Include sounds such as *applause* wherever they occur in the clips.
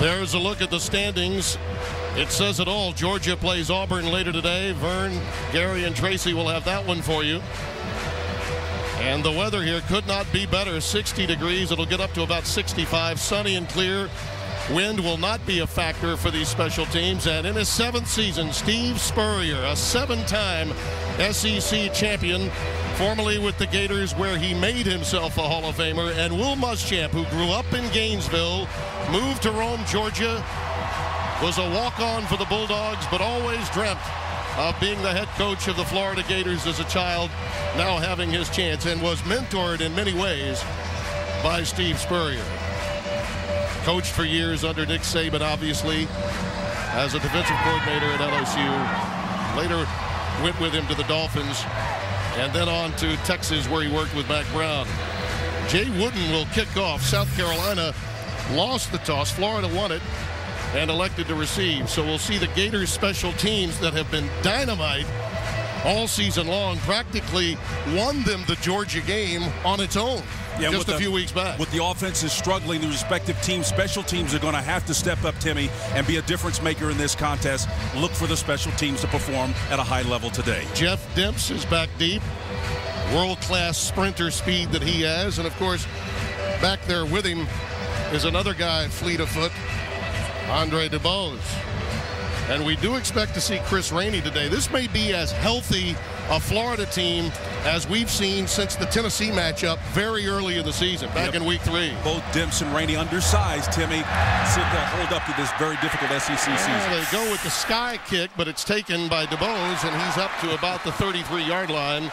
There's a look at the standings. It says it all. Georgia plays Auburn later today. Vern, Gary, and Tracy will have that one for you. And the weather here could not be better. 60 degrees. It'll get up to about 65. Sunny and clear. Wind will not be a factor for these special teams. And in his seventh season, Steve Spurrier, a seven time SEC champion, formerly with the Gators, where he made himself a Hall of Famer, and Will Muschamp, who grew up in Gainesville, moved to Rome, Georgia, was a walk on for the Bulldogs, but always dreamt of being the head coach of the Florida Gators as a child, now having his chance, and was mentored in many ways by Steve Spurrier coached for years under Nick Saban, obviously, as a defensive coordinator at LSU. Later went with him to the Dolphins and then on to Texas where he worked with Mack Brown. Jay Wooden will kick off. South Carolina lost the toss. Florida won it and elected to receive. So we'll see the Gators special teams that have been dynamite all season long practically won them the Georgia game on its own yeah, just a the, few weeks back. With the offense is struggling, the respective teams, special teams are going to have to step up, Timmy, and be a difference maker in this contest. Look for the special teams to perform at a high level today. Jeff Demps is back deep. World-class sprinter speed that he has. And, of course, back there with him is another guy fleet of foot, Andre DuBose. And we do expect to see Chris Rainey today. This may be as healthy a Florida team as we've seen since the Tennessee matchup very early in the season, back yep. in week three. Both Demps and Rainey undersized, Timmy. If they'll hold up to this very difficult SEC season. they go with the sky kick, but it's taken by DuBose, and he's up to about the 33-yard line.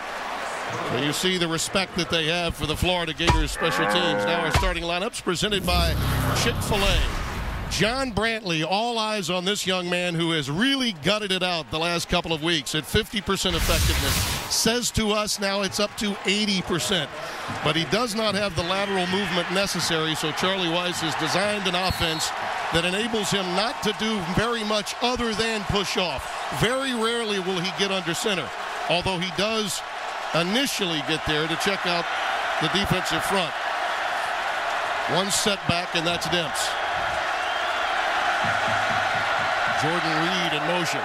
You see the respect that they have for the Florida Gators special teams. Now our starting lineups presented by Chick-fil-A. John Brantley, all eyes on this young man who has really gutted it out the last couple of weeks at 50% effectiveness. Says to us now it's up to 80%. But he does not have the lateral movement necessary, so Charlie Weis has designed an offense that enables him not to do very much other than push off. Very rarely will he get under center, although he does initially get there to check out the defensive front. One setback, and that's Demps. Jordan Reed in motion.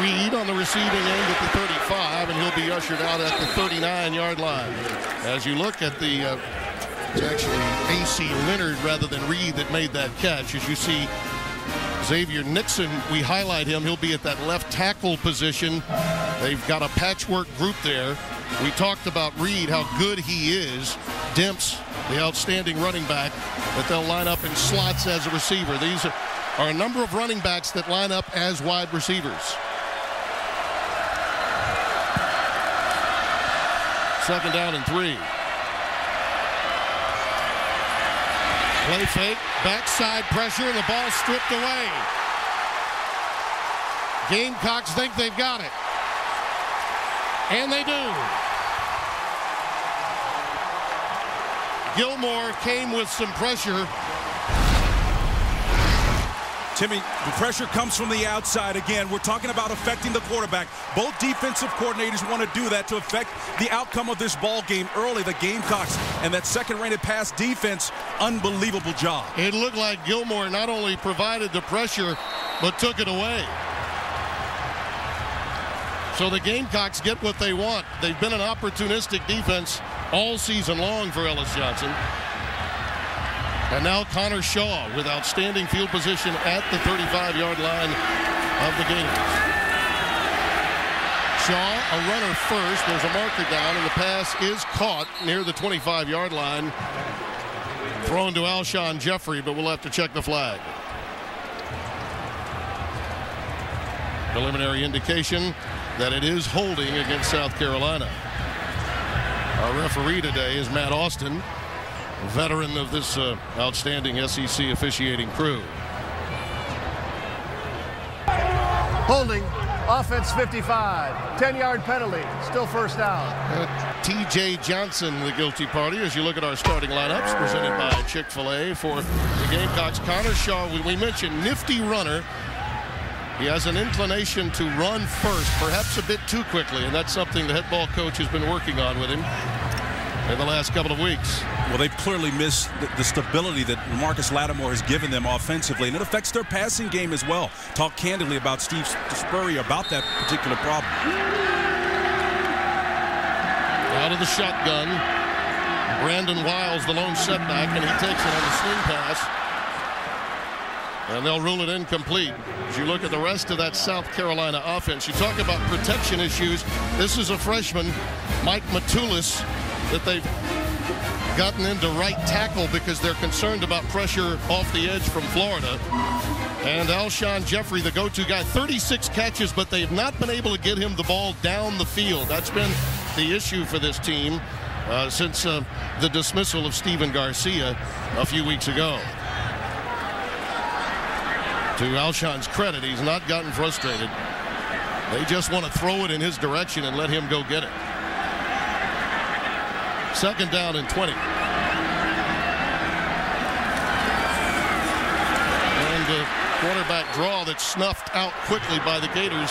Reed on the receiving end at the 35, and he'll be ushered out at the 39-yard line. As you look at the, uh, it's actually A.C. Leonard rather than Reed that made that catch. As you see Xavier Nixon, we highlight him. He'll be at that left tackle position. They've got a patchwork group there. We talked about Reed, how good he is. Demps, the outstanding running back, that they'll line up in slots as a receiver. These are, are a number of running backs that line up as wide receivers. Second down and three. Play fake, backside pressure, the ball stripped away. Gamecocks think they've got it. And they do. Gilmore came with some pressure. Timmy, the pressure comes from the outside. Again, we're talking about affecting the quarterback. Both defensive coordinators want to do that to affect the outcome of this ball game early. The Gamecocks and that second-rated pass defense, unbelievable job. It looked like Gilmore not only provided the pressure, but took it away. So the Gamecocks get what they want. They've been an opportunistic defense all season long for Ellis Johnson. And now Connor Shaw with outstanding field position at the 35-yard line of the Gators. Shaw, a runner first. There's a marker down, and the pass is caught near the 25-yard line. Thrown to Alshon Jeffery, but we'll have to check the flag. Preliminary indication that it is holding against South Carolina. Our referee today is Matt Austin, veteran of this uh, outstanding SEC officiating crew. Holding, offense 55, 10-yard penalty, still first down. *laughs* Uh, T.J. Johnson, the guilty party, as you look at our starting lineups presented by Chick-fil-A for the Gamecocks. Connor Shaw, we mentioned nifty runner, he has an inclination to run first, perhaps a bit too quickly, and that's something the head ball coach has been working on with him. in the last couple of weeks. Well, they've clearly missed the, stability that Marcus Lattimore has given them offensively, and it affects their passing game as well. Talk candidly about Steve Spurrier about that particular problem. Out of the shotgun, Brandon Wiles, the lone setback, and he takes it on the swing pass. And they'll rule it incomplete. As you look at the rest of that South Carolina offense, you talk about protection issues. This is a freshman, Mike Matulis, that they've gotten into right tackle because they're concerned about pressure off the edge from Florida. And Alshon Jeffery, the go-to guy, 36 catches, but they've not been able to get him the ball down the field. That's been the issue for this team uh, since uh, the dismissal of Stephen Garcia a few weeks ago. To Alshon's credit, he's not gotten frustrated. They just want to throw it in his direction and let him go get it. Second down and 20. And a quarterback draw that's snuffed out quickly by the Gators.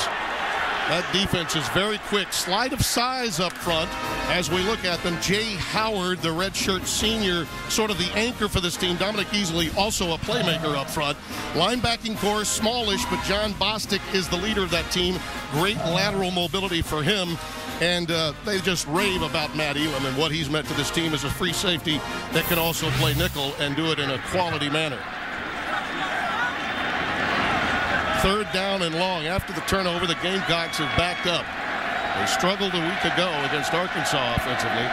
That defense is very quick. Slight of size up front as we look at them. Jay Howard, the redshirt senior, sort of the anchor for this team. Dominic Easley, also a playmaker up front. Linebacking core, smallish, but Jon Bostic is the leader of that team. Great lateral mobility for him. And uh, they just rave about Matt Elam and what he's meant to this team as a free safety that can also play nickel and do it in a quality manner. Third down and long. After the turnover, the Gamecocks have backed up. They struggled a week ago against Arkansas offensively.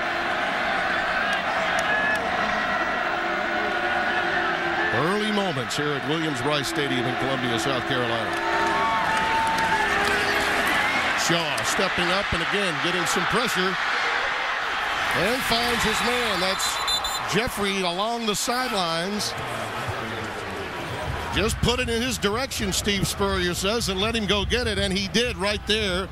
Early moments here at Williams-Brice Stadium in Columbia, South Carolina. Shaw stepping up and again getting some pressure and finds his man. That's Jeffery along the sidelines. Just put it in his direction, Steve Spurrier says, and let him go get it. And he did right there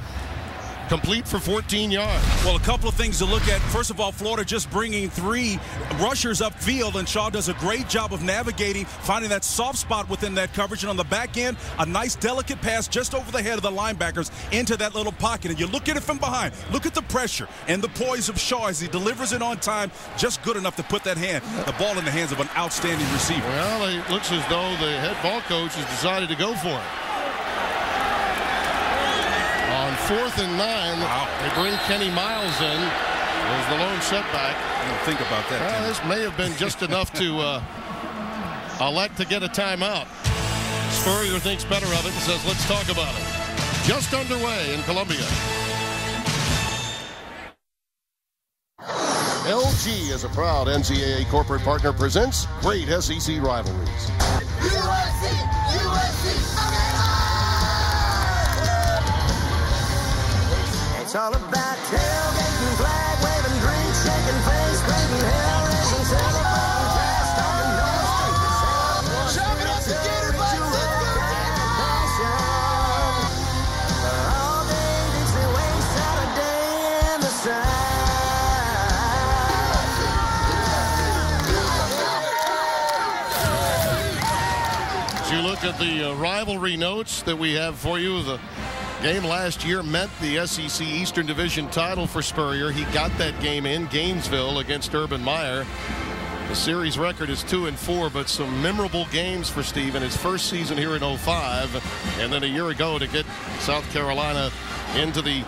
complete for 14 yards. Well, a couple of things to look at. First of all, Florida just bringing three rushers upfield, and Shaw does a great job of navigating, finding that soft spot within that coverage. And on the back end, a nice, delicate pass just over the head of the linebackers into that little pocket. And you look at it from behind. Look at the pressure and the poise of Shaw as he delivers it on time. Just good enough to put that hand, the ball in the hands of an outstanding receiver. Well, it looks as though the head ball coach has decided to go for it fourth and nine. Wow. They bring Kenny Miles in. There's the lone setback. I didn't think about that. Well, this may have been just enough to uh, elect to get a timeout. Spurrier thinks better of it and says, let's talk about it. Just underway in Columbia. LG, as a proud NCAA corporate partner, presents great SEC rivalries. It's all about tailgating, flag waving, drink shaking, face breaking, hell raising, celebrating, trash talking, no. Shout it up to Gator Buds, All day, waste out a day in the sun. You look at the uh, rivalry notes that we have for you, the Game last year meant the SEC Eastern Division title for Spurrier. He got that game in Gainesville against Urban Meyer. The series record is 2 and 4, but some memorable games for Steve in his first season here in 05, and then a year ago to get South Carolina into the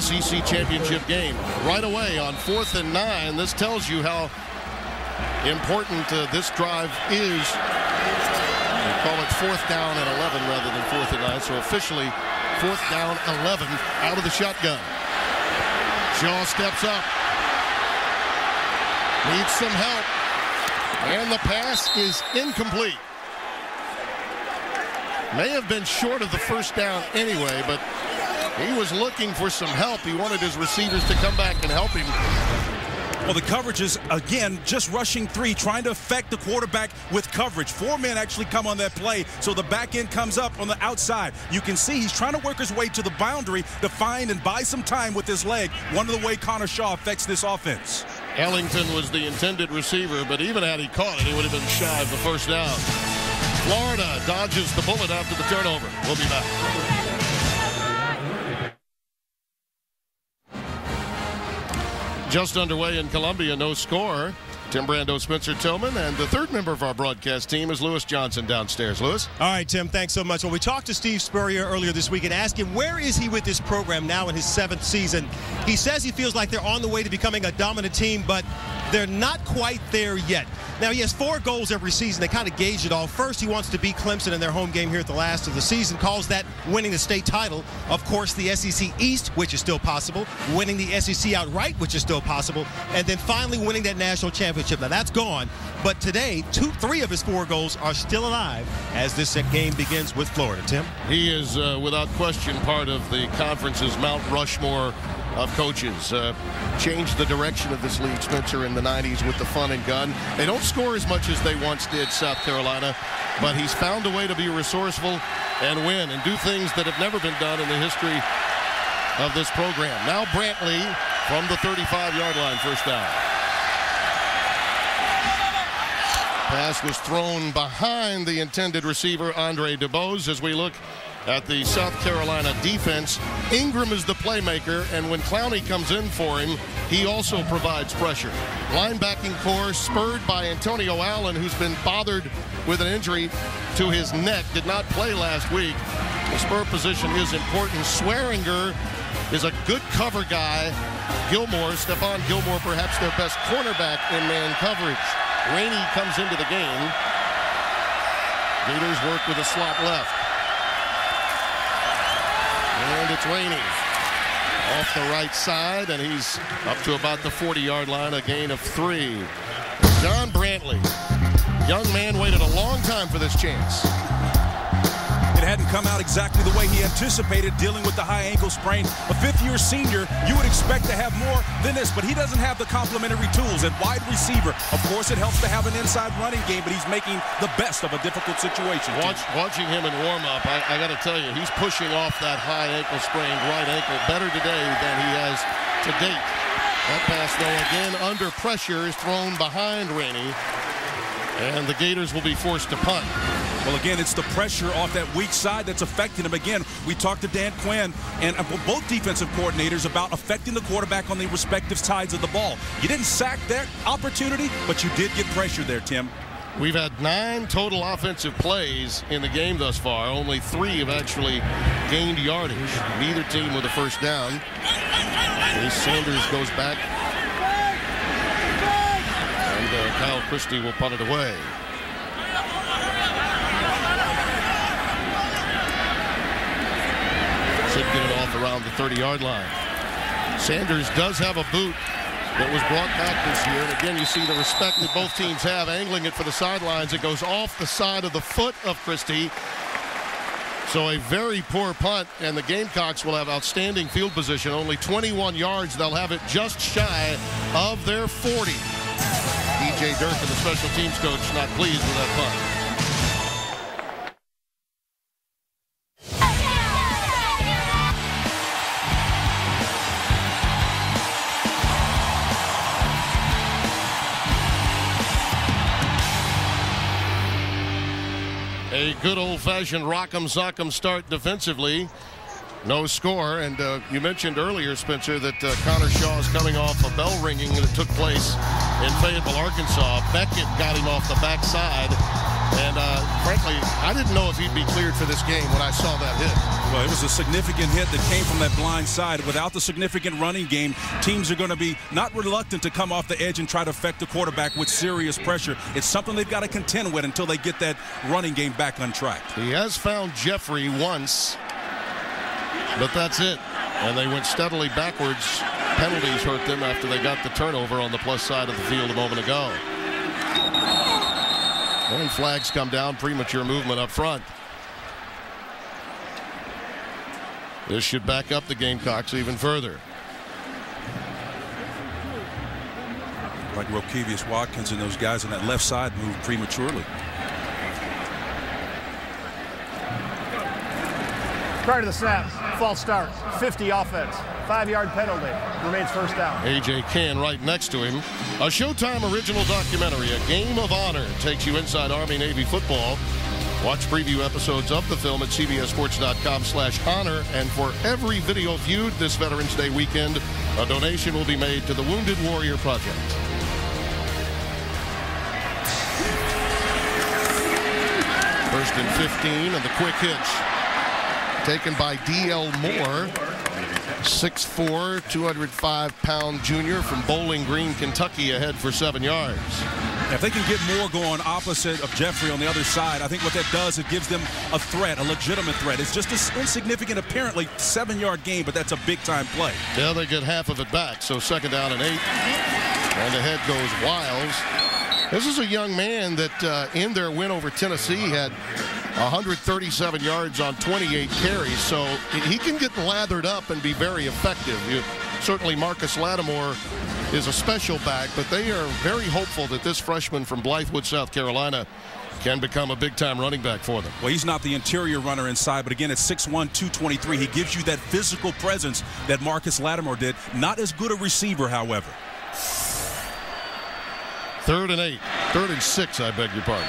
SEC championship game. Right away on fourth and nine, this tells you how important uh, this drive is call it fourth down and 11 rather than fourth and nine. So officially fourth down 11 out of the shotgun. Shaw steps up. Needs some help. And the pass is incomplete. May have been short of the first down anyway, but he was looking for some help. He wanted his receivers to come back and help him. Well, the coverage is, again, just rushing three, trying to affect the quarterback with coverage. Four men actually come on that play, so the back end comes up on the outside. You can see he's trying to work his way to the boundary to find and buy some time with his leg. One of the way Connor Shaw affects this offense. Ellington was the intended receiver, but even had he caught it, he would have been shy of the first down. Florida dodges the bullet after the turnover. We'll be back. Just underway in Columbia. No score. Tim Brando, Spencer Tillman, and the third member of our broadcast team is Lewis Johnson downstairs. Lewis? All right, Tim, thanks so much. Well, we talked to Steve Spurrier earlier this week and asked him where is he with this program now in his seventh season. He says he feels like they're on the way to becoming a dominant team, but they're not quite there yet. Now, he has four goals every season. They kind of gauge it all. First, he wants to beat Clemson in their home game here at the last of the season, calls that winning the state title. Of course, the SEC East, which is still possible, winning the SEC outright, which is still possible, and then finally winning that national championship. Now, that's gone, but today, two, three of his four goals are still alive as this game begins with Florida. Tim? He is, uh, without question, part of the conference's Mount Rushmore of coaches. Uh, changed the direction of this league, Spencer, in the 90s with the fun and gun. They don't score as much as they once did, South Carolina, but he's found a way to be resourceful and win and do things that have never been done in the history of this program. Now Brantley from the 35-yard line, first down. Pass was thrown behind the intended receiver, Andre DeBose, as we look at the South Carolina defense. Ingram is the playmaker, and when Clowney comes in for him, he also provides pressure. Linebacking core spurred by Antonio Allen, who's been bothered with an injury to his neck, did not play last week. The spur position is important. Swearinger is a good cover guy. Gilmore, Stephon Gilmore, perhaps their best cornerback in man coverage. Rainey comes into the game. Gators work with a slot left. It's raining. off the right side, and he's up to about the 40-yard line, a gain of three. John Brantley, young man, waited a long time for this chance. It hadn't come out exactly the way he anticipated dealing with the high ankle sprain. A fifth-year senior, you would expect to have more than this, but he doesn't have the complementary tools. At wide receiver, of course, it helps to have an inside running game, but he's making the best of a difficult situation. Watch, watching him in warm-up, I, I got to tell you, he's pushing off that high ankle sprain right ankle better today than he has to date. That pass, though, again under pressure, is thrown behind Rainey, and the Gators will be forced to punt. Well, again, it's the pressure off that weak side that's affecting him. Again, we talked to Dan Quinn and both defensive coordinators about affecting the quarterback on the respective sides of the ball. You didn't sack that opportunity, but you did get pressure there, Tim. We've had nine total offensive plays in the game thus far. Only three have actually gained yardage. Neither team with a first down. Ace Sanders goes back. And uh, Kyle Christie will punt it away. Should get it off around the 30-yard line. Sanders does have a boot that was brought back this year. And again, you see the respect that both teams have, angling it for the sidelines. It goes off the side of the foot of Christie. So a very poor punt, and the Gamecocks will have outstanding field position. Only 21 yards. They'll have it just shy of their 40. DJ Durkin, the special teams coach, not pleased with that punt. A good old-fashioned rock'em sock'em start defensively. No score, and uh, you mentioned earlier, Spencer, that uh, Connor Shaw is coming off a bell ringing that took place in Fayetteville, Arkansas. Beckett got him off the backside, and uh, frankly, I didn't know if he'd be cleared for this game when I saw that hit. Well, it was a significant hit that came from that blind side. Without the significant running game, teams are going to be not reluctant to come off the edge and try to affect the quarterback with serious pressure. It's something they've got to contend with until they get that running game back on track. He has found Jeffery once but that's it. And they went steadily backwards. Penalties hurt them after they got the turnover on the plus side of the field a moment ago. And flags come down, premature movement up front. This should back up the Gamecocks even further. Like Rokevious Watkins and those guys on that left side moved prematurely. Prior to the snap, false start, 50 offense, five-yard penalty, remains first down. A.J. Cann right next to him. A Showtime original documentary, A Game of Honor, takes you inside Army-Navy football. Watch preview episodes of the film at cbssports.com slash honor. And for every video viewed this Veterans Day weekend, a donation will be made to the Wounded Warrior Project. First and 15 and the quick hitch taken by D.L. Moore. 6'4", 205-pound junior from Bowling Green, Kentucky, ahead for seven yards. If they can get more going opposite of Jeffery on the other side, I think what that does, it gives them a threat, a legitimate threat. It's just an insignificant, apparently, seven-yard game, but that's a big-time play. Yeah, they get half of it back, so second down and eight. And ahead goes Wiles. This is a young man that uh, in their win over Tennessee had 137 yards on 28 carries, so he can get lathered up and be very effective. You, certainly Marcus Lattimore is a special back, but they are very hopeful that this freshman from Blythewood, South Carolina, can become a big-time running back for them. Well, he's not the interior runner inside, but again, at 6'1", 223, he gives you that physical presence that Marcus Lattimore did. Not as good a receiver, however. Third and eight. Third and six, I beg your pardon.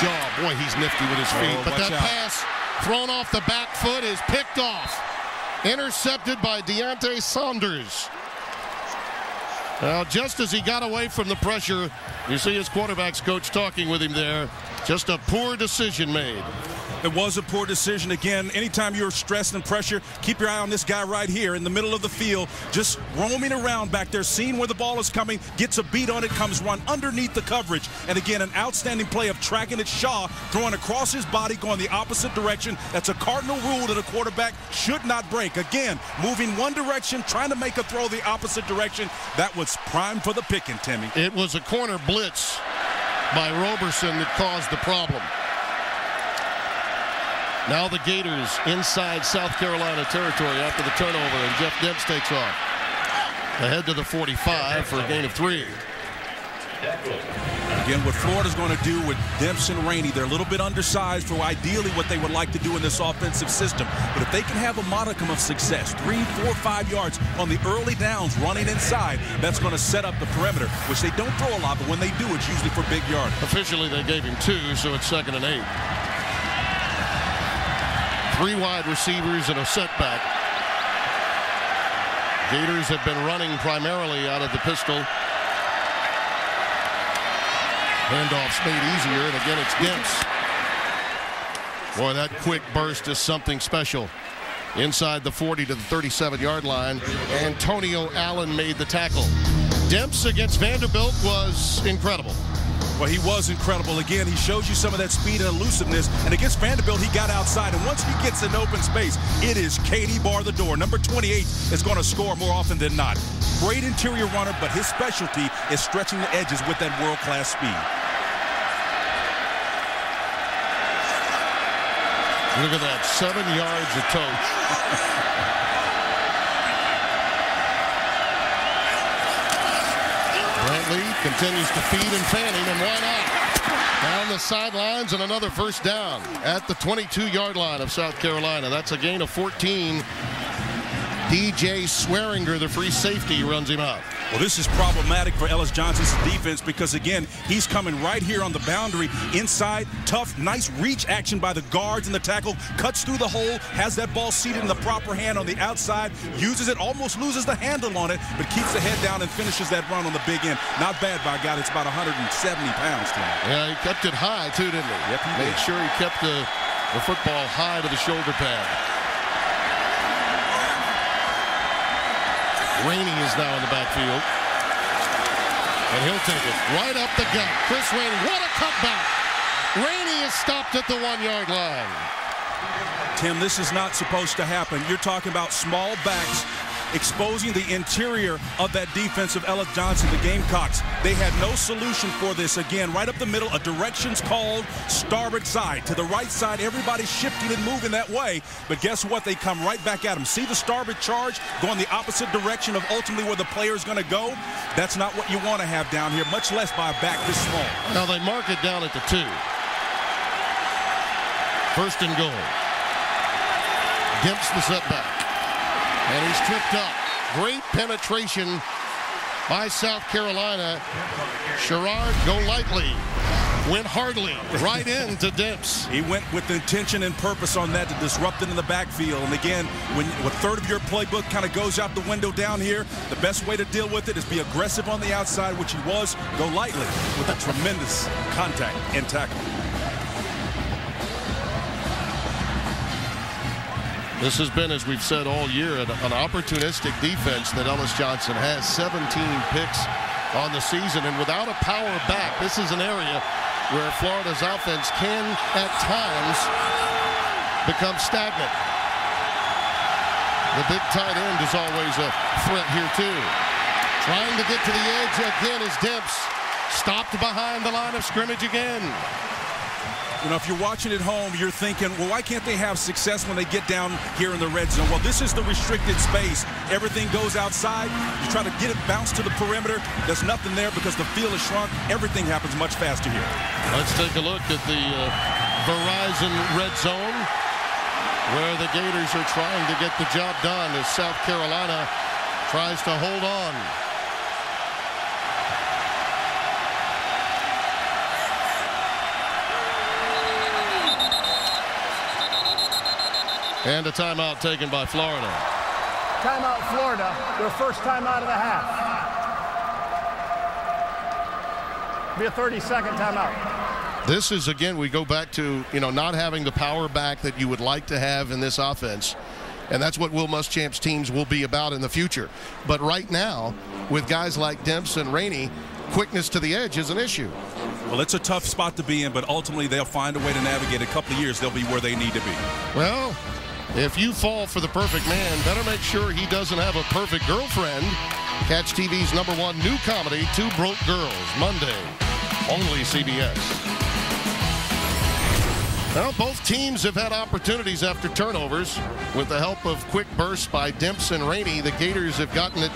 Shaw, boy, he's nifty with his oh, feet. Oh, but that out. pass thrown off the back foot is picked off. Intercepted by De'Ante Saunders. Now, just as he got away from the pressure, you see his quarterback's coach talking with him there. Just a poor decision made. It was a poor decision. Again, anytime you're stressed and pressure, keep your eye on this guy right here in the middle of the field, just roaming around back there, seeing where the ball is coming, gets a beat on it, comes run underneath the coverage. And again, an outstanding play of tracking it. Shaw throwing across his body, going the opposite direction. That's a cardinal rule that a quarterback should not break. Again, moving one direction, trying to make a throw the opposite direction. That was prime for the picking, Timmy. It was a corner blitz by Roberson that caused the problem. Now the Gators inside South Carolina territory after the turnover, and Jeff Demps takes off. Ahead to the 45 for a gain of three. Again, what Florida's going to do with Demps and Rainey, they're a little bit undersized for ideally what they would like to do in this offensive system. But if they can have a modicum of success, three, four, five yards on the early downs running inside, that's going to set up the perimeter, which they don't throw a lot, but when they do, it's usually for big yards. Officially, they gave him two, so it's second and eight. Three wide receivers and a setback. Gators have been running primarily out of the pistol. Handoffs made easier, and again it's Demps. Boy, that quick burst is something special. Inside the 40 to the 37-yard line, Antonio Allen made the tackle. Demps against Vanderbilt was incredible. Well, he was incredible. Again, he shows you some of that speed and elusiveness. And against Vanderbilt, he got outside. And once he gets in open space, it is Katie bar the door. Number 28 is going to score more often than not. Great interior runner, but his specialty is stretching the edges with that world-class speed. Look at that, seven yards of tote. *laughs* Brantley continues to feed and Fanning, and why not? Down the sidelines and another first down at the 22-yard line of South Carolina. That's a gain of 14. DJ Swearinger, the free safety, runs him out. Well, this is problematic for Ellis Johnson's defense because, again, he's coming right here on the boundary inside. Tough, nice reach action by the guards and the tackle. Cuts through the hole, has that ball seated in the proper hand on the outside, uses it, almost loses the handle on it, but keeps the head down and finishes that run on the big end. Not bad by God. It's about 170 pounds, Tim. Yeah, he kept it high, too, didn't he? Yep, he Made did. sure he kept the, the football high to the shoulder pad. Rainey is now in the backfield. And he'll take it right up the gut. Chris Rainey, what a cutback. Rainey is stopped at the one-yard line. Tim, this is not supposed to happen. You're talking about small backs exposing the interior of that defense of Ellis Johnson, the Gamecocks. They had no solution for this. Again, right up the middle, a directions called starboard side. To the right side, everybody's shifting and moving that way. But guess what? They come right back at them. See the starboard charge going the opposite direction of ultimately where the player is going to go? That's not what you want to have down here, much less by a back this small. Now they mark it down at the two. First and goal. Demps the setback. And he's tripped up. Great penetration by South Carolina. Sharrod Golightly went hardly right into Demps. *laughs* He went with intention and purpose on that to disrupt it in the backfield. And again, when a third of your playbook kind of goes out the window down here, the best way to deal with it is be aggressive on the outside, which he was. Golightly with a tremendous contact and tackle. This has been, as we've said all year, an, opportunistic defense that Ellis Johnson has. 17 picks on the season, and without a power back, this is an area where Florida's offense can, at times, become stagnant. The big tight end is always a threat here, too. Trying to get to the edge again is Demps. Stopped behind the line of scrimmage again. You know, if you're watching at home, you're thinking, well, why can't they have success when they get down here in the red zone? Well, this is the restricted space. Everything goes outside. You try to get it bounced to the perimeter. There's nothing there because the field is shrunk. Everything happens much faster here. Let's take a look at the uh, Verizon red zone where the Gators are trying to get the job done as South Carolina tries to hold on. And a timeout taken by Florida. Timeout Florida, their first timeout of the half. Be a 30-second timeout. This is, again, we go back to, you know, not having the power back that you would like to have in this offense. And that's what Will Muschamp's teams will be about in the future. But right now, with guys like Demps and Rainey, quickness to the edge is an issue. Well, it's a tough spot to be in, but ultimately they'll find a way to navigate. A couple of years, they'll be where they need to be. Well, if you fall for the perfect man, better make sure he doesn't have a perfect girlfriend. Catch TV's number one new comedy, Two Broke Girls, Monday, only CBS. Well, both teams have had opportunities after turnovers. With the help of quick bursts by Demps and Rainey, the Gators have gotten it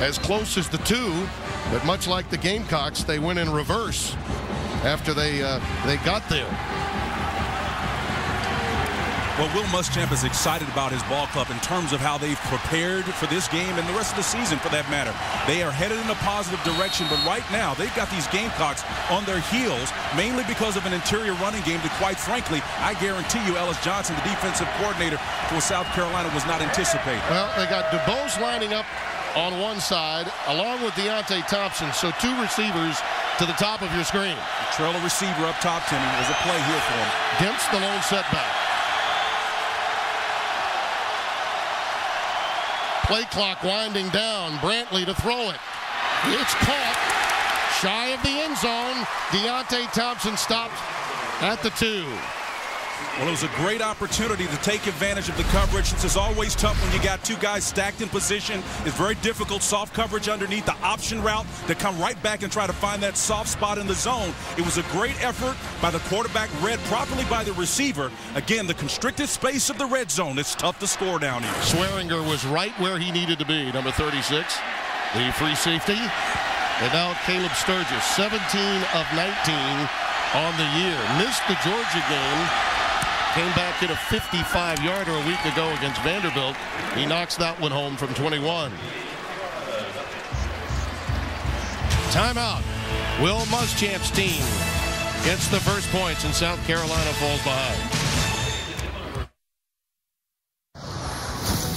as close as the two. But much like the Gamecocks, they went in reverse after they uh, they got there. Well, Will Muschamp is excited about his ball club in terms of how they've prepared for this game and the rest of the season for that matter. They are headed in a positive direction, but right now they've got these Gamecocks on their heels, mainly because of an interior running game that, quite frankly, I guarantee you Ellis Johnson, the defensive coordinator for South Carolina, was not anticipating. Well, they got DuBose lining up on one side, along with Deonte Thompson, so two receivers to the top of your screen. Trail receiver up top, Timmy. There's a play here for him. Demps the lone setback. Play clock winding down. Brantley to throw it. It's caught. Shy of the end zone. Deonte Thompson stopped at the two. Well, it was a great opportunity to take advantage of the coverage. This is always tough when you got two guys stacked in position. It's very difficult. Soft coverage underneath the option route to come right back and try to find that soft spot in the zone. It was a great effort by the quarterback, read properly by the receiver. Again, the constricted space of the red zone. It's tough to score down here. Swearinger was right where he needed to be, number 36. The free safety. And now Caleb Sturgis, 17 of 19 on the year. Missed the Georgia game Came back hit a 55-yarder a week ago against Vanderbilt. He knocks that one home from 21. Timeout. Will Muschamp's team gets the first points and South Carolina falls behind.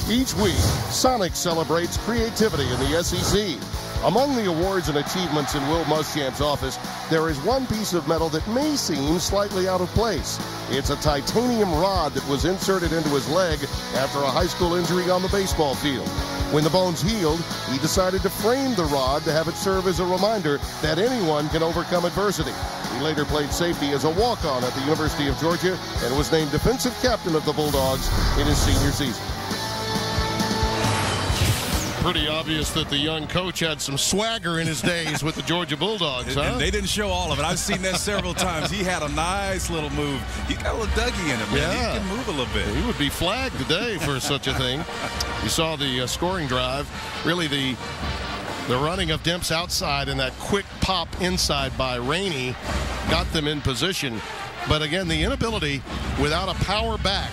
Each week, Sonic celebrates creativity in the SEC. Among the awards and achievements in Will Muschamp's office, there is one piece of metal that may seem slightly out of place. It's a titanium rod that was inserted into his leg after a high school injury on the baseball field. When the bones healed, he decided to frame the rod to have it serve as a reminder that anyone can overcome adversity. He later played safety as a walk-on at the University of Georgia and was named defensive captain of the Bulldogs in his senior season pretty obvious that the young coach had some swagger in his days with the Georgia Bulldogs, huh? And they didn't show all of it. I've seen that several times. He had a nice little move. He got a little Dougie in him, man. Yeah. He can move a little bit. He would be flagged today for such a thing. You saw the uh, scoring drive. Really, the the running of Demps outside and that quick pop inside by Rainey got them in position. But again, the inability without a power back,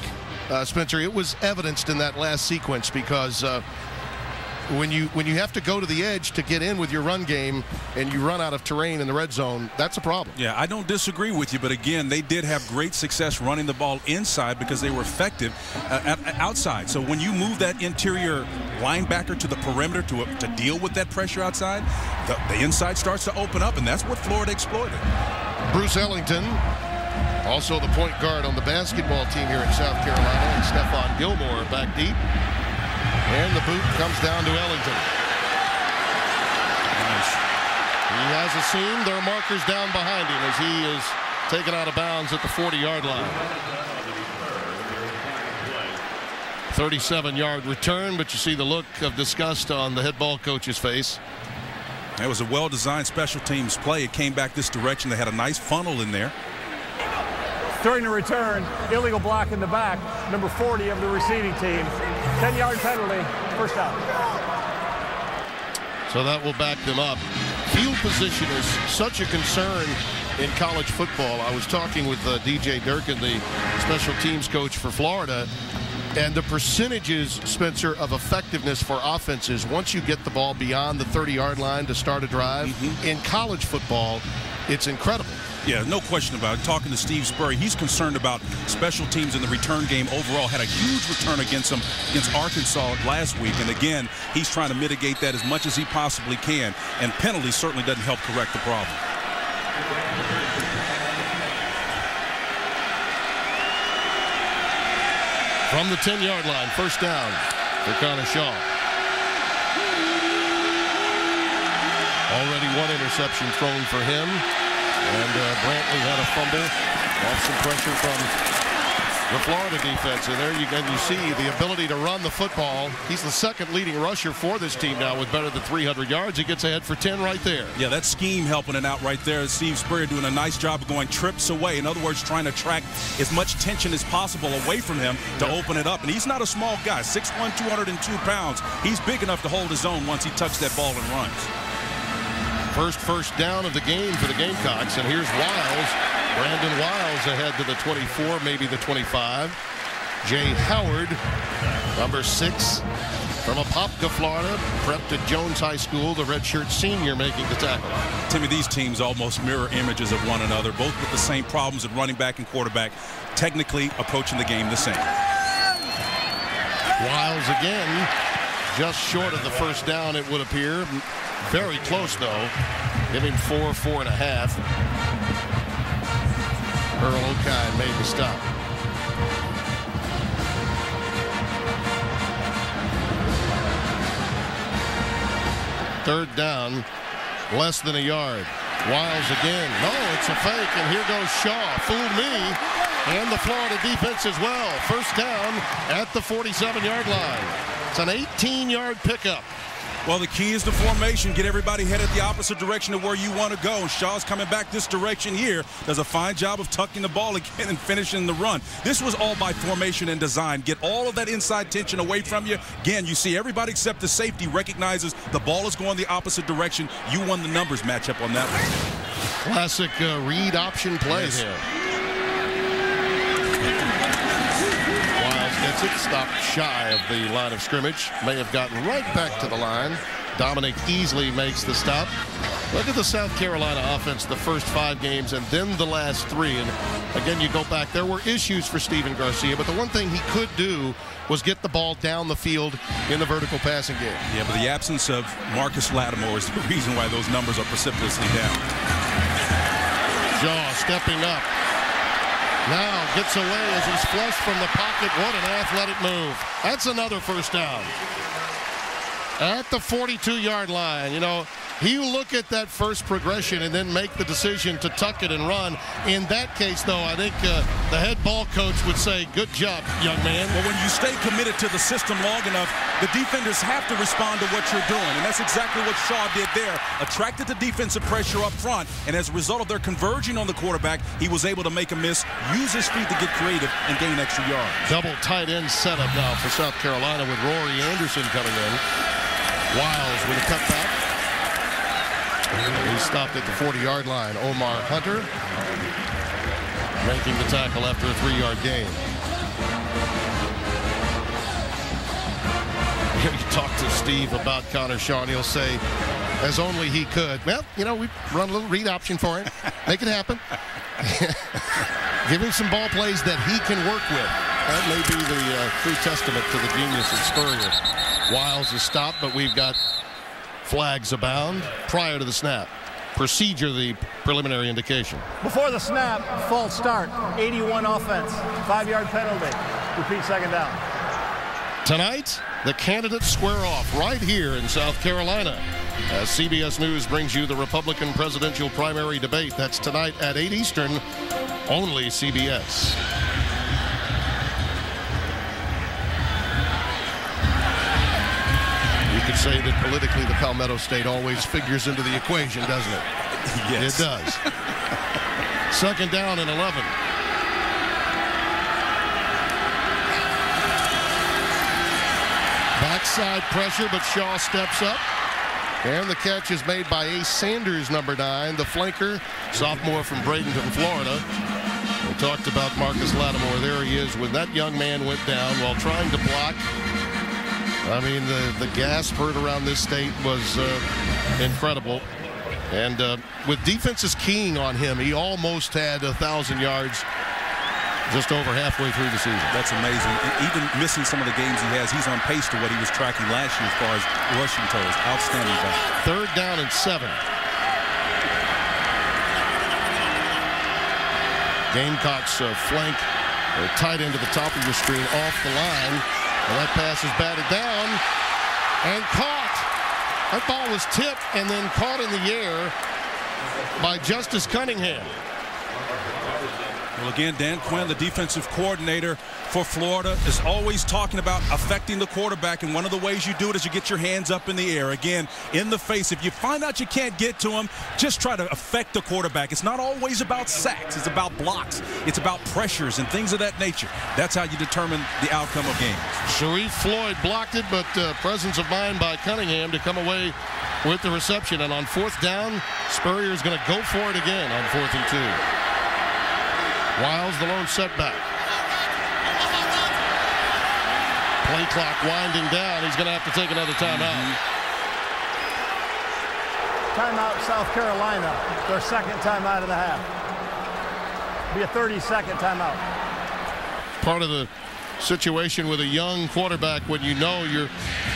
uh, Spencer, it was evidenced in that last sequence because uh, when you when you have to go to the edge to get in with your run game and you run out of terrain in the red zone, that's a problem. Yeah, I don't disagree with you, but again, they did have great success running the ball inside because they were effective uh, at, outside. So when you move that interior linebacker to the perimeter to uh, to deal with that pressure outside, the, the inside starts to open up, and that's what Florida exploited. Bruce Ellington, also the point guard on the basketball team here in South Carolina, and Stephon Gilmore back deep. And the boot comes down to Ellington. Nice. He has assumed. There are markers down behind him as he is taken out of bounds at the 40-yard line. 37-yard return, but you see the look of disgust on the head ball coach's face. It was a well-designed special teams play. It came back this direction. They had a nice funnel in there. During the return, illegal block in the back, number 40 of the receiving team. 10-yard penalty, first down. So that will back them up. Field position is such a concern in college football. I was talking with uh, DJ Durkin, the special teams coach for Florida, and the percentages, Spencer, of effectiveness for offenses once you get the ball beyond the 30-yard line to start a drive Mm-hmm. in college football, it's incredible. Yeah, no question about it. Talking to Steve Spurrier, he's concerned about special teams in the return game overall. Had a huge return against them against Arkansas last week, and again, he's trying to mitigate that as much as he possibly can. And penalties certainly doesn't help correct the problem. From the 10-yard line, first down for Connor Shaw. Already one interception thrown for him. And uh, Brantley had a fumble off some pressure from the Florida defense. And there you, and you see the ability to run the football. He's the second leading rusher for this team now with better than 300 yards. He gets ahead for 10 right there. Yeah, that scheme helping it out right there. Steve Spurrier doing a nice job of going trips away. In other words, trying to track as much tension as possible away from him to open it up. And he's not a small guy, 6'1", 202 pounds. He's big enough to hold his own once he touches that ball and runs. First first down of the game for the Gamecocks. And here's Wiles. Brandon Wiles ahead to the 24, maybe the 25. Jay Howard, number six, from Apopka, Florida, prepped at Jones High School, the redshirt senior making the tackle. Timmy, these teams almost mirror images of one another, both with the same problems at running back and quarterback, technically approaching the game the same. Wiles again, just short of the first down, it would appear. Very close, though. Give him four, four and a half. Earl Okine made the stop. Third down, less than a yard. Wiles again. No, it's a fake, and here goes Shaw. Fooled me. And the Florida defense as well. First down at the 47-yard line. It's an 18-yard pickup. Well, the key is the formation. Get everybody headed the opposite direction of where you want to go. Shaw's coming back this direction here. Does a fine job of tucking the ball again and finishing the run. This was all by formation and design. Get all of that inside tension away from you. Again, you see everybody except the safety recognizes the ball is going the opposite direction. You won the numbers matchup on that one. Classic uh, read option play Yes. here. Wiles gets it, stopped shy of the line of scrimmage. May have gotten right back to the line. Dominic Easley makes the stop. Look at the South Carolina offense the first five games and then the last three. And again, you go back, there were issues for Stephen Garcia, but the one thing he could do was get the ball down the field in the vertical passing game. Yeah, but the absence of Marcus Lattimore is the *laughs* reason why those numbers are precipitously down. Shaw stepping up. Now gets away as he's flushed from the pocket. What an athletic move. That's another first down. At the 42-yard line, you know, you look at that first progression and then make the decision to tuck it and run. In that case, though, I think uh, the head ball coach would say, good job, young man. Well, when you stay committed to the system long enough, the defenders have to respond to what you're doing. And that's exactly what Shaw did there. Attracted the defensive pressure up front. And as a result of their converging on the quarterback, he was able to make a miss, use his feet to get creative, and gain extra yards. Double tight end setup now for South Carolina with Rory Anderson coming in. Wiles with a cutback. He stopped at the 40-yard line. Omar Hunter making the tackle after a three-yard gain. *laughs* You talk to Steve about Connor Shaw, he'll say, as only he could. Well, you know, we run a little read option for him. Make it happen. *laughs* Give him some ball plays that he can work with. That may be the uh, true testament to the genius of Spurrier. Wiles is stopped, but we've got flags abound prior to the snap. Procedure, the preliminary indication. Before the snap, false start, 81 offense, five-yard penalty. Repeat second down. Tonight, the candidates square off right here in South Carolina. As CBS News brings you the Republican presidential primary debate. That's tonight at 8 Eastern, only CBS. Could say that politically the Palmetto State always figures into the equation, doesn't it? *laughs* Yes. It does. Second down and 11. Backside pressure, but Shaw steps up. And the catch is made by Ace Sanders, number nine, the flanker, sophomore from Bradenton, Florida. We talked about Marcus Lattimore. There he is when that young man went down while trying to block. I mean, the, the gasp heard around this state was uh, incredible. And uh, with defenses keying on him, he almost had a 1,000 yards just over halfway through the season. That's amazing. Even missing some of the games he has, he's on pace to what he was tracking last year as far as rushing totals. Outstanding back. Third down and seven. Gamecocks uh, flank uh, tight into the top of your screen off the line. That pass is batted down and caught. That ball was tipped and then caught in the air by Justice Cunningham. Well, again, Dan Quinn, the defensive coordinator for Florida, is always talking about affecting the quarterback. And one of the ways you do it is you get your hands up in the air. Again, in the face. If you find out you can't get to him, just try to affect the quarterback. It's not always about sacks. It's about blocks. It's about pressures and things of that nature. That's how you determine the outcome of games. Sharrif Floyd blocked it, but uh, presence of mind by Cunningham to come away with the reception. And on fourth down, Spurrier is going to go for it again on fourth and two. Wilds the lone setback. Play clock winding down. He's going to have to take another timeout. Timeout, South Carolina. Their second timeout of the half. Be a 30-second timeout. Part of the situation with a young quarterback when you know you're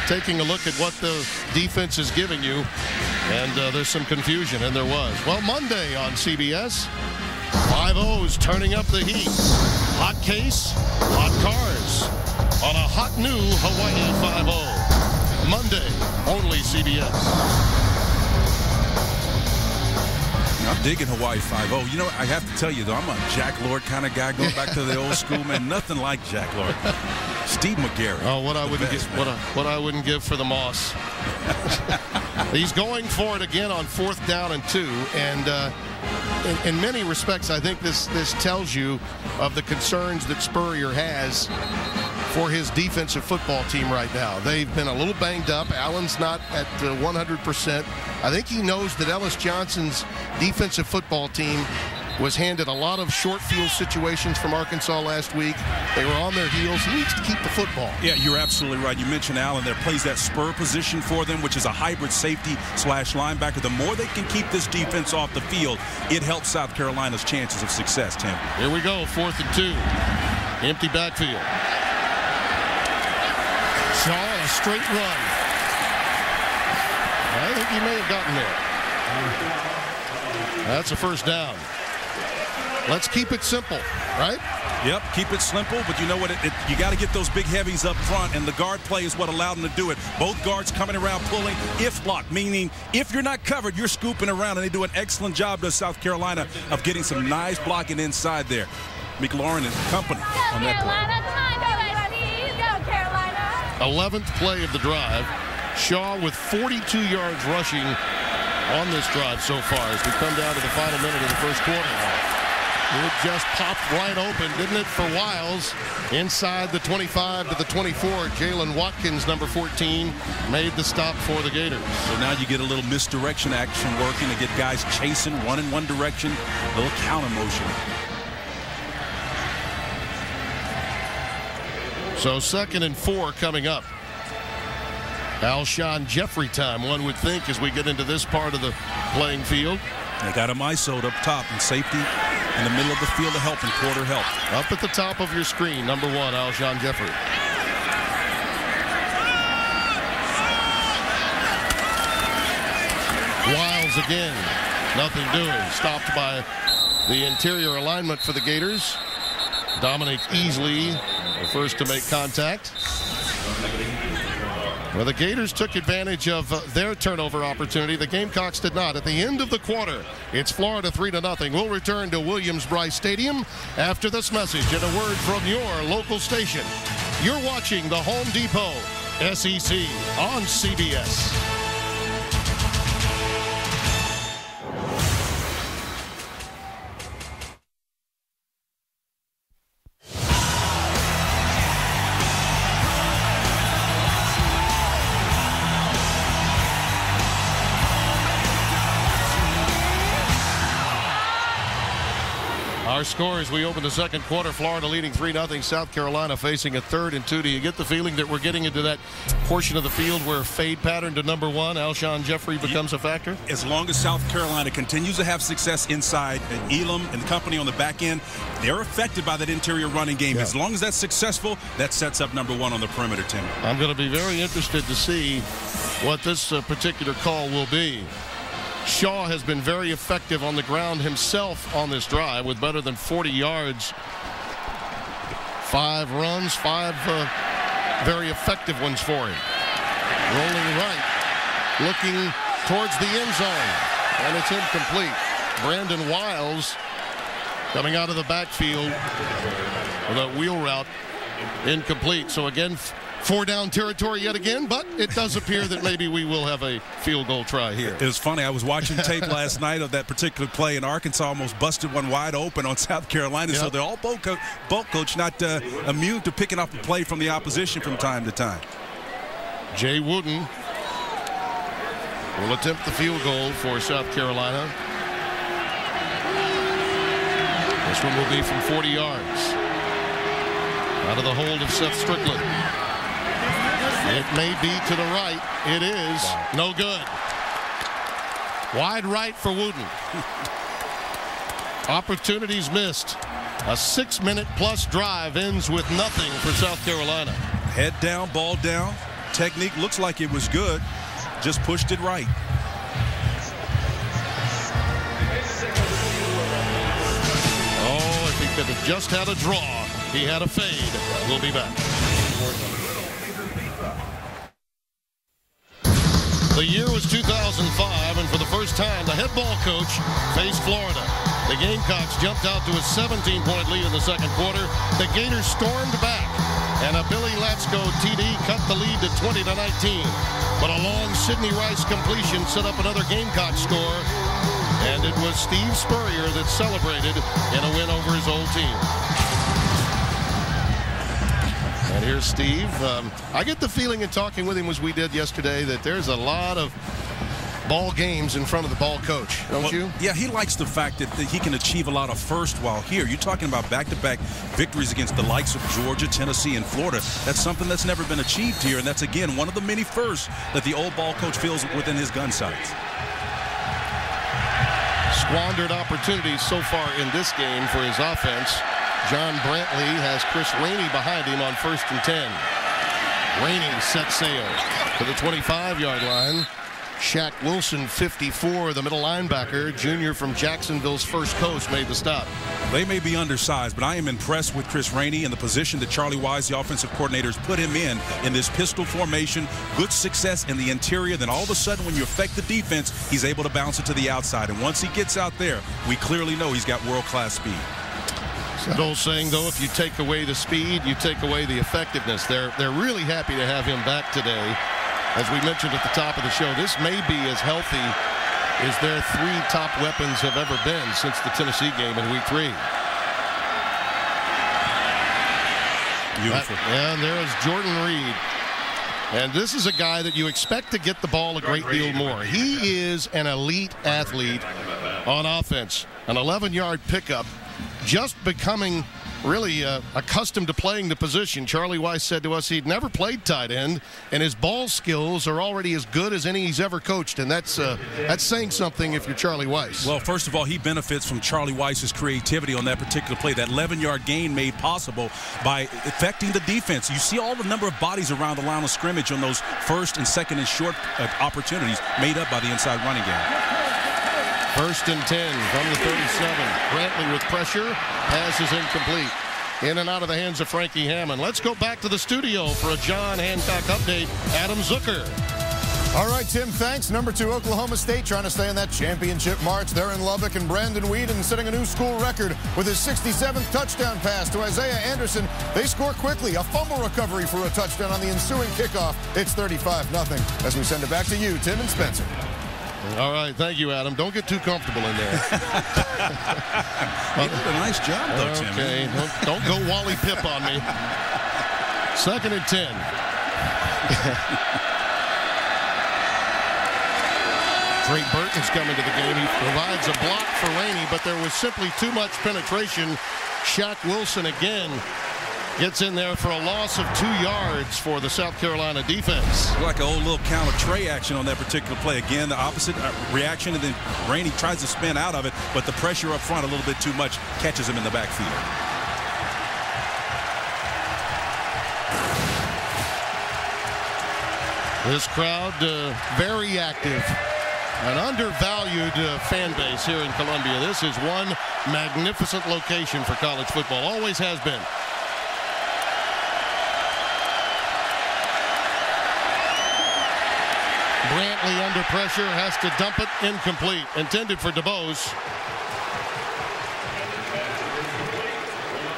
taking a look at what the defense is giving you, and uh, there's some confusion, and there was. Well, Monday on CBS, Five O's turning up the heat. Hot case, hot cars. On a hot new Hawaii 5 Monday, only CBS. I'm digging Hawaii 5-0. You know, I have to tell you, though, I'm a Jack Lord kind of guy going back to the old school, man. Nothing like Jack Lord. Steve McGarrett. Oh, what I wouldn't best, give, what I, what I wouldn't give for the Moss. *laughs* He's going for it again on fourth down and two, and uh, in, in many respects, I think this this tells you of the concerns that Spurrier has for his defensive football team right now. They've been a little banged up. Allen's not at uh, 100%. I think he knows that Ellis Johnson's defensive football team was handed a lot of short field situations from Arkansas last week. They were on their heels. He needs to keep the football. Yeah, you're absolutely right. You mentioned Allen there plays that spur position for them, which is a hybrid safety slash linebacker. The more they can keep this defense off the field, it helps South Carolina's chances of success, Tim. Here we go, fourth and two. Empty backfield. Shaw on a straight run. I think he may have gotten there. That's a first down. Let's keep it simple, right? Yep, keep it simple, but you know what? It, it, you got to get those big heavies up front, and the guard play is what allowed them to do it. Both guards coming around pulling if blocked, meaning if you're not covered, you're scooping around, and they do an excellent job, does South Carolina, of getting some nice blocking inside there. McLaurin and company Go on that play. Carolina, come on. Go Carolina. 11th play of the drive. Shaw with 42 yards rushing on this drive so far as we come down to the final minute of the first quarter. It just popped right open, didn't it, for Wilds? Inside the 25 to the 24, Jaylen Watkins, number 14, made the stop for the Gators. So now you get a little misdirection action working to get guys chasing, one in one direction, a little counter motion. So second and four coming up. Alshon Jeffery time, one would think, as we get into this part of the playing field. They got him ISO'd up top and safety in the middle of the field to help and quarter help. Up at the top of your screen, number one, Alshon Jeffery. Wilds again. Nothing doing. Stopped by the interior alignment for the Gators. Dominic Easley, the first to make contact. Well, the Gators took advantage of uh, their turnover opportunity. The Gamecocks did not. At the end of the quarter, it's Florida 3 to nothing. We'll return to Williams-Brice Stadium after this message and a word from your local station. You're watching the Home Depot SEC on CBS. Our score as we open the second quarter, Florida leading 3-0, South Carolina facing a third and two. Do you get the feeling that we're getting into that portion of the field where fade pattern to number one, Alshon Jeffery, becomes a factor? As long as South Carolina continues to have success inside, and Elam and the company on the back end, they're affected by that interior running game. Yeah. As long as that's successful, that sets up number one on the perimeter, Tim. I'm going to be very interested to see what this uh, particular call will be. Shaw has been very effective on the ground himself on this drive with better than 40 yards. Five runs, five uh, very effective ones for him. Rolling right, looking towards the end zone, and it's incomplete. Brandon Wilds coming out of the backfield with a wheel route incomplete. So again, four down territory yet again, but it does appear that maybe we will have a field goal try here. It was funny. I was watching tape last night of that particular play, and Arkansas almost busted one wide open on *laughs* South Carolina. Yep. So they're all both, co both coach not uh, immune to picking up a play from the opposition from time to time. Jay Wooten will attempt the field goal for South Carolina. This one will be from 40 yards. Out of the hold of Seth Strickland. It may be to the right. It is. No good. Wide right for Wooten. *laughs* Opportunities missed. A six-minute plus drive ends with nothing for South Carolina. Head down, ball down. Technique looks like it was good. Just pushed it right. Oh, I think that it just had a draw. He had a fade. We'll be back. The year was 2005, and for the first time, the head ball coach faced Florida. The Gamecocks jumped out to a 17-point lead in the second quarter. The Gators stormed back, and a Billy Latsko TD cut the lead to 20 to 19. But a long Sidney Rice completion set up another Gamecock score, and it was Steve Spurrier that celebrated in a win over his old team. And here's Steve. Um, I get the feeling in talking with him as we did yesterday that there's a lot of ball games in front of the ball coach, don't well, you? Yeah, he likes the fact that, that, he can achieve a lot of first while here. You're talking about back-to-back -back victories against the likes of Georgia, Tennessee, and Florida. That's something that's never been achieved here, and that's, again, one of the many firsts that the old ball coach feels within his gun sights. Squandered opportunities so far in this game for his offense. John Brantley has Chris Rainey behind him on first and 10. Rainey set sail to the 25-yard line. Shaq Wilson, 54, the middle linebacker, junior from Jacksonville's first coast, made the stop. They may be undersized, but I am impressed with Chris Rainey and the position that Charlie Weis, the offensive coordinator, has put him in, in this pistol formation. Good success in the interior. Then all of a sudden, when you affect the defense, he's able to bounce it to the outside. And once he gets out there, we clearly know he's got world-class speed. That old saying, though, if you take away the speed, you take away the effectiveness. They're they're really happy to have him back today. As we mentioned at the top of the show, this may be as healthy as their three top weapons have ever been since the Tennessee game in Week Three. Beautiful. That, and there is Jordan Reed. And this is a guy that you expect to get the ball a great deal more. He is an elite athlete on offense. An 11-yard pickup just becoming really uh, accustomed to playing the position. Charlie Weis said to us he'd never played tight end, and his ball skills are already as good as any he's ever coached, and that's uh, that's saying something if you're Charlie Weis. Well, first of all, he benefits from Charlie Weis's creativity on that particular play. That 11-yard gain made possible by affecting the defense. You see all the number of bodies around the line of scrimmage on those first and second and short uh, opportunities made up by the inside running game. First and 10 from the 37. Brantley with pressure. Pass is incomplete. In and out of the hands of Frankie Hammond. Let's go back to the studio for a John Hancock update. Adam Zucker. All right, Tim, thanks. Number two, Oklahoma State trying to stay in that championship march. They're in Lubbock, and Brandon Weeden setting a new school record with his 67th touchdown pass to Isaiah Anderson. They score quickly. A fumble recovery for a touchdown on the ensuing kickoff. It's 35 0 as we send it back to you, Tim and Spencer. All right, thank you, Adam. Don't get too comfortable in there. *laughs* you did a nice job, though, Tim. Okay, eh? don't, don't go Wally Pipp on me. Second and ten. Drake Burton's coming to the game. He provides a block for Rainey, but there was simply too much penetration. Shaq Wilson again Gets in there for a loss of two yards for the South Carolina defense. Like an old little counter Trey action on that particular play. Again, the opposite uh, reaction, and then Rainey tries to spin out of it, but the pressure up front a little bit too much catches him in the backfield. This crowd uh, very active. An undervalued uh, fan base here in Columbia. This is one magnificent location for college football. Always has been. Brantley under pressure has to dump it incomplete. Intended for Debose.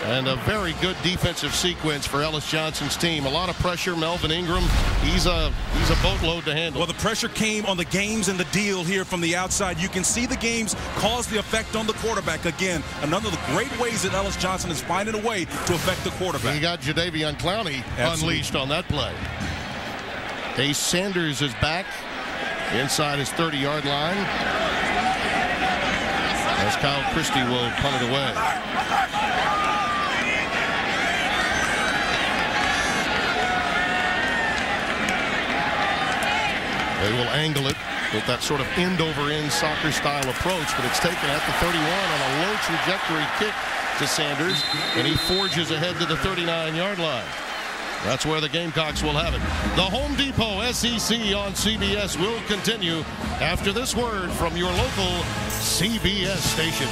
And a very good defensive sequence for Ellis Johnson's team. A lot of pressure. Melvin Ingram, he's a he's a boatload to handle. Well, the pressure came on the games and the deal here from the outside. You can see the games cause the effect on the quarterback. Again, another of the great ways that Ellis Johnson is finding a way to affect the quarterback. He got Jadeveon Clowney Absolutely. unleashed on that play. Ace Sanders is back inside his 30-yard line. As Kyle Christy will punt it away. They will angle it with that sort of end-over-end soccer-style approach, but it's taken at the 31 on a low trajectory kick to Sanders, and he forges ahead to the 39-yard line. That's where the Gamecocks will have it. The Home Depot SEC on CBS will continue after this word from your local CBS station.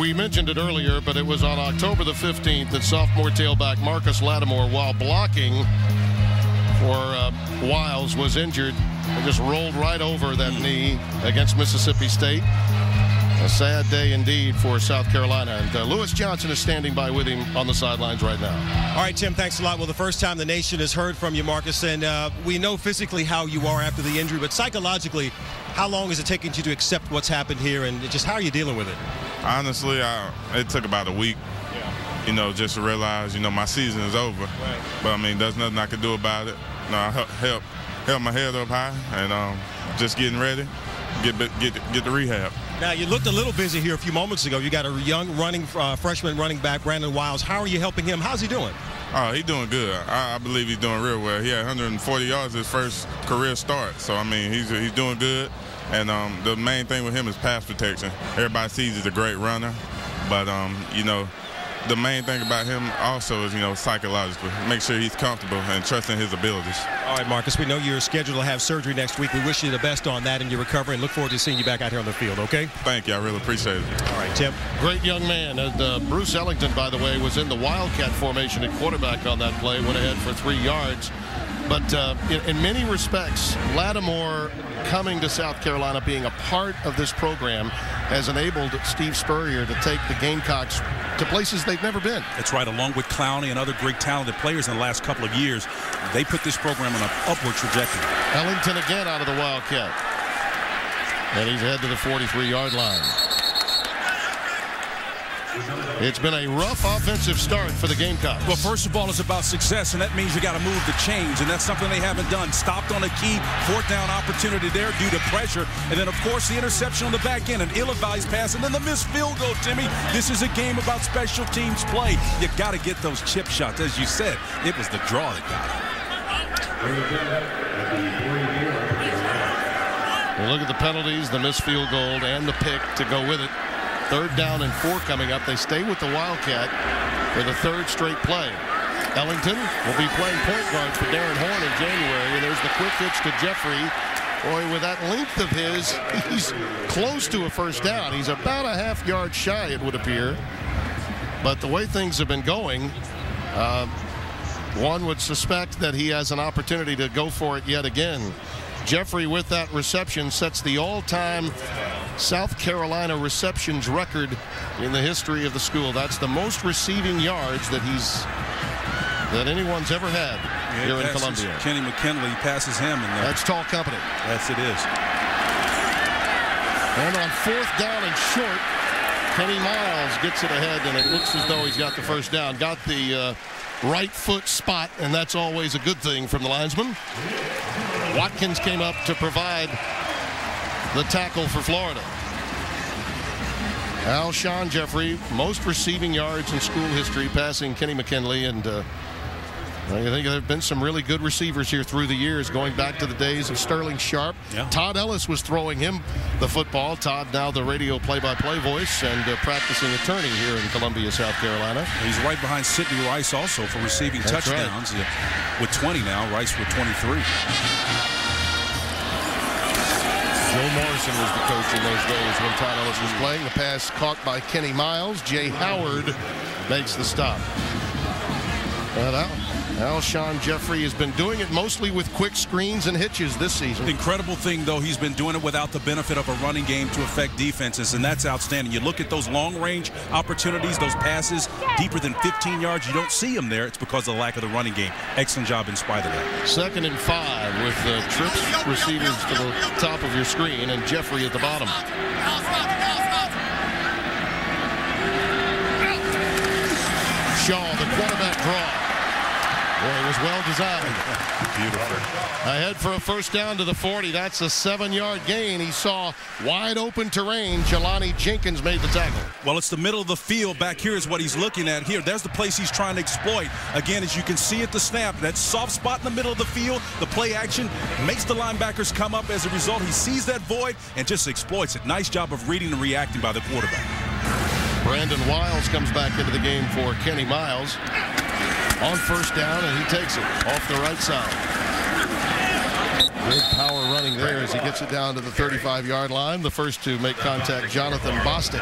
We mentioned it earlier, but it was on October the 15th that sophomore tailback Marcus Lattimore, while blocking for uh, Wilds, was injured and just rolled right over that knee against Mississippi State. A sad day indeed for South Carolina. And uh, Lewis Johnson is standing by with him on the sidelines right now. All right, Tim, thanks a lot. Well, the first time the nation has heard from you, Marcus, and uh, we know physically how you are after the injury, but psychologically, how long is it taking you to accept what's happened here, and just how are you dealing with it? Honestly, I, it took about a week. You know, just to realize, you know, my season is over. Right. But I mean, there's nothing I can do about it. You know, I help help, help my head up high and um, just getting ready, get get get the rehab. Now, you looked a little busy here a few moments ago. You got a young running uh, freshman running back, Brandon Wilds. How are you helping him? How's he doing? Oh, he's doing good. I, I, believe he's doing real well. He had 140 yards his first career start. So, I mean, he's, he's doing good. And um, the main thing with him is pass protection. Everybody sees he's a great runner. But, um, you know, the main thing about him also is, you know, psychologically. Make sure he's comfortable and trusting his abilities. All right, Marcus, we know you're scheduled to have surgery next week. We wish you the best on that and your recovery and look forward to seeing you back out here on the field, okay? Thank you. I really appreciate it. All right, Tim. Great young man. And uh, Bruce Ellington, by the way, was in the Wildcat formation at quarterback on that play, went ahead for three yards. But uh, in, in, many respects, Lattimore coming to South Carolina, being a part of this program, has enabled Steve Spurrier to take the Gamecocks to places they've never been. That's right. Along with Clowney and other great talented players in the last couple of years, they put this program on an upward trajectory. Ellington again out of the Wildcat. And he's head to the 43-yard line. It's been a rough offensive start for the Gamecocks. Well, first of all, it's about success, and that means you got to move the chains, and that's something they haven't done. Stopped on a key fourth down opportunity there due to pressure, and then, of course, the interception on the back end, an ill-advised pass, and then the missed field goal, Timmy. This is a game about special teams play. You got to get those chip shots. As you said, it was the draw that got it. look at the penalties, the missed field goal, and the pick to go with it. Third down and four coming up. They stay with the Wildcat for the third straight play. Ellington will be playing point guard for Darrin Horn in January. And there's the quick pitch to Jeffery. Boy, with that length of his, *laughs* he's close to a first down. He's about a half yard shy, it would appear. But the way things have been going, uh, one would suspect that he has an opportunity to go for it yet again. Jeffery, with that reception, sets the all-time South Carolina receptions record in the history of the school. That's the most receiving yards that he's that anyone's ever had yeah, here in Columbia. Kenny McKinley passes him, and that's tall company. Yes, it is. And on fourth down and short, Kenny Miles gets it ahead, and it looks as though he's got the first down. Got the uh, right foot spot, and that's always a good thing from the linesman. Watkins came up to provide the tackle for Florida. Alshon Jeffery, most receiving yards in school history, passing Kenny McKinley. And uh, I think there have been some really good receivers here through the years, going back to the days of Sterling Sharpe. Yeah. Todd Ellis was throwing him the football. Todd, now the radio play-by-play -play voice and uh, practicing attorney here in Columbia, South Carolina. He's right behind Sidney Rice also for receiving That's touchdowns. Right. With 20 now, Rice with 23. Joe Morrison was the coach in those days when Todd Ellis was playing. The pass caught by Kenny Miles. Jaye Howard makes the stop. But Al Alshon Jeffery has been doing it mostly with quick screens and hitches this season. Incredible thing, though, he's been doing it without the benefit of a running game to affect defenses, and that's outstanding. You look at those long-range opportunities, those passes deeper than 15 yards, you don't see them there. It's because of the lack of the running game. Excellent job in spite of that. Second and five with the trips receivers to the top of your screen and Jeffery at the bottom. Shaw, the quarterback draw. Boy, it was well designed. *laughs* Beautiful. Ahead for a first down to the 40. That's a seven-yard gain. He saw wide open terrain. Jelani Jenkins made the tackle. Well, it's the middle of the field. Back here is what he's looking at here. There's the place he's trying to exploit. Again, as you can see at the snap, that soft spot in the middle of the field, the play action makes the linebackers come up. As a result, he sees that void and just exploits it. Nice job of reading and reacting by the quarterback. Brandon Wilds comes back into the game for Kenny Miles on first down, and he takes it off the right side. Good power running there as he gets it down to the 35-yard line. The first to make contact, Jonathan Bostic.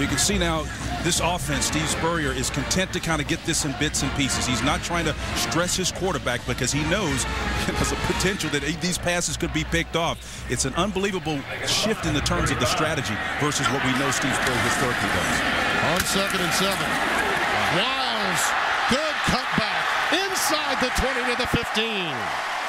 You can see now this offense, Steve Spurrier, is content to kind of get this in bits and pieces. He's not trying to stress his quarterback because he knows *laughs* there's a potential that these passes could be picked off. It's an unbelievable shift in the terms of the strategy versus what we know Steve Spurrier historically does. On second and seven. Wilds Good cutback inside the 20 to the 15.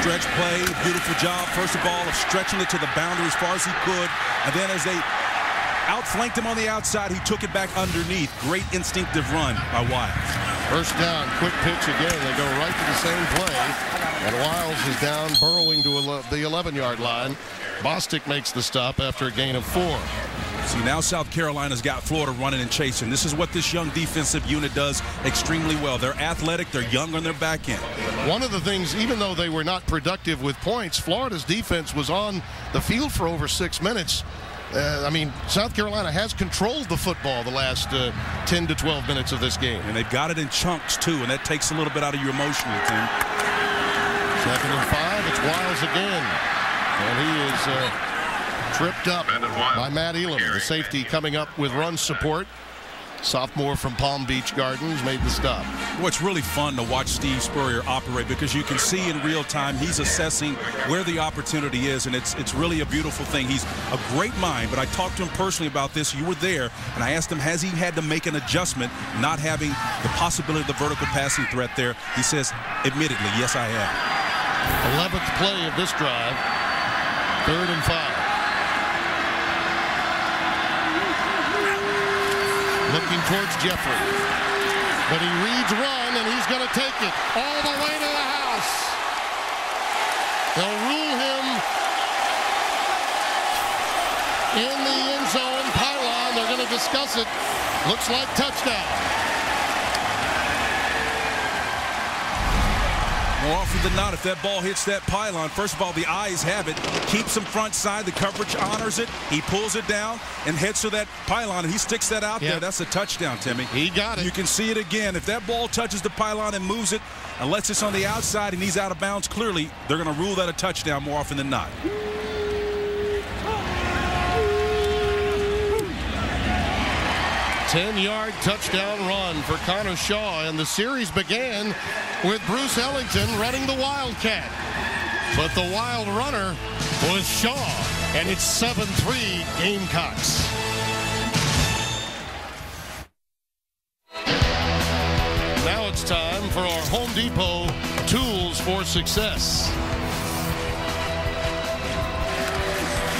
Stretch play, beautiful job, first of all, of stretching it to the boundary as far as he could. And then as they outflanked him on the outside, he took it back underneath. Great instinctive run by Wilds. First down, quick pitch again. They go right to the same play. And Wilds is down, burrowing to the 11-yard line. Bostic makes the stop after a gain of four. See, now South Carolina's got Florida running and chasing. This is what this young defensive unit does extremely well. They're athletic. They're young on their back end. One of the things, even though they were not productive with points, Florida's defense was on the field for over six minutes. Uh, I mean, South Carolina has controlled the football the last uh, 10 to 12 minutes of this game. And they've got it in chunks, too, and that takes a little bit out of your emotion, Tim. Second and five, it's Wilds again. And he is uh, tripped up by Matt Elam, the safety coming up with run support. sophomore from Palm Beach Gardens, made the stop. Well, it's really fun to watch Steve Spurrier operate because you can see in real time he's assessing where the opportunity is, and it's it's really a beautiful thing. He's a great mind, but I talked to him personally about this. You were there, and I asked him, has he had to make an adjustment not having the possibility of the vertical passing threat there? He says, admittedly, yes, I have. 11th play of this drive, third and five. Looking towards Jeffery. But he reads run, and he's going to take it all the way to the house. They'll rule him in the end zone pylon. They're going to discuss it. Looks like touchdown. More often than not, if that ball hits that pylon, first of all, the eyes have it, keeps him front side, the coverage honors it, he pulls it down and heads to that pylon, and he sticks that out yep. there. That's a touchdown, Timmy. He got it. You can see it again. If that ball touches the pylon and moves it, unless it's on the outside and he's out of bounds, clearly they're going to rule that a touchdown more often than not. 10-yard touchdown run for Connor Shaw, and the series began with Bruce Ellington running the Wildcat. But the wild runner was Shaw, and it's 7-3 Gamecocks. Now it's time for our Home Depot Tools for Success.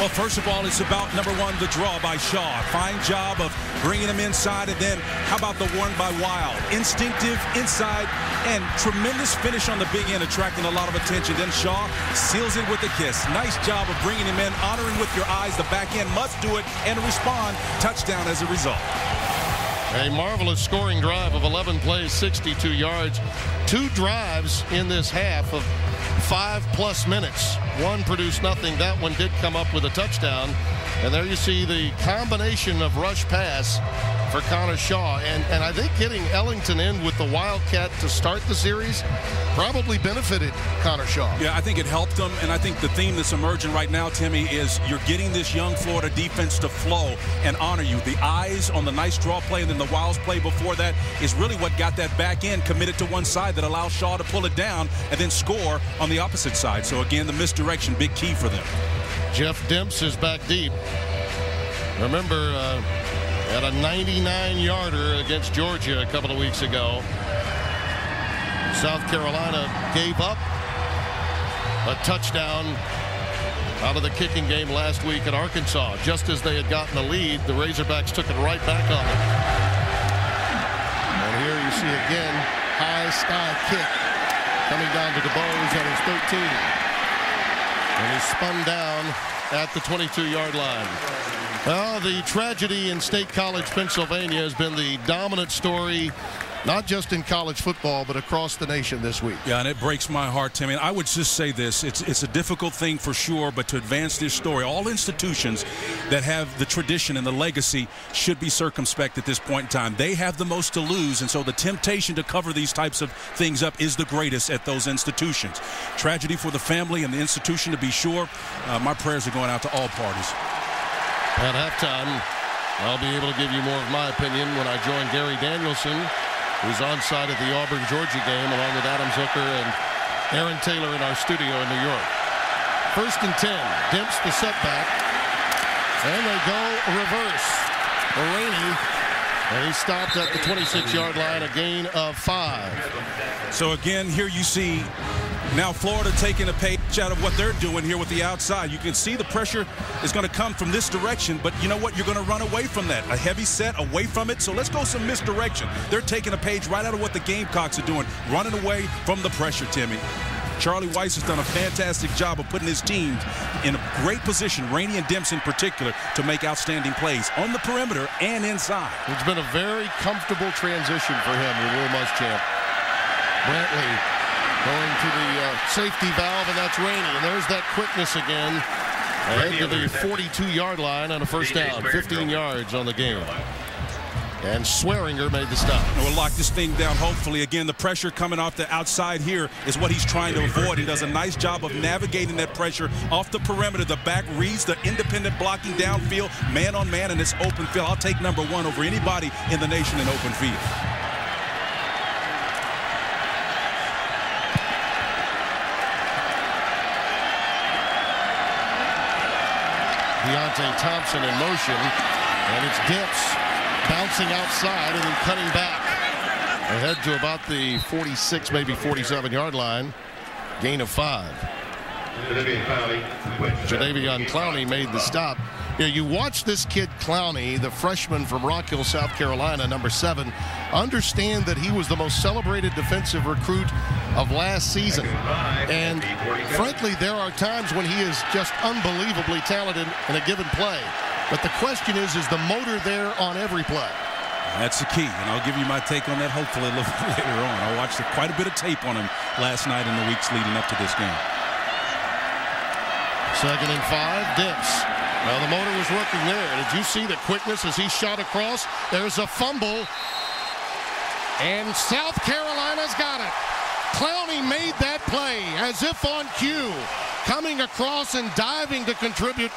Well, first of all, it's about number one, the draw by Shaw. Fine job of bringing him inside. And then how about the one by Wild? Instinctive, inside, and tremendous finish on the big end, attracting a lot of attention. Then Shaw seals it with a kiss. Nice job of bringing him in, honoring with your eyes. The back end must do it and respond. Touchdown as a result. A marvelous scoring drive of 11 plays, 62 yards. Two drives in this half of five plus minutes. One produced nothing. That one did come up with a touchdown. And there you see the combination of rush pass for Connor Shaw. And, and I think getting Ellington in with the Wildcat to start the series probably benefited Connor Shaw. Yeah, I think it helped them. And I think the theme that's emerging right now, Timmy, is you're getting this young Florida defense to flow and honor you. The eyes on the nice draw play and then the Wilds play before that is really what got that back end committed to one side that allows Shaw to pull it down and then score on the opposite side. So again, the misdirection, big key for them. Jeff Demps is back deep. Remember, uh, at a 99-yarder against Georgia a couple of weeks ago. South Carolina gave up a touchdown out of the kicking game last week at Arkansas. Just as they had gotten the lead, the Razorbacks took it right back on them. And here you see again, high sky kick coming down to Debose on his 13. And he spun down at the 22-yard line. Well, the tragedy in State College, Pennsylvania has been the dominant story not just in college football, but across the nation this week. Yeah, and it breaks my heart, Timmy. I would just say this. It's, it's a difficult thing for sure, but to advance this story, all institutions that have the tradition and the legacy should be circumspect at this point in time. They have the most to lose, and so the temptation to cover these types of things up is the greatest at those institutions. Tragedy for the family and the institution, to be sure. Uh, my prayers are going out to all parties. At halftime, I'll be able to give you more of my opinion when I join Gary Danielson, who's on site at the Auburn, Georgia game, along with Adam Zucker and Aaron Taylor in our studio in New York. First and 10, Demps the setback, and they go reverse. Rainey, and he stopped at the 26-yard line, a gain of five. So again, here you see now Florida taking a page out of what they're doing here with the outside. You can see the pressure is going to come from this direction, but you know what? You're going to run away from that. A heavy set away from it. So let's go some misdirection. They're taking a page right out of what the Gamecocks are doing, running away from the pressure, Timmy. Charlie Weis has done a fantastic job of putting his team in a great position, Rainey and Demps in particular, to make outstanding plays on the perimeter and inside. It's been a very comfortable transition for him, the Will Muschamp. Brantley Going to the uh, safety valve, and that's Rainey. And there's that quickness again. Ahead to the 42-yard line on a first down. 15 yards on the game. And Swearinger made the stop. We'll lock this thing down, hopefully. Again, the pressure coming off the outside here is what he's trying to avoid. He does a nice job of navigating that pressure off the perimeter. The back reads the independent blocking downfield, man on man, and it's open field. I'll take number one over anybody in the nation in open field. Deonte Thompson in motion, and it's Demps bouncing outside and then cutting back ahead to about the 46, maybe 47 yard line. Gain of five. Jadeveon Clowney made the stop. You watch this kid Clowney, the freshman from Rock Hill, South Carolina, number seven, understand that he was the most celebrated defensive recruit of last season. And frankly, there are times when he is just unbelievably talented in a given play. But the question is, is the motor there on every play? That's the key, and I'll give you my take on that hopefully a little *laughs* later on. I watched quite a bit of tape on him last night in the weeks leading up to this game. Second and five, Demps. Well, the motor was working there. Did you see the quickness as he shot across? There's a fumble. And South Carolina's got it. Clowney made that play as if on cue. Coming across and diving to contribute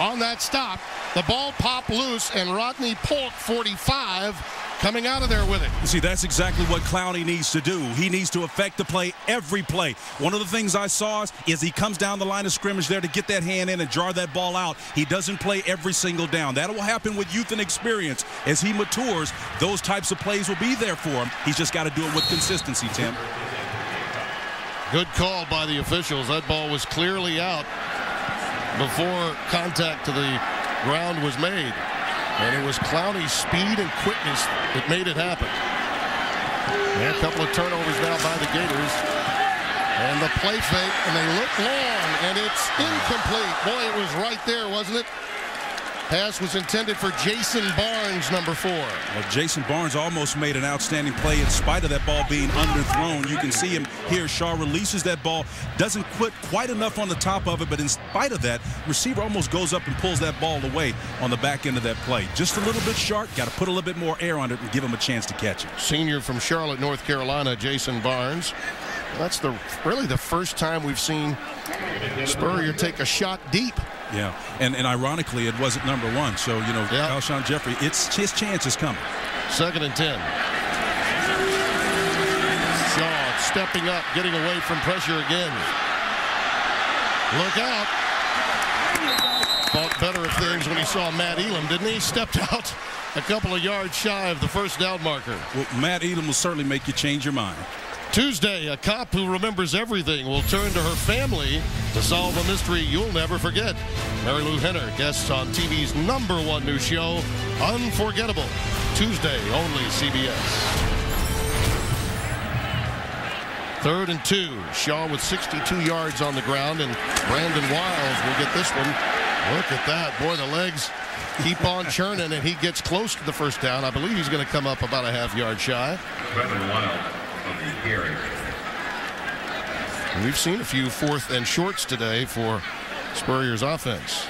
on that stop. The ball popped loose, and Rodney Paulk, 45, coming out of there with it. See, that's exactly what Clowney needs to do. He needs to affect the play every play. One of the things I saw is he comes down the line of scrimmage there to get that hand in and jar that ball out. He doesn't play every single down. That will happen with youth and experience. As he matures, those types of plays will be there for him. He's just got to do it with consistency, Tim. Good call by the officials. That ball was clearly out before contact to the ground was made. And it was Clowney's speed and quickness that made it happen. And a couple of turnovers now by the Gators. And the play fake, and they look long, and it's incomplete. Boy, it was right there, wasn't it? Pass was intended for Jason Barnes, number four. Well, Jason Barnes almost made an outstanding play in spite of that ball being underthrown. You can see him here. Shaw releases that ball, doesn't quit quite enough on the top of it, but in spite of that, receiver almost goes up and pulls that ball away on the back end of that play. Just a little bit sharp. Got to put a little bit more air on it and give him a chance to catch it. Senior from Charlotte, North Carolina, Jason Barnes. That's the really the first time we've seen Spurrier take a shot deep. Yeah, and and ironically, it wasn't number one. So you know, yep. Alshon Jeffery, it's his chance is coming. Second and ten. Shaw stepping up, getting away from pressure again. Look out. Thought better of things when he saw Matt Elam, didn't he? Stepped out a couple of yards shy of the first down marker. Well, Matt Elam will certainly make you change your mind. Tuesday, a cop who remembers everything will turn to her family to solve a mystery you'll never forget. Marilu Henner guests on TV's number one new show, Unforgettable. Tuesday, only CBS. Third and two. Shaw with 62 yards on the ground, and Brandon Wilds will get this one. Look at that. Boy, the legs keep on churning, and he gets close to the first down. I believe he's going to come up about a half yard shy. Brandon Wilds. We've seen a few fourth and shorts today for Spurrier's offense.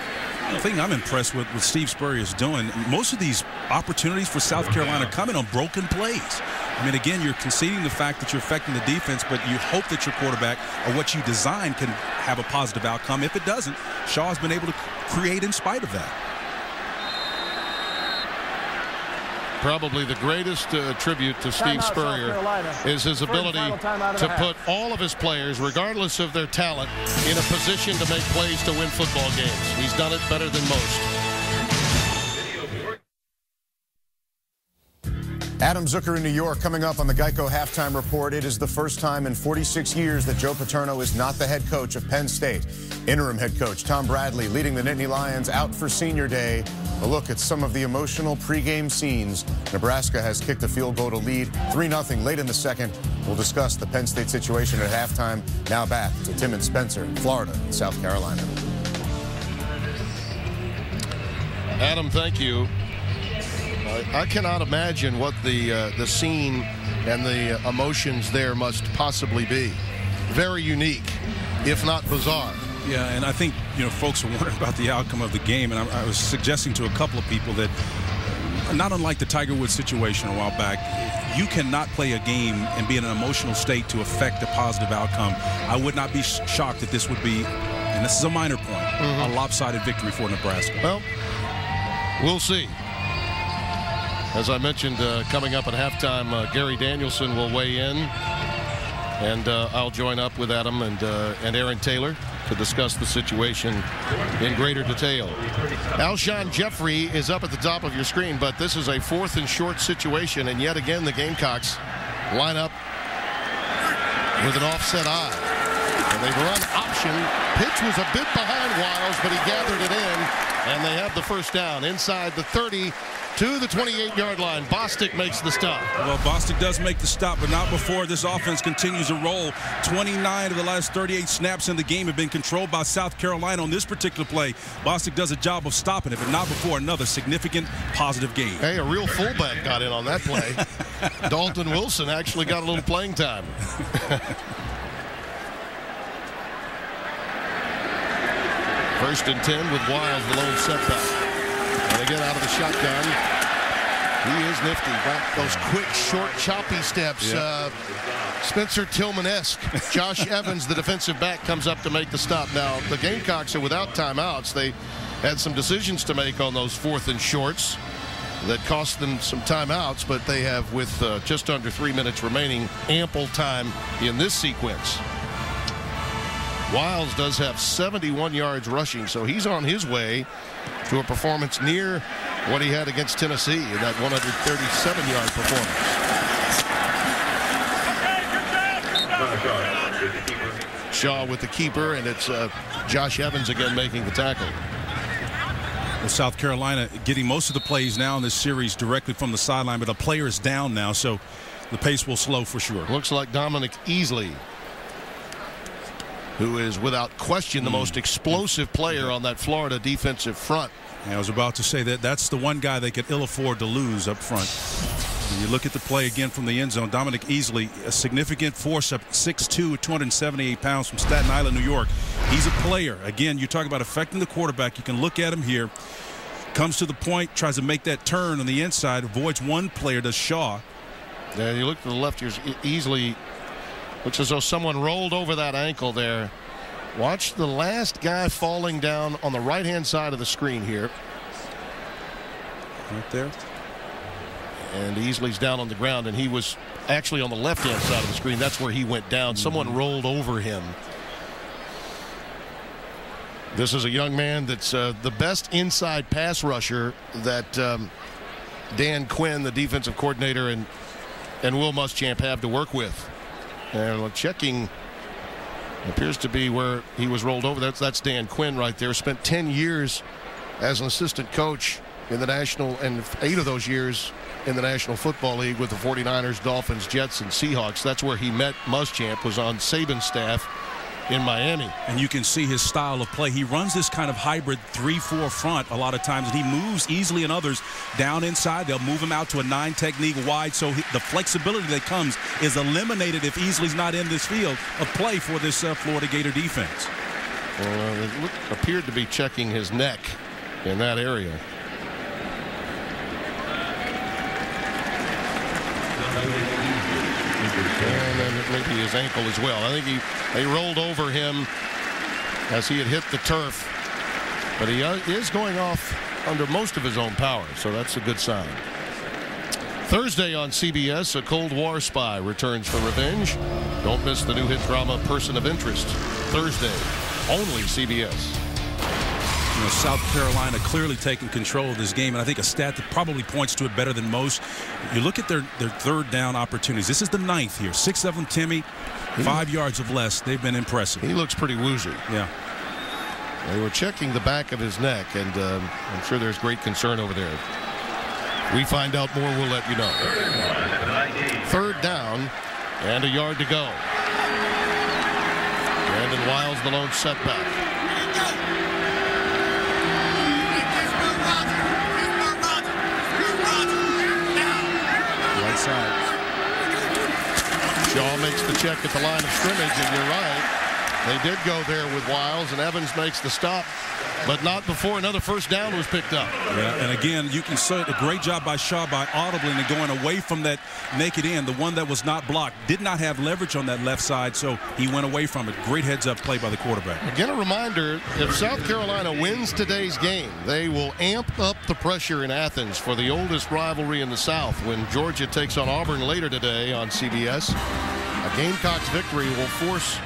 The thing I'm impressed with what Steve Spurrier is doing, most of these opportunities for South Carolina coming on broken plays. I mean, again, you're conceding the fact that you're affecting the defense, but you hope that your quarterback or what you design can have a positive outcome. If it doesn't, Shaw's been able to create in spite of that. Probably the greatest uh, tribute to Steve Spurrier is his ability to put all of his players, regardless of their talent, in a position to make plays to win football games. He's done it better than most. Adam Zucker in New York coming up on the Geico halftime report. It is the first time in 46 years that Joe Paterno is not the head coach of Penn State. Interim head coach Tom Bradley leading the Nittany Lions out for senior day. A look at some of the emotional pregame scenes. Nebraska has kicked a field goal to lead 3-0 late in the second. We'll discuss the Penn State situation at halftime. Now back to Tim and Spencer in Florida and South Carolina. Adam, thank you. I cannot imagine what the uh, the scene and the emotions there must possibly be. Very unique, if not bizarre. Yeah, and I think you know folks are wondering *laughs* about the outcome of the game, and I, I was suggesting to a couple of people that not unlike the Tiger Woods situation a while back, you cannot play a game and be in an emotional state to affect a positive outcome. I would not be shocked that this would be, and this is a minor point, mm-hmm. a lopsided victory for Nebraska. Well, we'll see. As I mentioned, uh, coming up at halftime, uh, Gary Danielson will weigh in, and uh, I'll join up with Adam and uh, and Aaron Taylor to discuss the situation in greater detail. Alshon Jeffery is up at the top of your screen, but this is a fourth and short situation, and yet again the Gamecocks line up with an offset eye. And they run option. Pitch was a bit behind Wilds, but he gathered it in, and they have the first down inside the 30 to the 28-yard line. Bostic makes the stop. Well, Bostic does make the stop, but not before this offense continues to roll. 29 of the last 38 snaps in the game have been controlled by South Carolina on this particular play. Bostic does a job of stopping it, but not before another significant positive game. Hey, a real fullback got in on that play. *laughs* Dalton Wilson actually got a little playing time. *laughs* First and 10 with Wilds, the lone setback. They get out of the shotgun. He is nifty. Got those quick, short, choppy steps. Yep. Uh, Spencer Tillman-esque. Josh *laughs* Evans, the defensive back, comes up to make the stop. Now, the Gamecocks are without timeouts. They had some decisions to make on those fourth and shorts that cost them some timeouts, but they have, with uh, just under three minutes remaining, ample time in this sequence. Wilds does have 71 yards rushing, so he's on his way to a performance near what he had against Tennessee in that 137-yard performance. Shaw with the keeper, and it's uh, Josh Evans again making the tackle. Well, South Carolina getting most of the plays now in this series directly from the sideline, but a player is down now, so the pace will slow for sure. Looks like Dominic Easley who is without question the hmm. most explosive player on that Florida defensive front. I was about to say that that's the one guy they could ill afford to lose up front. When you look at the play again from the end zone, Dominic Easley, a significant force up 6'2", 278 pounds from Staten Island, New York. He's a player. Again, you talk about affecting the quarterback. You can look at him here. Comes to the point, tries to make that turn on the inside, avoids one player, does Shaw. Yeah, you look to the left, here's Easley Looks as though someone rolled over that ankle there. Watch the last guy falling down on the right-hand side of the screen here. Right there. And Easley's down on the ground, and he was actually on the left-hand side of the screen. That's where he went down. Mm -hmm. Someone rolled over him. This is a young man that's uh, the best inside pass rusher that um, Dan Quinn, the defensive coordinator, and and Will Muschamp have to work with. And checking appears to be where he was rolled over. That's that's Dan Quinn right there. Spent 10 years as an assistant coach in the national and eight of those years in the National Football League with the 49ers, Dolphins, Jets, and Seahawks. That's where he met Muschamp, was on Saban's staff in Miami. And you can see his style of play. He runs this kind of hybrid 3-4 front a lot of times, and he moves Easley in others down inside. They'll move him out to a nine technique wide, so he, the flexibility that comes is eliminated if Easley's not in this field of play for this uh, Florida Gator defense. Well, it looked, appeared to be checking his neck in that area. And then maybe his ankle as well. I think he they rolled over him as he had hit the turf. But he uh, is going off under most of his own power, so that's a good sign. Thursday on CBS, a Cold War spy returns for revenge. Don't miss the new hit drama Person of Interest. Thursday, only CBS. You know, South Carolina clearly taking control of this game, and I think a stat that probably points to it better than most. You look at their, their third down opportunities. This is the ninth here. Six of them, Timmy, five yards of less. They've been impressive. He looks pretty woozy. Yeah. They were checking the back of his neck, and um, I'm sure there's great concern over there. We find out more, we'll let you know. Third down, and a yard to go. Brandon Wilds, the lone setback. Shaw makes the check at the line of scrimmage, and you're right. They did go there with Wilds, and Evans makes the stop, but not before another first down was picked up. Yeah, and again, you can say a great job by Shaw by audibly and going away from that naked end, the one that was not blocked. Did not have leverage on that left side, so he went away from it. Great heads-up play by the quarterback. Again, a reminder, if South Carolina wins today's game, they will amp up the pressure in Athens for the oldest rivalry in the South when Georgia takes on Auburn later today on CBS. A Gamecocks victory will force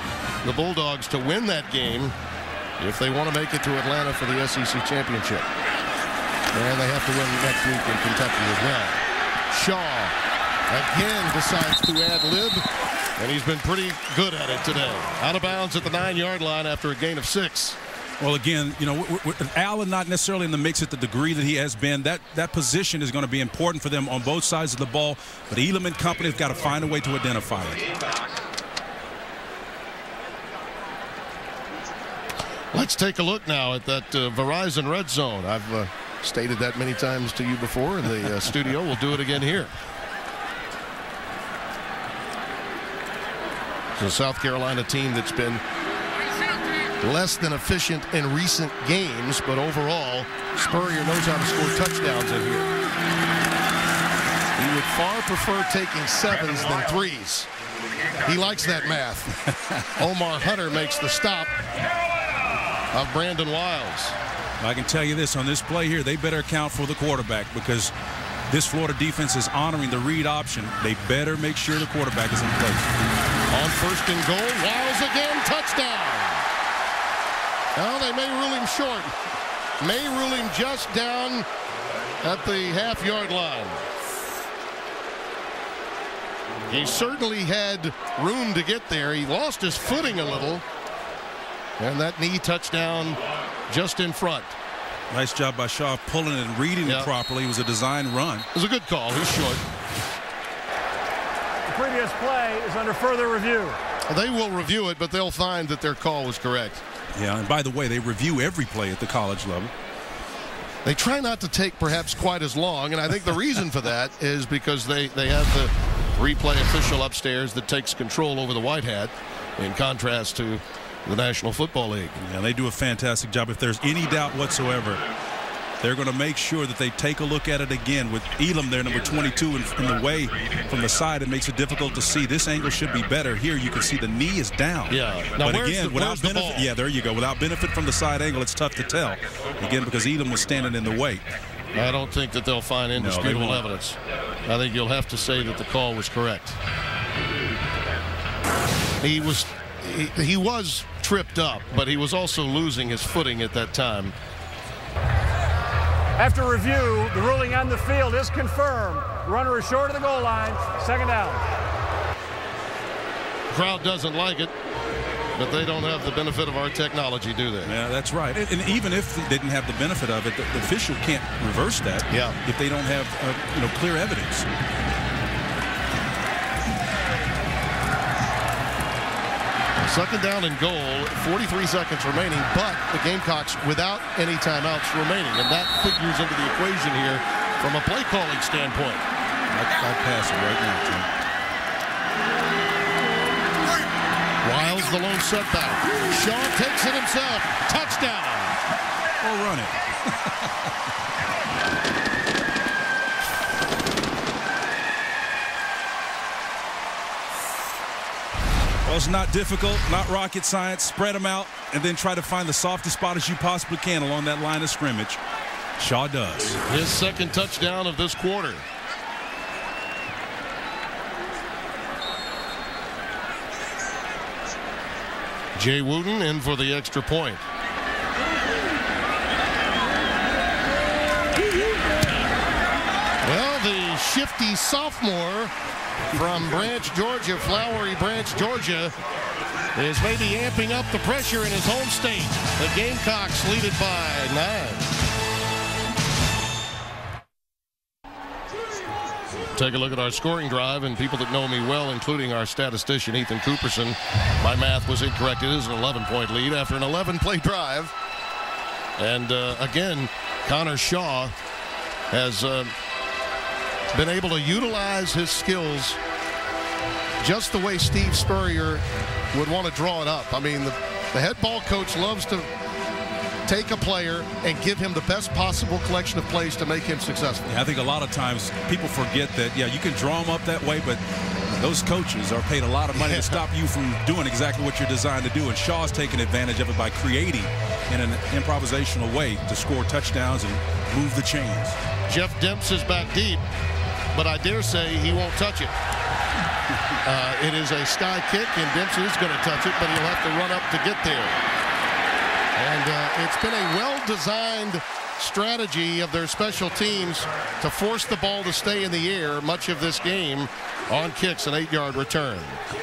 the Bulldogs to win that game if they want to make it to Atlanta for the SEC championship. And they have to win next week in Kentucky as well. Shaw again decides to ad lib, and he's been pretty good at it today. Out of bounds at the nine-yard line after a gain of six. Well, again, you know, Allen not necessarily in the mix at the degree that he has been, that, that position is going to be important for them on both sides of the ball. But Elam and company have got to find a way to identify it. Let's take a look now at that uh, Verizon Red Zone. I've uh, stated that many times to you before in the uh, *laughs* studio. We'll do it again here. It's a South Carolina team that's been less than efficient in recent games, but overall, Spurrier knows how to score touchdowns in here. He would far prefer taking sevens than threes. He likes that math. *laughs* Omar Hunter makes the stop of Brandon Wilds. I can tell you this on this play here, they better account for the quarterback because this Florida defense is honoring the read option. They better make sure the quarterback is in place. On first and goal, Wilds again, touchdown. Well, they may rule him short. May rule him just down at the half-yard line. He certainly had room to get there. He lost his footing a little. And that knee touchdown just in front. Nice job by Shaw pulling it and reading yep. it properly. It was a design run. It was a good call. He's short. The previous play is under further review. They will review it, but they'll find that their call was correct. Yeah, and by the way, they review every play at the college level. They try not to take perhaps quite as long, and I think the reason for that *laughs* is because they, they have the replay official upstairs that takes control over the white hat, in contrast to the National Football League. Yeah, they do a fantastic job. If there's any doubt whatsoever, they're going to make sure that they take a look at it again with Elam there, number 22, in, in, the way from the side. It makes it difficult to see. This angle should be better. Here you can see the knee is down. Yeah. Now, but again, the, without benefit, the yeah, there you go. Without benefit from the side angle, it's tough to tell. Again, because Elam was standing in the way. I don't think that they'll find indisputable no, evidence. I think you'll have to say that the call was correct. He was he, he was tripped up, but he was also losing his footing at that time. After review, the ruling on the field is confirmed. Runner is short of the goal line. Second down. Crowd doesn't like it, but they don't have the benefit of our technology, do they? Yeah, that's right. And even if they didn't have the benefit of it, the, the official can't reverse that. Yeah. If they don't have, uh, you know, clear evidence. Second down and goal, 43 seconds remaining, but the Gamecocks without any timeouts remaining. And that figures into the equation here from a play calling standpoint. I'd pass it right now, Tim. Wilds the lone setback. Shaw takes it himself. Touchdown. Or run it. *laughs* Well, it's not difficult, not rocket science. Spread them out and then try to find the softest spot as you possibly can along that line of scrimmage. Shaw does. His second touchdown of this quarter. Jay Wooten in for the extra point. Well, the shifty sophomore from Branch, Georgia, Flowery Branch, Georgia, is maybe amping up the pressure in his home state. The Gamecocks lead it by nine. Take a look at our scoring drive, and people that know me well, including our statistician, Ethan Cooperson. My math was incorrect. It is an 11-point lead after an 11-play drive. And uh, again, Connor Shaw has uh, been able to utilize his skills just the way Steve Spurrier would want to draw it up. I mean, the The head ball coach loves to take a player and give him the best possible collection of plays to make him successful. Yeah, I think a lot of times people forget that, yeah, you can draw them up that way, but those coaches are paid a lot of money to stop you from doing exactly what you're designed to do. And Shaw's taking advantage of it by creating in an improvisational way to score touchdowns and move the chains. Jeff Demps is back deep, but I dare say he won't touch it. *laughs* Uh, it is a sky kick, and Demps is going to touch it, but he'll have to run up to get there. And uh, it's been a well-designed strategy of their special teams to force the ball to stay in the air much of this game on kicks, an eight-yard return.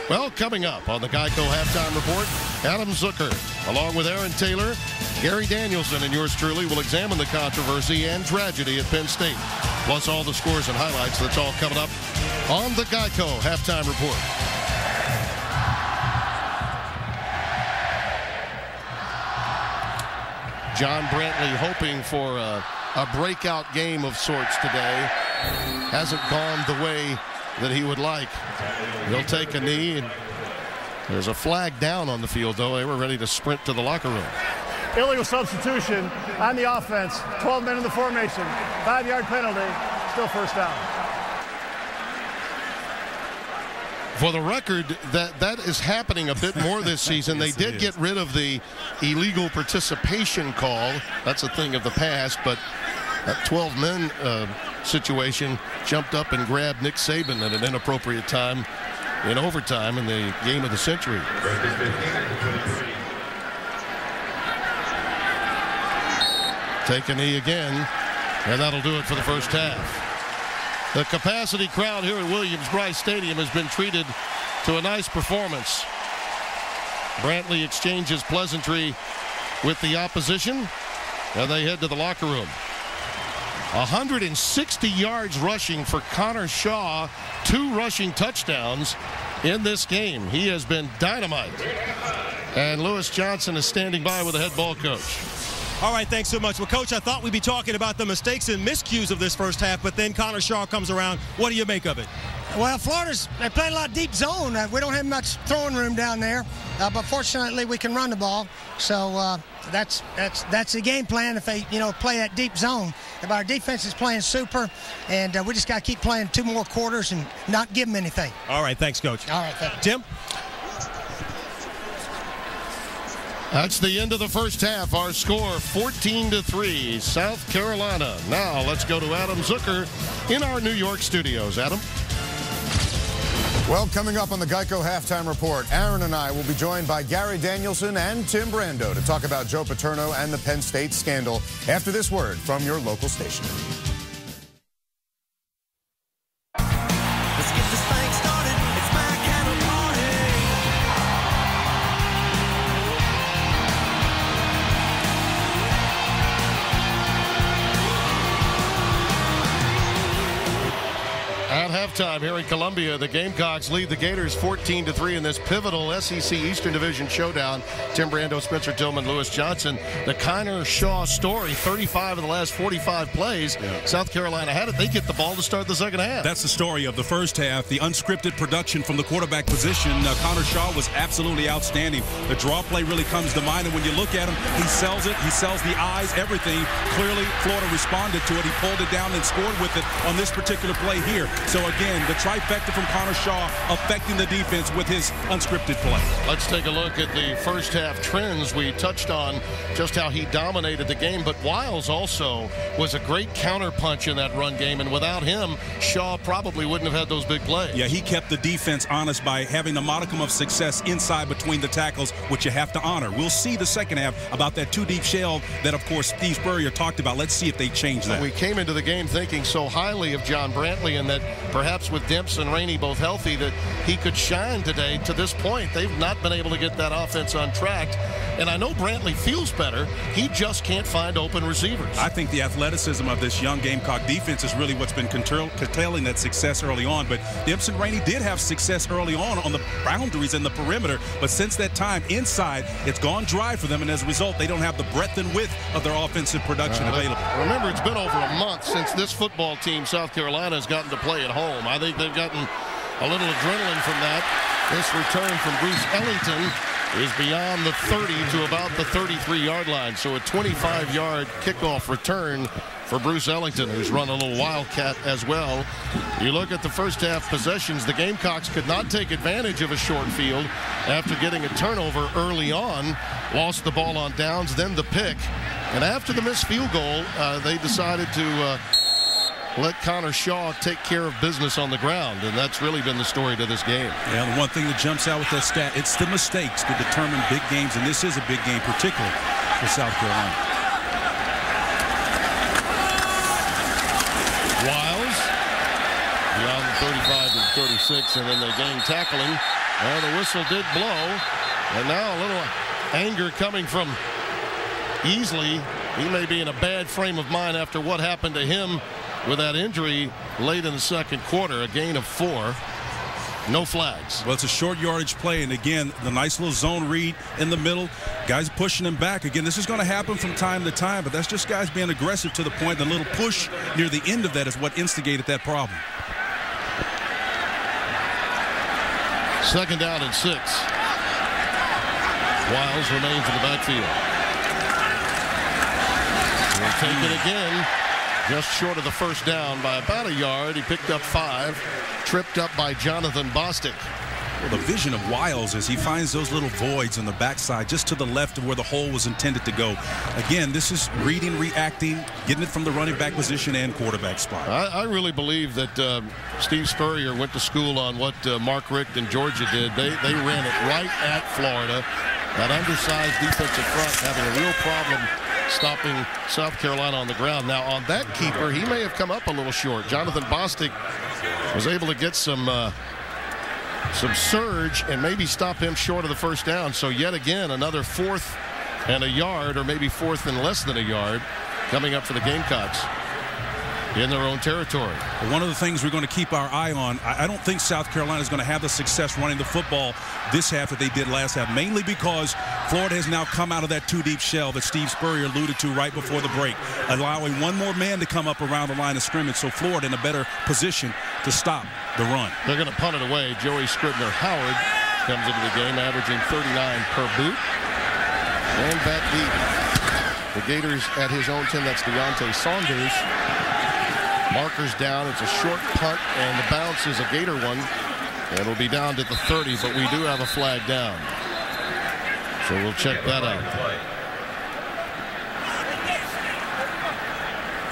Well, coming up on the Geico Halftime Report, Adam Zucker, along with Aaron Taylor, Gary Danielson, and yours truly will examine the controversy and tragedy at Penn State. Plus all the scores and highlights. That's all coming up on the Geico Halftime Report. John Brantley hoping for a, a breakout game of sorts today. Hasn't gone the way that he would like. He'll take a knee. And there's a flag down on the field, though. They were ready to sprint to the locker room. Illegal substitution on the offense. 12 men in the formation. Five-yard penalty. Still first down. For the record, that that is happening a bit more this *laughs* season. yes, they did get rid of the illegal participation call. That's a thing of the past, but that 12 men uh, situation jumped up and grabbed Nick Saban at an inappropriate time in overtime in the game of the century. Take a knee again, and that'll do it for the first half. The capacity crowd here at Williams-Brice Stadium has been treated to a nice performance. Brantley exchanges pleasantry with the opposition, and they head to the locker room. 160 yards rushing for Connor Shaw, two rushing touchdowns in this game. He has been dynamite. And Lewis Johnson is standing by with the head ball coach. All right, thanks so much. Well, Coach, I thought we'd be talking about the mistakes and miscues of this first half, but then Connor Shaw comes around. What do you make of it? Well, Florida's they play a lot of deep zone. Uh, we don't have much throwing room down there, uh, but fortunately we can run the ball. So uh, that's that's that's the game plan if they you know play that deep zone. If our defense is playing super, and uh, we just got to keep playing two more quarters and not give them anything. All right, thanks, Coach. All right, thanks. Tim. That's the end of the first half. Our score 14 to 3, South Carolina. Now let's go to Adam Zucker in our New York studios. Adam. Well, coming up on the Geico Halftime Report, Aaron and I will be joined by Gary Danielson and Tim Brando to talk about Joe Paterno and the Penn State scandal after this word from your local station. In Columbia. The Gamecocks lead the Gators 14 to 3 in this pivotal SEC Eastern Division showdown. Tim Brando, Spencer Tillman, Lewis Johnson. The Connor Shaw story 35 of the last 45 plays. Yeah. South Carolina had it. They get the ball to start the second half. That's the story of the first half. The unscripted production from the quarterback position. Uh, Connor Shaw was absolutely outstanding. The draw play really comes to mind. And when you look at him, he sells it. He sells the eyes, everything. Clearly, Florida responded to it. He pulled it down and scored with it on this particular play here. So again, the trifecta from Connor Shaw affecting the defense with his unscripted play. Let's take a look at the first half trends. We touched on just how he dominated the game, but Wilds also was a great counterpunch in that run game, and without him, Shaw probably wouldn't have had those big plays. Yeah, he kept the defense honest by having a modicum of success inside between the tackles, which you have to honor. We'll see the second half about that two deep shell that, of course, Steve Spurrier talked about. Let's see if they change that. We came into the game thinking so highly of John Brantley and that perhaps with Demps and Rainey both healthy that he could shine today. To this point, they've not been able to get that offense on track. And I know Brantley feels better. He just can't find open receivers. I think the athleticism of this young Gamecock defense is really what's been curtailing that success early on. But Demps and Rainey did have success early on on the boundaries and the perimeter. But since that time, inside, it's gone dry for them. And as a result, they don't have the breadth and width of their offensive production uh, available. Remember, it's been over a month since this football team, South Carolina, has gotten to play at home. I think they've gotten a little adrenaline from that. This return from Bruce Ellington is beyond the 30 to about the 33-yard line. So a 25-yard kickoff return for Bruce Ellington, who's run a little wildcat as well. You look at the first half possessions, the Gamecocks could not take advantage of a short field after getting a turnover early on. Lost the ball on downs, then the pick. And after the missed field goal, uh, they decided to uh, let Connor Shaw take care of business on the ground, and that's really been the story to this game. Yeah, the one thing that jumps out with that stat, it's the mistakes that determine big games, and this is a big game, particularly for South Carolina. Wilds beyond the 35 to 36, and then they gain tackling. Well, the whistle did blow, and now a little anger coming from Easley. He may be in a bad frame of mind after what happened to him with that injury late in the second quarter. A gain of four. No flags. Well, it's a short yardage play, and again, the nice little zone read in the middle. Guys pushing him back. Again, this is going to happen from time to time, but that's just guys being aggressive to the point. The little push near the end of that is what instigated that problem. Second down and six. Wilds remains in the backfield. We'll take it again. Just short of the first down by about a yard. He picked up five. Tripped up by Jonathan Bostic. Well, the vision of Wilds is he finds those little voids on the backside just to the left of where the hole was intended to go. Again, this is reading, reacting, getting it from the running back position and quarterback spot. I, I really believe that uh, Steve Spurrier went to school on what uh, Mark Richt and Georgia did. They, they ran it right at Florida. That undersized defensive front having a real problem stopping South Carolina on the ground. Now, on that keeper, he may have come up a little short. Jonathan Bostic was able to get some uh, some surge and maybe stop him short of the first down. So yet again, another fourth and a yard, or maybe fourth and less than a yard, coming up for the Gamecocks in their own territory. One of the things we're going to keep our eye on, I don't think South Carolina is going to have the success running the football this half that they did last half, mainly because Florida has now come out of that two-deep shell that Steve Spurrier alluded to right before the break, allowing one more man to come up around the line of scrimmage, so Florida in a better position to stop the run. They're going to punt it away. Joey Scribner Howard comes into the game, averaging 39 per boot. And back deep. The Gators at his own 10, that's De'Ante Saunders. Markers down. It's a short punt, and the bounce is a Gator one. And it'll be down to the 30, but we do have a flag down. So we'll check that out.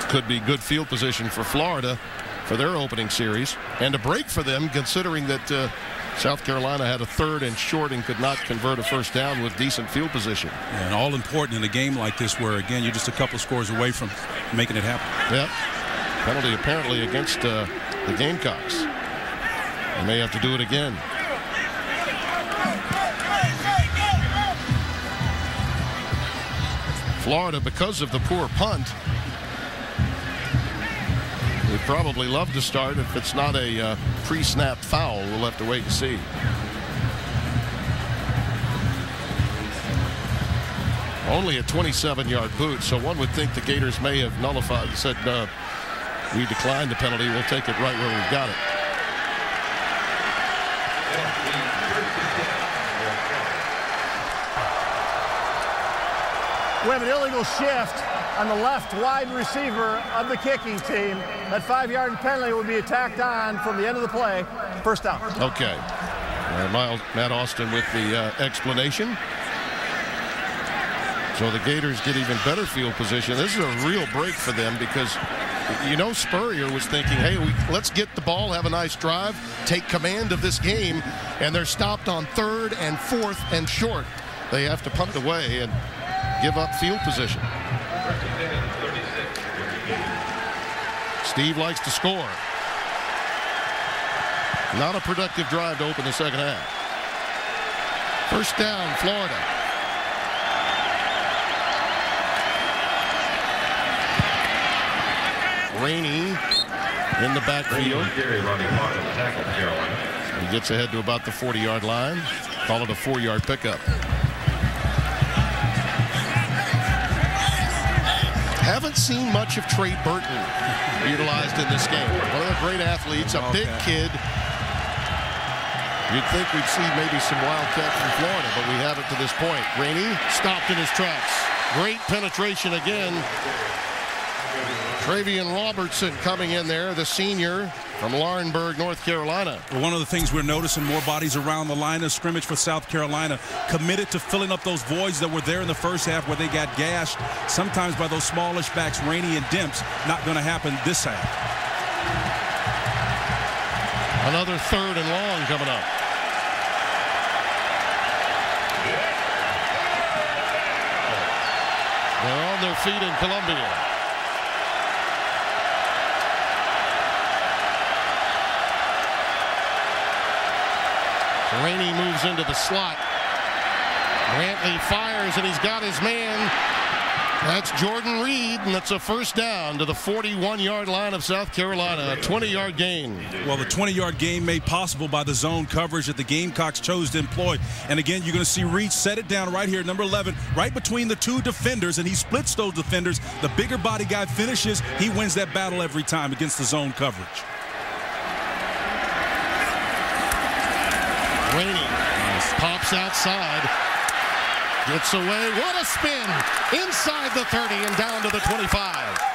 Could be good field position for Florida for their opening series. And a break for them, considering that uh, South Carolina had a third and short and could not convert a first down with decent field position. And all important in a game like this where, again, you're just a couple scores away from making it happen. Yep. Penalty apparently against uh, the Gamecocks. They may have to do it again. Florida, because of the poor punt, would probably love to start if it's not a uh, pre-snap foul. We'll have to wait and see. Only a 27-yard boot, so one would think the Gators may have nullified, said, uh, we declined the penalty. We'll take it right where we've got it. We have an illegal shift on the left wide receiver of the kicking team. That five-yard penalty will be attacked on from the end of the play. First down. Okay. Uh, Miles, Matt Austin with the uh, explanation. So the Gators get even better field position. This is a real break for them because you know Spurrier was thinking, hey, we, let's get the ball, have a nice drive, take command of this game, and they're stopped on third and fourth and short. They have to punt away and give up field position. Steve likes to score. Not a productive drive to open the second half. First down, Florida. Rainey in the backfield. He gets ahead to about the 40-yard line. Call it a four-yard pickup. Haven't seen much of Trey Burton utilized in this game. One of the great athletes, a big kid. You'd think we'd see maybe some Wildcat from Florida, but we haven't to this point. Rainey stopped in his tracks. Great penetration again. Travian Robertson coming in there, the senior from Laurinburg, North Carolina. Well, one of the things we're noticing more bodies around the line of scrimmage for South Carolina. Committed to filling up those voids that were there in the first half where they got gashed sometimes by those smallish backs Rainey and Demps. Not going to happen this half. Another third and long coming up. They're on their feet in Columbia Rainey moves into the slot. Brantley fires, and he's got his man. That's Jordan Reed, and that's a first down to the 41-yard line of South Carolina, a 20-yard gain. Well, the 20-yard gain made possible by the zone coverage that the Gamecocks chose to employ. And again, you're going to see Reed set it down right here, number 11, right between the two defenders, and he splits those defenders. The bigger body guy finishes. He wins that battle every time against the zone coverage. Rainey pops outside. Gets away. What a spin. Inside the 30 and down to the 25.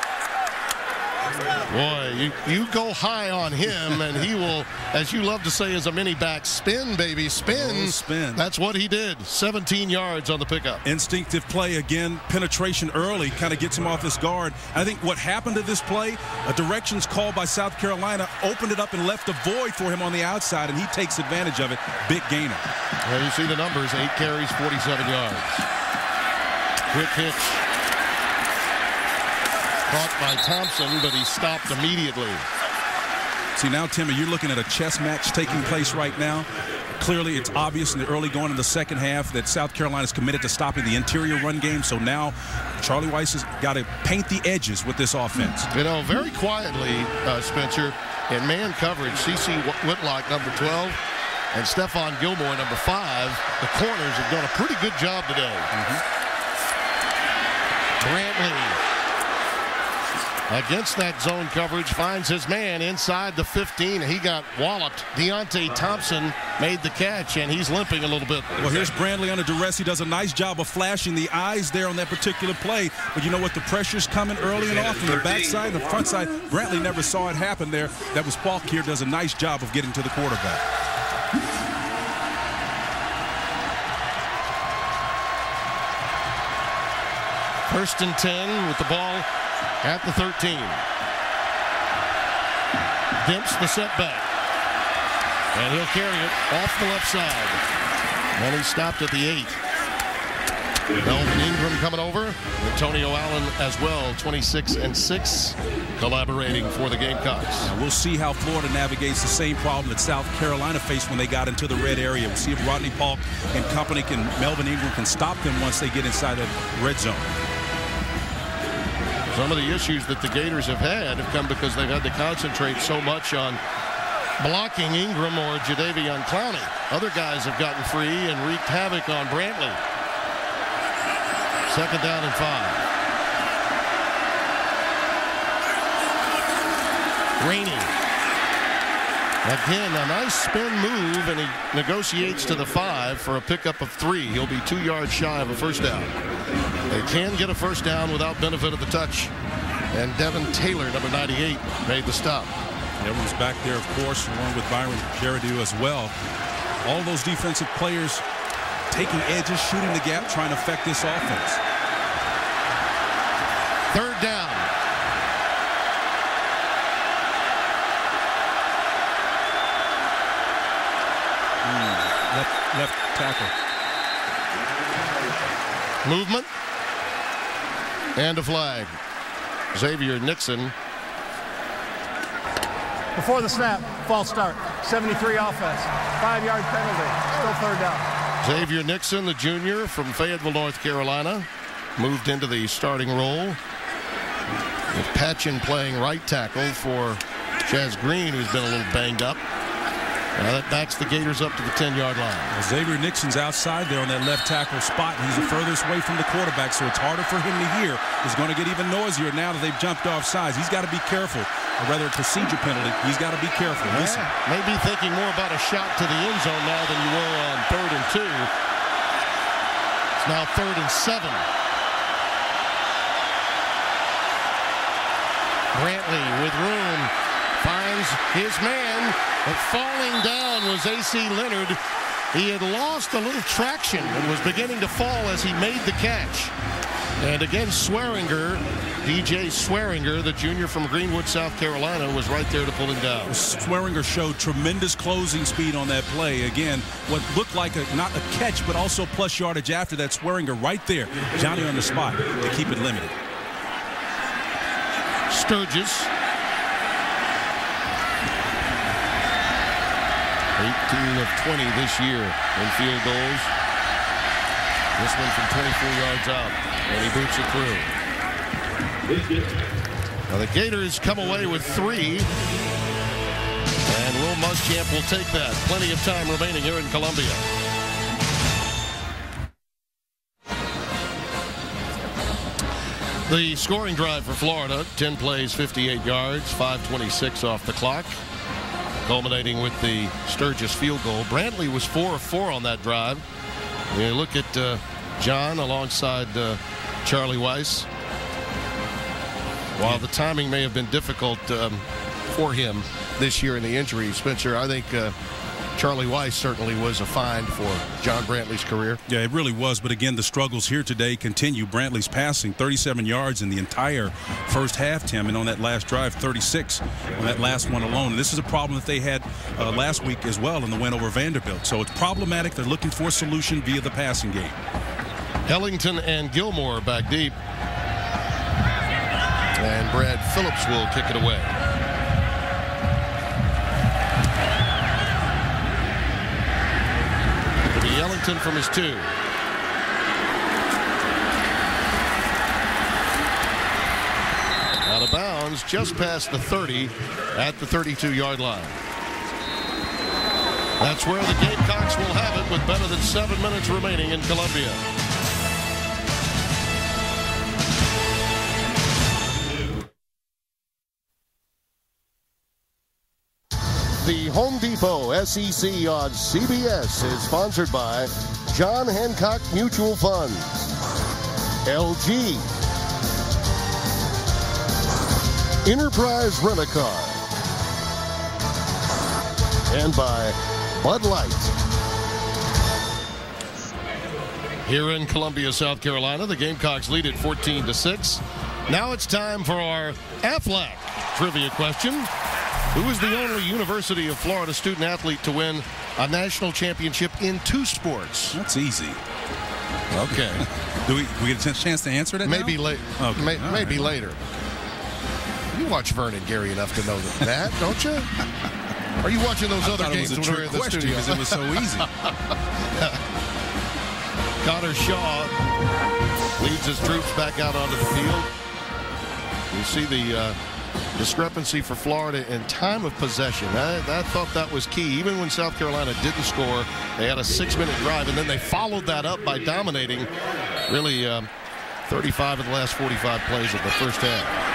Boy, you, you go high on him, and he will, as you love to say as a mini back, spin, baby, spin. Oh, spin. That's what he did. 17 yards on the pickup. Instinctive play again. Penetration early kind of gets him off his guard. I think what happened to this play, a directions call by South Carolina opened it up and left a void for him on the outside, and he takes advantage of it. Big gainer. Well, you see the numbers, eight carries, 47 yards. Quick hitch Caught by Thompson, but he stopped immediately. See, now, Timmy, you're looking at a chess match taking place right now. Clearly, it's obvious in the early going in the second half that South Carolina is committed to stopping the interior run game. So now Charlie Weis has got to paint the edges with this offense. You know, very quietly, uh, Spencer, in man coverage, CC Whitlock, number 12, and Stephon Gilmore, number 5, the corners have done a pretty good job today. Mm -hmm. Brantley against that zone coverage, finds his man inside the 15. He got walloped. Deonte Thompson made the catch, and he's limping a little bit. Well, here's Brantley under duress. He does a nice job of flashing the eyes there on that particular play. But you know what? The pressure's coming early and often. The backside, the front side. Brantley never saw it happen there. That was Falk here does a nice job of getting to the quarterback. First and 10 with the ball at the 13. Demps the setback. And he'll carry it off the left side. And he stopped at the 8. Melvin Ingram coming over. Antonio Allen as well, 26 and 6, collaborating for the Gamecocks. We'll see how Florida navigates the same problem that South Carolina faced when they got into the red area. We'll see if Rodney Paulk and company can, Melvin Ingram can stop them once they get inside the red zone. Some of the issues that the Gators have had have come because they've had to concentrate so much on blocking Ingram or Jadeveon Clowney. Other guys have gotten free and wreaked havoc on Brantley. Second down and five. Rainey. Again, a nice spin move, and he negotiates to the five for a pickup of three. He'll be two yards shy of a first down. They can get a first down without benefit of the touch. And Devin Taylor, number 98, made the stop. Everyone's back there, of course, along with Byron Jerideau as well. All those defensive players taking edges, shooting the gap, trying to affect this offense. Third down. Mm, left, left tackle. Movement. And a flag. Xavier Nixon. Before the snap, false start. 73 offense. Five yard penalty. Still third down. Xavier Nixon, the junior from Fayetteville, North Carolina, moved into the starting role. With Patchan playing right tackle for Chaz Green, who's been a little banged up. Now that backs the Gators up to the 10-yard line. Well, Xavier Nixon's outside there on that left tackle spot, and he's the furthest away from the quarterback, so it's harder for him to hear. He's going to get even noisier now that they've jumped off sides. He's got to be careful, or rather a procedure penalty. He's got to be careful. Yeah, Listen. Maybe thinking more about a shot to the end zone now than you were on third and two. It's now third and seven. Brantley with room finds his man, but falling down was A.C. Leonard. He had lost a little traction and was beginning to fall as he made the catch. And again, Swearinger, DJ Swearinger, the junior from Greenwood, South Carolina, was right there to pull him down. Swearinger showed tremendous closing speed on that play. Again, what looked like a, not a catch, but also plus yardage after that. Swearinger right there, Johnny on the spot to keep it limited. Sturgis 18 of 20 this year in field goals. This one from 24 yards out, and he boots it through. Now the Gators come away with three, and Will Muschamp will take that. Plenty of time remaining here in Columbia. The scoring drive for Florida, 10 plays, 58 yards, 526 off the clock culminating with the Sturgis field goal. Brantley was 4 of 4 on that drive. You look at uh, John alongside uh, Charlie Weis. While the timing may have been difficult um, for him this year in the injury, Spencer, I think uh, Charlie Weis certainly was a find for John Brantley's career. Yeah, it really was. But again, the struggles here today continue. Brantley's passing 37 yards in the entire first half, Tim, and on that last drive, 36 on that last one alone. And this is a problem that they had uh, last week as well in the win over Vanderbilt. So it's problematic. They're looking for a solution via the passing game. Ellington and Gilmore back deep. And Brad Phillips will kick it away. From his two. Out of bounds, just past the 30 at the 32-yard line. That's where the Gamecocks will have it with better than seven minutes remaining in Columbia. Home Depot SEC on CBS is sponsored by John Hancock Mutual Funds, LG, Enterprise Rent-A-Car, and by Bud Light. Here in Columbia, South Carolina, the Gamecocks lead at 14 to 6. Now it's time for our AFLAC trivia question. Who is the only University of Florida student athlete to win a national championship in two sports? That's easy. Okay. *laughs* Do we, we get a chance to answer that? Maybe later. Okay. May, All maybe right. later. You watch Vernon Gary enough to know that, don't you? *laughs* Are you watching those I other games was a when we're trick in the question studio? because it was so easy. *laughs* Connor Shaw leads his troops back out onto the field. You see the uh, discrepancy for Florida in time of possession. I, I thought that was key. Even when South Carolina didn't score, they had a six-minute drive, and then they followed that up by dominating really um, 35 of the last 45 plays of the first half.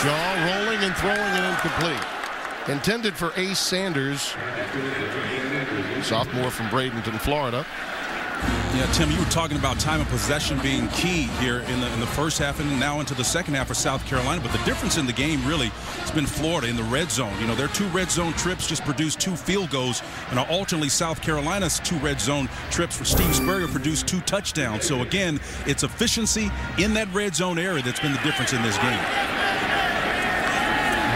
Shaw rolling and throwing it incomplete. Intended for Ace Sanders, sophomore from Bradenton, Florida. Yeah, Tim, you were talking about time of possession being key here in the in the first half and now into the second half for South Carolina. But the difference in the game really has been Florida in the red zone. You know, their two red zone trips just produced two field goals, and alternately South Carolina's two red zone trips for Steve Spurrier produced two touchdowns. So again, it's efficiency in that red zone area that's been the difference in this game.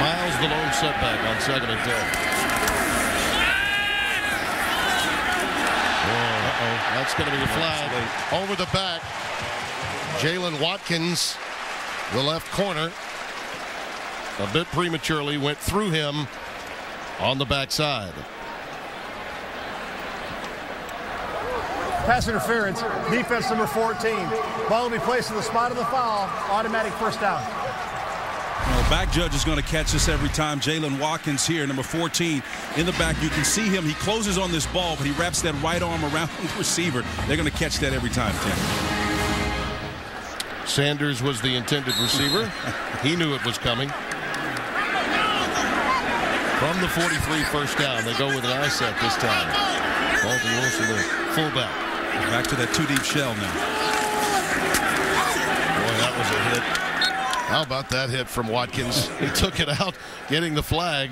Miles the lone setback on second and ten. Uh-oh, that's going to be a flag over the back. Jaylen Watkins, the left corner, a bit prematurely went through him on the backside. Pass interference, defense number 14. Ball will be placed in the spot of the foul, automatic first down. Back judge is going to catch this every time. Jaylen Watkins here, number 14 in the back. You can see him. He closes on this ball, but he wraps that right arm around *laughs* the receiver. They're going to catch that every time, Tim. Sanders was the intended receiver. he knew it was coming. From the 43 first down, they go with an I set this time. Dalton Wilson, the fullback. Back to that two deep shell now. Boy, that was a hit. How about that hit from Watkins? *laughs* he took it out, getting the flag,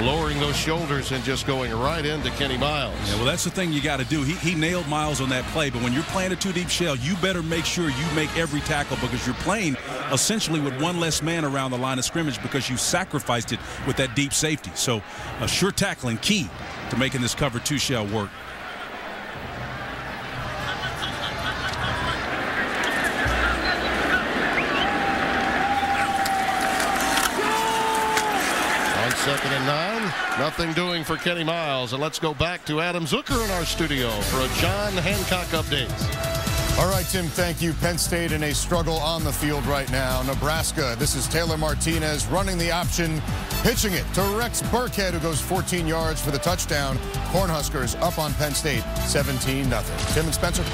lowering those shoulders and just going right into Kenny Miles. Yeah, well, that's the thing you got to do. He, he nailed Miles on that play, but when you're playing a two-deep shell, you better make sure you make every tackle because you're playing essentially with one less man around the line of scrimmage because you sacrificed it with that deep safety. So a sure tackling key to making this cover two shell work. Second and nine. Nothing doing for Kenny Miles. And let's go back to Adam Zucker in our studio for a John Hancock update. All right, Tim, thank you. Penn State in a struggle on the field right now. Nebraska, this is Taylor Martinez running the option, pitching it to Rex Burkhead, who goes 14 yards for the touchdown. Cornhuskers up on Penn State 17 0 Tim and Spencer.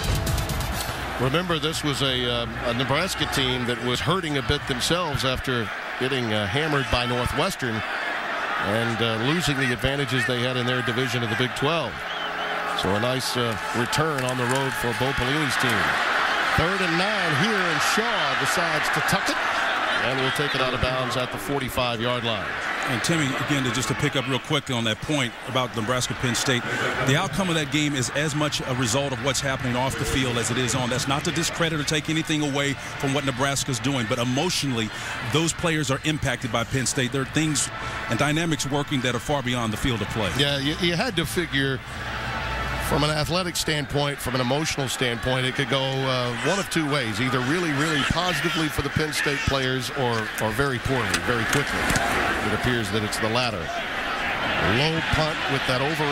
Remember, this was a, uh, a, Nebraska team that was hurting a bit themselves after getting uh, hammered by Northwestern and uh, losing the advantages they had in their division of the Big 12. So a nice uh, return on the road for Bo Pelini's team. Third and nine here, and Shaw decides to tuck it, and will take it out of bounds at the 45-yard line. And Timmy, again, to just to pick up real quickly on that point about Nebraska Penn State, the outcome of that game is as much a result of what's happening off the field as it is on. That's not to discredit or take anything away from what Nebraska's doing, but emotionally, those players are impacted by Penn State. There are things and dynamics working that are far beyond the field of play. Yeah, you, you had to figure from an athletic standpoint, from an emotional standpoint, it could go uh, one of two ways: either really, really positively for the Penn State players, or or very poorly, very quickly. It appears that it's the latter. Low punt with that over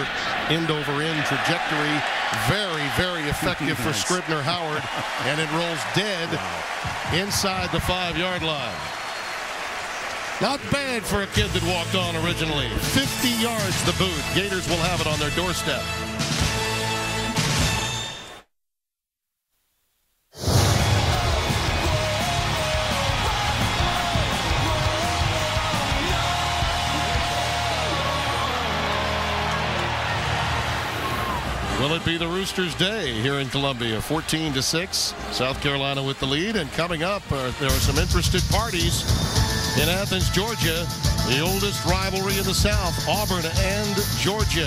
end over end trajectory, very, very effective for *laughs* Scribner Howard, and it rolls dead inside the five-yard line. Not bad for a kid that walked on originally. 50 yards the boot. Gators will have it on their doorstep. Will it be the Roosters' day here in Columbia? 14 to 6. South Carolina with the lead. And coming up, uh, there are some interested parties in Athens, Georgia. The oldest rivalry in the South, Auburn and Georgia.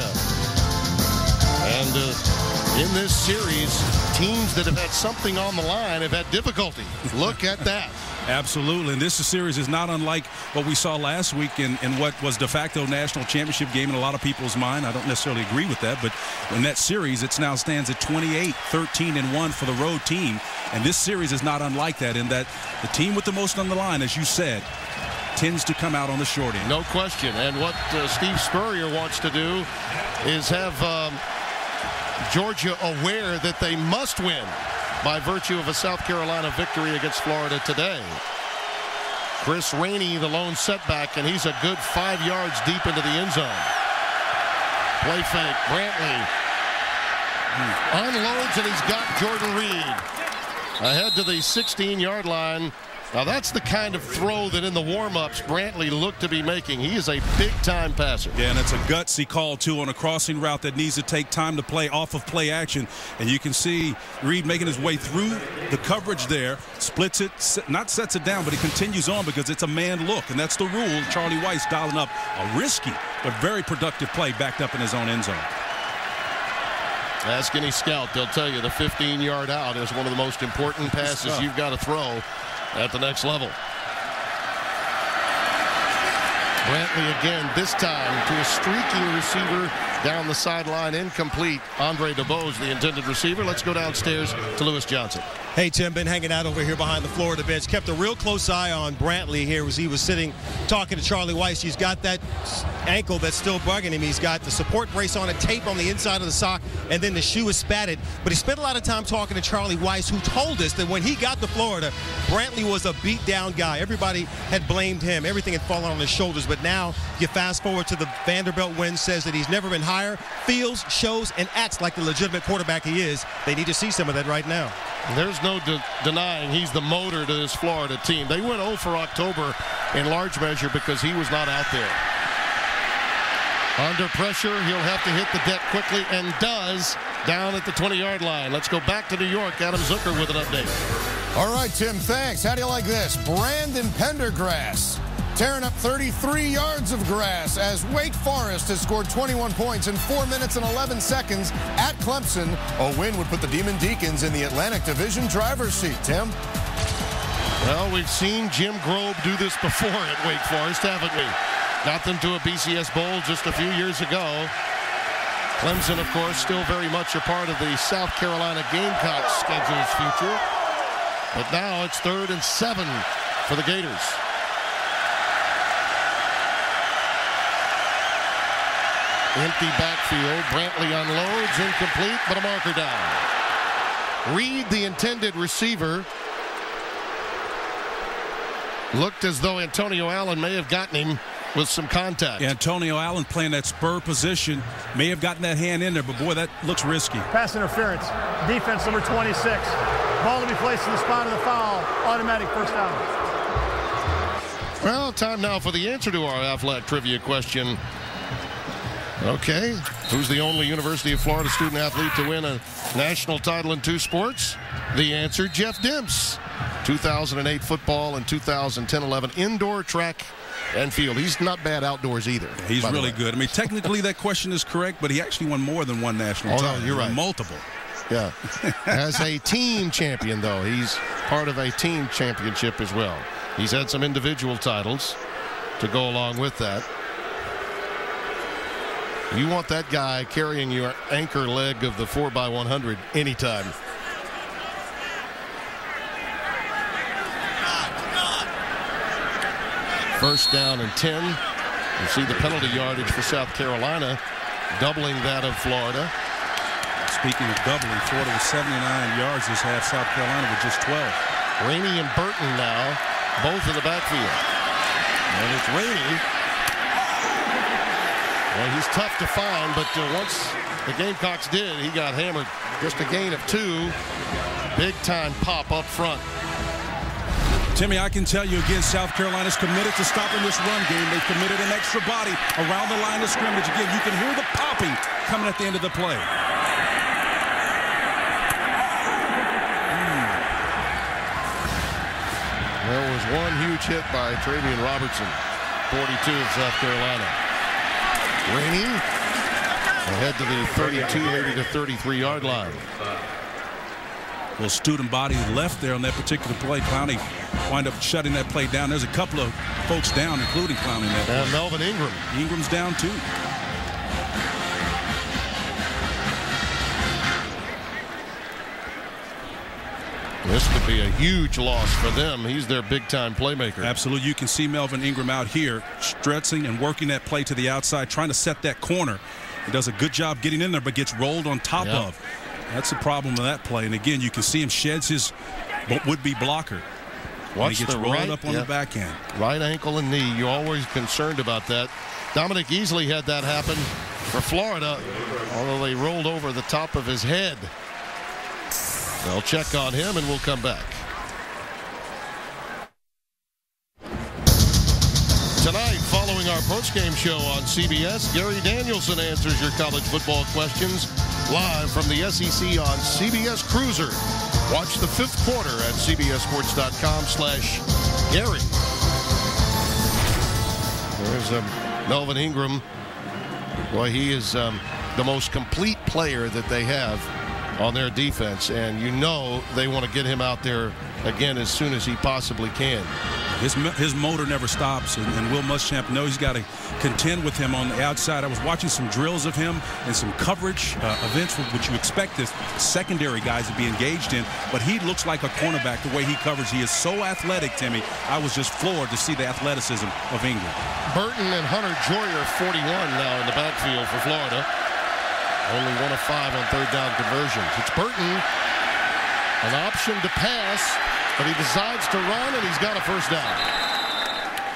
And uh, in this series, teams that have had something on the line have had difficulty. Look at that. *laughs* Absolutely. And this series is not unlike what we saw last week in, in what was de facto national championship game in a lot of people's mind. I don't necessarily agree with that, but in that series, it now stands at 28, 13, and 1 for the road team. And this series is not unlike that in that the team with the most on the line, as you said, tends to come out on the short end. No question. And what uh, Steve Spurrier wants to do is have um, Georgia aware that they must win by virtue of a South Carolina victory against Florida today. Chris Rainey, the lone setback, and he's a good five yards deep into the end zone. Play fake. Brantley unloads, and he's got Jordan Reed ahead to the 16-yard line. Now that's the kind of throw that in the warm-ups Brantley looked to be making. He is a big-time passer. Yeah, and it's a gutsy call too on a crossing route that needs to take time to play off of play action. And you can see Reed making his way through the coverage there, splits it, not sets it down, but he continues on because it's a man look, and that's the rule. Charlie Weis dialing up a risky but very productive play backed up in his own end zone. Ask any scout, they'll tell you the 15-yard out is one of the most important passes you've got to throw at the next level. Brantley again, this time to a streaking receiver down the sideline, incomplete. Andre Debose, the intended receiver. Let's go downstairs to Lewis Johnson. Hey, Tim, been hanging out over here behind the Florida bench. Kept a real close eye on Brantley here as he was sitting talking to Charlie Weis. He's got that ankle that's still bugging him. He's got the support brace on, a tape on the inside of the sock, and then the shoe is spatted. But he spent a lot of time talking to Charlie Weis, who told us that when he got to Florida, Brantley was a beat down guy. Everybody had blamed him. Everything had fallen on his shoulders. But now you fast forward to the Vanderbilt win, says that he's never been higher, feels, shows, and acts like the legitimate quarterback he is. They need to see some of that right now. There's no de denying he's the motor to this Florida team. They went 0 for October in large measure because he was not out there. Under pressure, he'll have to hit the deck quickly and does down at the 20-yard line. Let's go back to New York. Adam Zucker with an update. All right, Tim, thanks. How do you like this? Brandon Pendergrass tearing up 33 yards of grass as Wake Forest has scored 21 points in 4 minutes and 11 seconds at Clemson. A win would put the Demon Deacons in the Atlantic Division driver's seat. Tim? Well, we've seen Jim Grobe do this before at Wake Forest, haven't we? Got them to a BCS Bowl just a few years ago. Clemson, of course, still very much a part of the South Carolina Gamecocks schedule's future. But now it's third and seven for the Gators. Empty backfield. Brantley unloads. Incomplete, but a marker down. Reed, the intended receiver, looked as though Antonio Allen may have gotten him with some contact. Antonio Allen playing that spur position may have gotten that hand in there, but boy, that looks risky. Pass interference. Defense number 26. Ball to be placed in the spot of the foul. Automatic first down. Well, time now for the answer to our Aflac trivia question. Okay, who's the only University of Florida student athlete to win a national title in two sports? The answer, Jeff Demps. 2008 football and 2010-11 indoor track and field. He's not bad outdoors either. He's really good. I mean, technically that question is correct, but he actually won more than one national oh, title. No, you're right. Multiple. Yeah. *laughs* As a team champion, though, he's part of a team championship as well. He's had some individual titles to go along with that. You want that guy carrying your anchor leg of the 4x100 anytime. First down and 10. You see the penalty yardage for South Carolina doubling that of Florida. Speaking of doubling, Florida was 79 yards this half. South Carolina with just 12. Rainey and Burton now, both in the backfield. And it's Rainey. Well, he's tough to find, but uh, once the Gamecocks did, he got hammered. Just a gain of two. Big time pop up front. Timmy, I can tell you again, South Carolina's committed to stopping this run game. They've committed an extra body around the line of scrimmage. Again, you can hear the popping coming at the end of the play. There was one huge hit by Travian Robertson, 42 of South Carolina. Rainey ahead to the 32, maybe the 33 yard line. Well, student body left there on that particular play. Clowney wind up shutting that play down. There's a couple of folks down, including Clowney. That and Melvin Ingram. Ingram's down too. This could be a huge loss for them. He's their big-time playmaker. Absolutely. You can see Melvin Ingram out here stretching and working that play to the outside, trying to set that corner. He does a good job getting in there, but gets rolled on top Yep. of. That's the problem with that play. And again, you can see him sheds his would-be blocker. When Watch he gets the rolled right, up on yeah. the back end. Right ankle and knee. You're always concerned about that. Dominic Easley had that happen for Florida, although they rolled over the top of his head. They'll check on him and we'll come back. Tonight, following our postgame show on CBS, Gary Danielson answers your college football questions live from the SEC on CBS Cruiser. Watch the fifth quarter at cbssports.com slash Gary. There's um, Melvin Ingram. Boy, he is um, the most complete player that they have on their defense, and you know they want to get him out there again as soon as he possibly can. His, his motor never stops, and, and Will Muschamp knows he's got to contend with him on the outside. I was watching some drills of him and some coverage uh, events, which you expect this secondary guys to be engaged in, but he looks like a cornerback the way he covers. He is so athletic, Timmy. I was just floored to see the athleticism of Ingram. Burton and Hunter Joyer 41 now in the backfield for Florida. Only one of five on third down conversions. It's Burton, an option to pass, but he decides to run, and he's got a first down.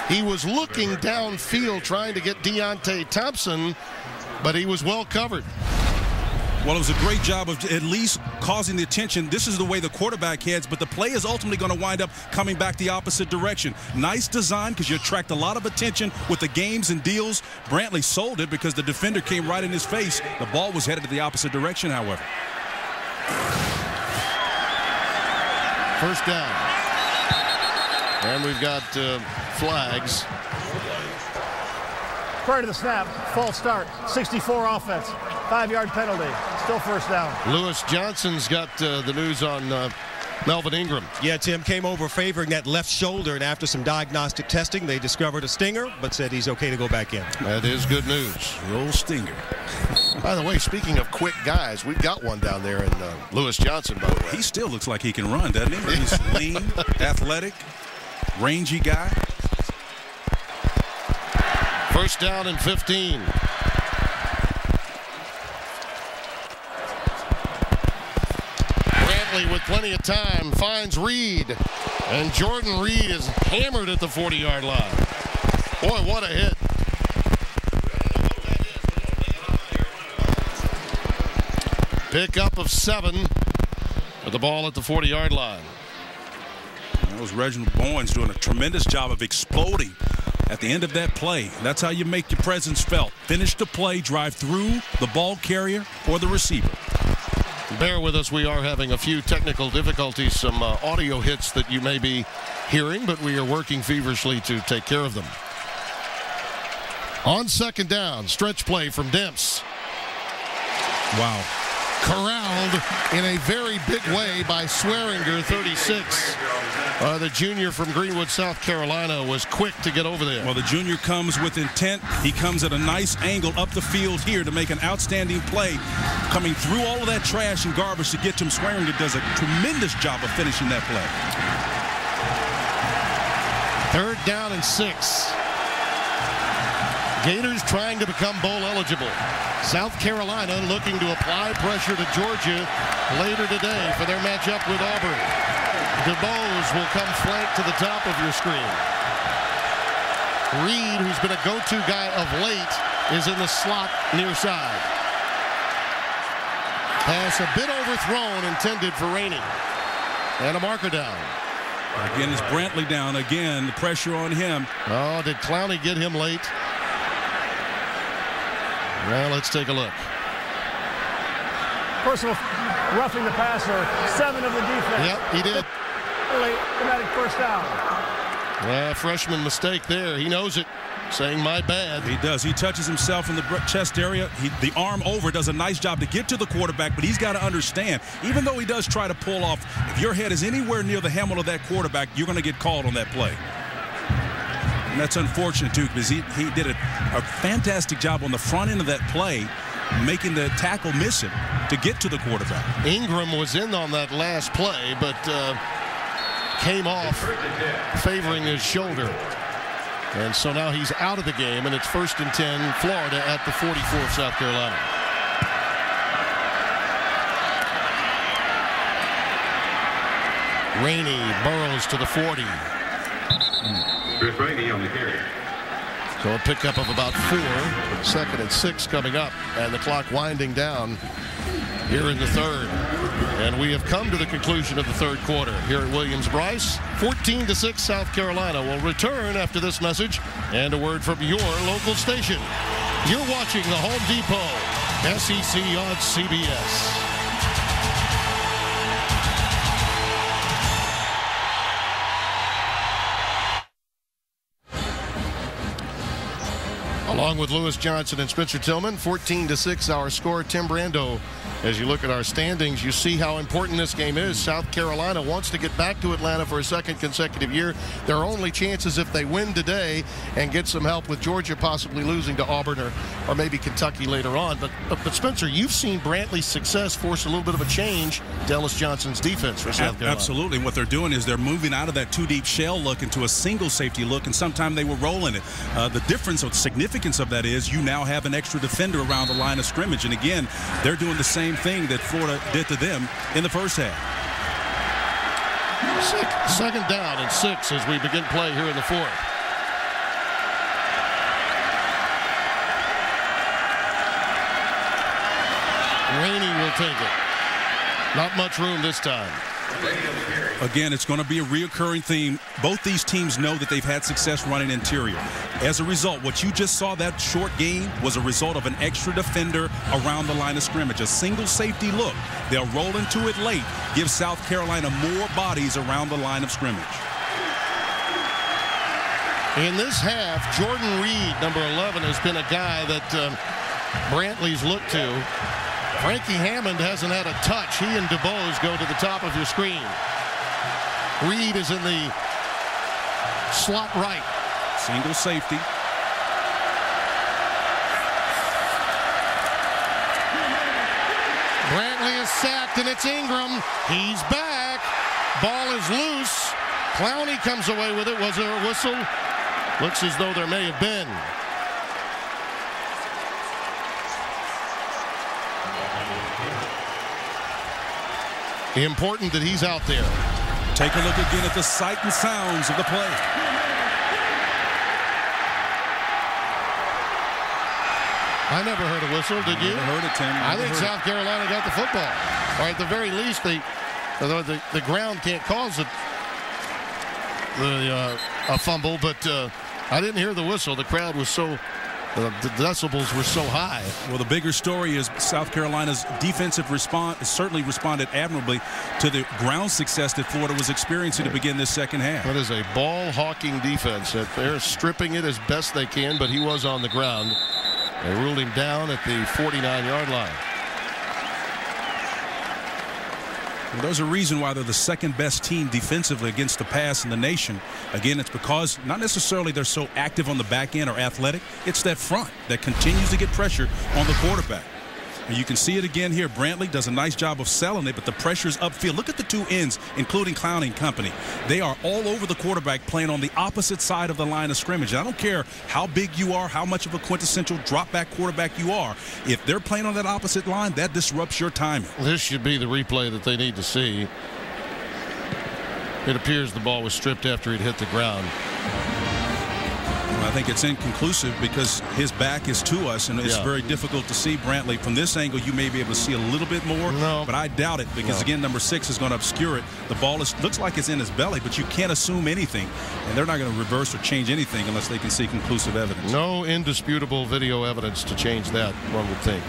He was looking downfield trying to get Deonte Thompson, but he was well covered. Well, it was a great job of at least causing the attention. This is the way the quarterback heads, but the play is ultimately going to wind up coming back the opposite direction. Nice design because you attract a lot of attention with the games and deals. Brantley sold it because the defender came right in his face. The ball was headed to the opposite direction, however. First down. And we've got uh, flags. Prior to the snap, false start, 64 offense, five-yard penalty, still first down. Lewis Johnson's got uh, the news on uh, Melvin Ingram. Yeah, Tim came over favoring that left shoulder, and after some diagnostic testing, they discovered a stinger, but said he's okay to go back in. That is good news. Roll stinger. *laughs* By the way, speaking of quick guys, we've got one down there in uh, Lewis Johnson, by the way. He still looks like he can run, doesn't he? He's *laughs* lean, athletic, rangy guy. First down and 15. Brantley with plenty of time finds Reed. And Jordan Reed is hammered at the 40-yard line. Boy, what a hit. Pickup of seven with the ball at the 40-yard line. That was Reginald Bowens doing a tremendous job of exploding at the end of that play. That's how you make your presence felt. Finish the play, drive through the ball carrier or the receiver. Bear with us. We are having a few technical difficulties, some uh, audio hits that you may be hearing, but we are working feverishly to take care of them. On second down, stretch play from Demps. Wow. Corralled in a very big way by Swearinger, 36. Uh, the junior from Greenwood, South Carolina, was quick to get over there. Well, the junior comes with intent. He comes at a nice angle up the field here to make an outstanding play. Coming through all of that trash and garbage to get to him. Swearinger does a tremendous job of finishing that play. Third down and six. Gators trying to become bowl eligible. South Carolina looking to apply pressure to Georgia later today for their matchup with Auburn. Debose will come flank to the top of your screen. Reed, who's been a go-to guy of late, is in the slot near side. Pass a bit overthrown, intended for Rainey. And a marker down. Again, it's Brantley down. Again, the pressure on him. Oh, did Clowney get him late? Well, let's take a look. Personal roughing the passer, seven of the defense. Yep, he did. Late, automatic first down. Yeah, freshman mistake there. He knows it. Saying my bad. He does. He touches himself in the chest area. He, the arm over does a nice job to get to the quarterback, but he's got to understand, even though he does try to pull off, if your head is anywhere near the helmet of that quarterback, you're going to get called on that play. And that's unfortunate, too, because he, he did a, a fantastic job on the front end of that play, making the tackle miss him to get to the quarterback. Ingram was in on that last play, but uh, came off favoring his shoulder. And so now he's out of the game, and it's first and 10, Florida at the 44 of South Carolina. Rainey burrows to the 40. Chris on the carry. So a pickup of about four, second and six coming up, and the clock winding down here in the third. And we have come to the conclusion of the third quarter here at Williams-Brice. 14 to 6 South Carolina will return after this message and a word from your local station. You're watching the Home Depot SEC on CBS. Along with Lewis Johnson and Spencer Tillman, 14 to 6 our score. Tim Brando, as you look at our standings, you see how important this game is. South Carolina wants to get back to Atlanta for a second consecutive year. Their only chances if they win today and get some help with Georgia possibly losing to Auburn or, or maybe Kentucky later on. But, but, but Spencer, you've seen Brantley's success force a little bit of a change Ellis Johnson's defense for South Carolina. Absolutely. What they're doing is they're moving out of that two deep shell look into a single safety look, and sometimes they were rolling it. Uh, the difference or the of that is you now have an extra defender around the line of scrimmage. And again, they're doing the same thing that Florida did to them in the first half. Second down and six as we begin play here in the fourth. Rainey will take it. Not much room this time. Again, it's going to be a reoccurring theme. Both these teams know that they've had success running interior. As a result, what you just saw that short game was a result of an extra defender around the line of scrimmage, a single safety look. They'll roll into it late, give South Carolina more bodies around the line of scrimmage. In this half, Jordan Reed, number 11, has been a guy that um, Brantley's looked to Frankie Hammond hasn't had a touch. He and Debose go to the top of your screen. Reed is in the slot right. Single safety. Brantley is sacked, and it's Ingram. He's back. Ball is loose. Clowney comes away with it. Was there a whistle? Looks as though there may have been. Important that he's out there. Take a look again at the sight and sounds of the play. I never heard a whistle. Did you? Never heard it, Tim. I think South it. Carolina got the football. Or at the very least, they, the, the ground can't cause it, the uh, a fumble, but uh, I didn't hear the whistle. The crowd was so the, the, decibels were so high. Well, the bigger story is South Carolina's defensive response certainly responded admirably to the ground success that Florida was experiencing to begin this second half. That is a ball hawking defense. That They're stripping it as best they can, but he was on the ground. They ruled him down at the 49 yard line. There's a reason why they're the second best team defensively against the pass in the nation. Again, it's because not necessarily they're so active on the back end or athletic. It's that front that continues to get pressure on the quarterback. And you can see it again here. Brantley does a nice job of selling it, but the pressure is upfield. Look at the two ends, including Clowney Company. They are all over the quarterback playing on the opposite side of the line of scrimmage. And I don't care how big you are, how much of a quintessential drop back quarterback you are. If they're playing on that opposite line, that disrupts your timing. This should be the replay that they need to see. It appears the ball was stripped after it hit the ground. I think it's inconclusive because his back is to us, and it's yeah. very difficult to see Brantley. From this angle, you may be able to see a little bit more, no. but I doubt it because, no. again, number six is going to obscure it. The ball is, looks like it's in his belly, but you can't assume anything, and they're not going to reverse or change anything unless they can see conclusive evidence. No indisputable video evidence to change that, one would think.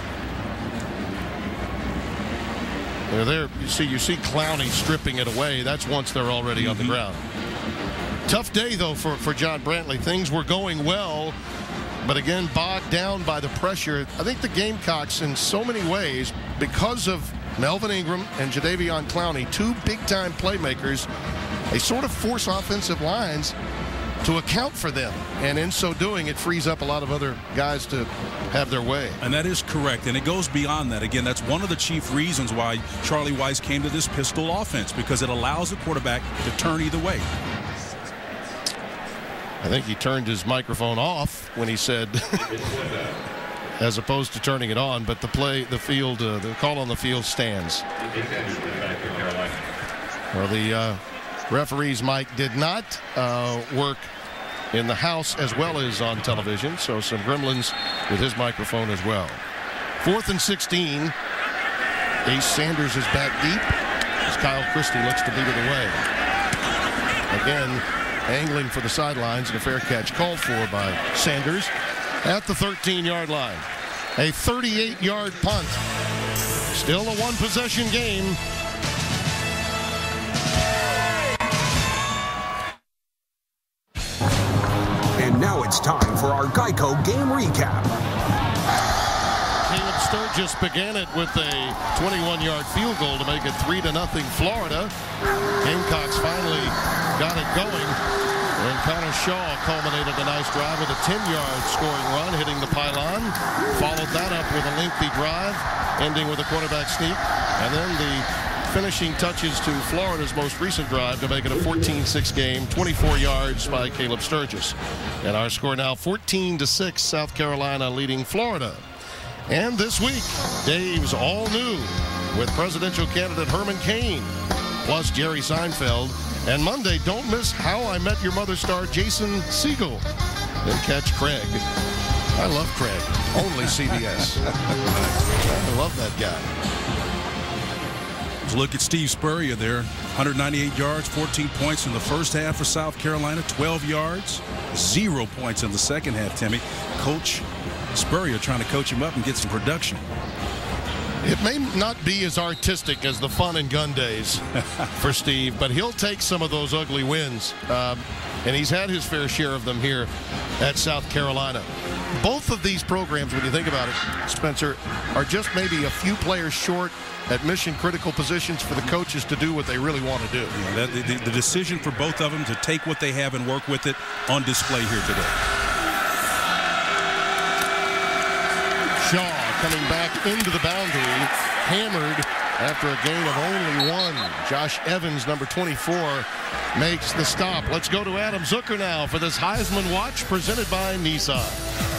They're there. You see, you see Clowney stripping it away. That's once they're already mm -hmm. on the mm-hmm. ground. Tough day, though, for, for John Brantley. Things were going well, but again, bogged down by the pressure. I think the Gamecocks, in so many ways, because of Melvin Ingram and Jadeveon Clowney, two big-time playmakers, they sort of force offensive lines to account for them. And in so doing, it frees up a lot of other guys to have their way. And that is correct. And it goes beyond that. Again, that's one of the chief reasons why Charlie Weis came to this pistol offense, because it allows the quarterback to turn either way. I think he turned his microphone off when he said, *laughs* as opposed to turning it on. But the play, the field, uh, the call on the field stands. Well, the uh, referee's mic did not uh, work in the house as well as on television, so some gremlins with his microphone as well. Fourth and 16. Ace Sanders is back deep as Kyle Christy looks to beat it away. Again, angling for the sidelines and a fair catch called for by Sanders at the 13-yard line. A 38-yard punt. Still a one-possession game. And now it's time for our Geico game recap. Sturgis began it with a 21-yard field goal to make it 3 to nothing Florida. Gamecocks finally got it going. And Connor Shaw culminated a nice drive with a 10-yard scoring run, hitting the pylon. Followed that up with a lengthy drive, ending with a quarterback sneak. And then the finishing touches to Florida's most recent drive to make it a 14-6 game, 24 yards by Caleb Sturgis. And our score now 14-6, South Carolina leading Florida. And this week, Dave's all new with presidential candidate Herman Cain, plus Jerry Seinfeld. And Monday, don't miss How I Met Your Mother star Jason Segel. Then catch Craig. I love Craig. Only CBS. *laughs* I love that guy. Let's look at Steve Spurrier there. 198 yards, 14 points in the first half for South Carolina, 12 yards, zero points in the second half, Timmy. Coach Spurrier trying to coach him up and get some production. It may not be as artistic as the fun and gun days *laughs* for Steve, but he'll take some of those ugly wins. Um, and he's had his fair share of them here at South Carolina. Both of these programs, when you think about it, Spencer, are just maybe a few players short at mission critical positions for the coaches to do what they really want to do. Yeah, that, the, the decision for both of them to take what they have and work with it on display here today. Shaw coming back into the boundary, hammered after a gain of only one. Josh Evans, number 24, makes the stop. Let's go to Adam Zucker now for this Heisman Watch presented by Nissan.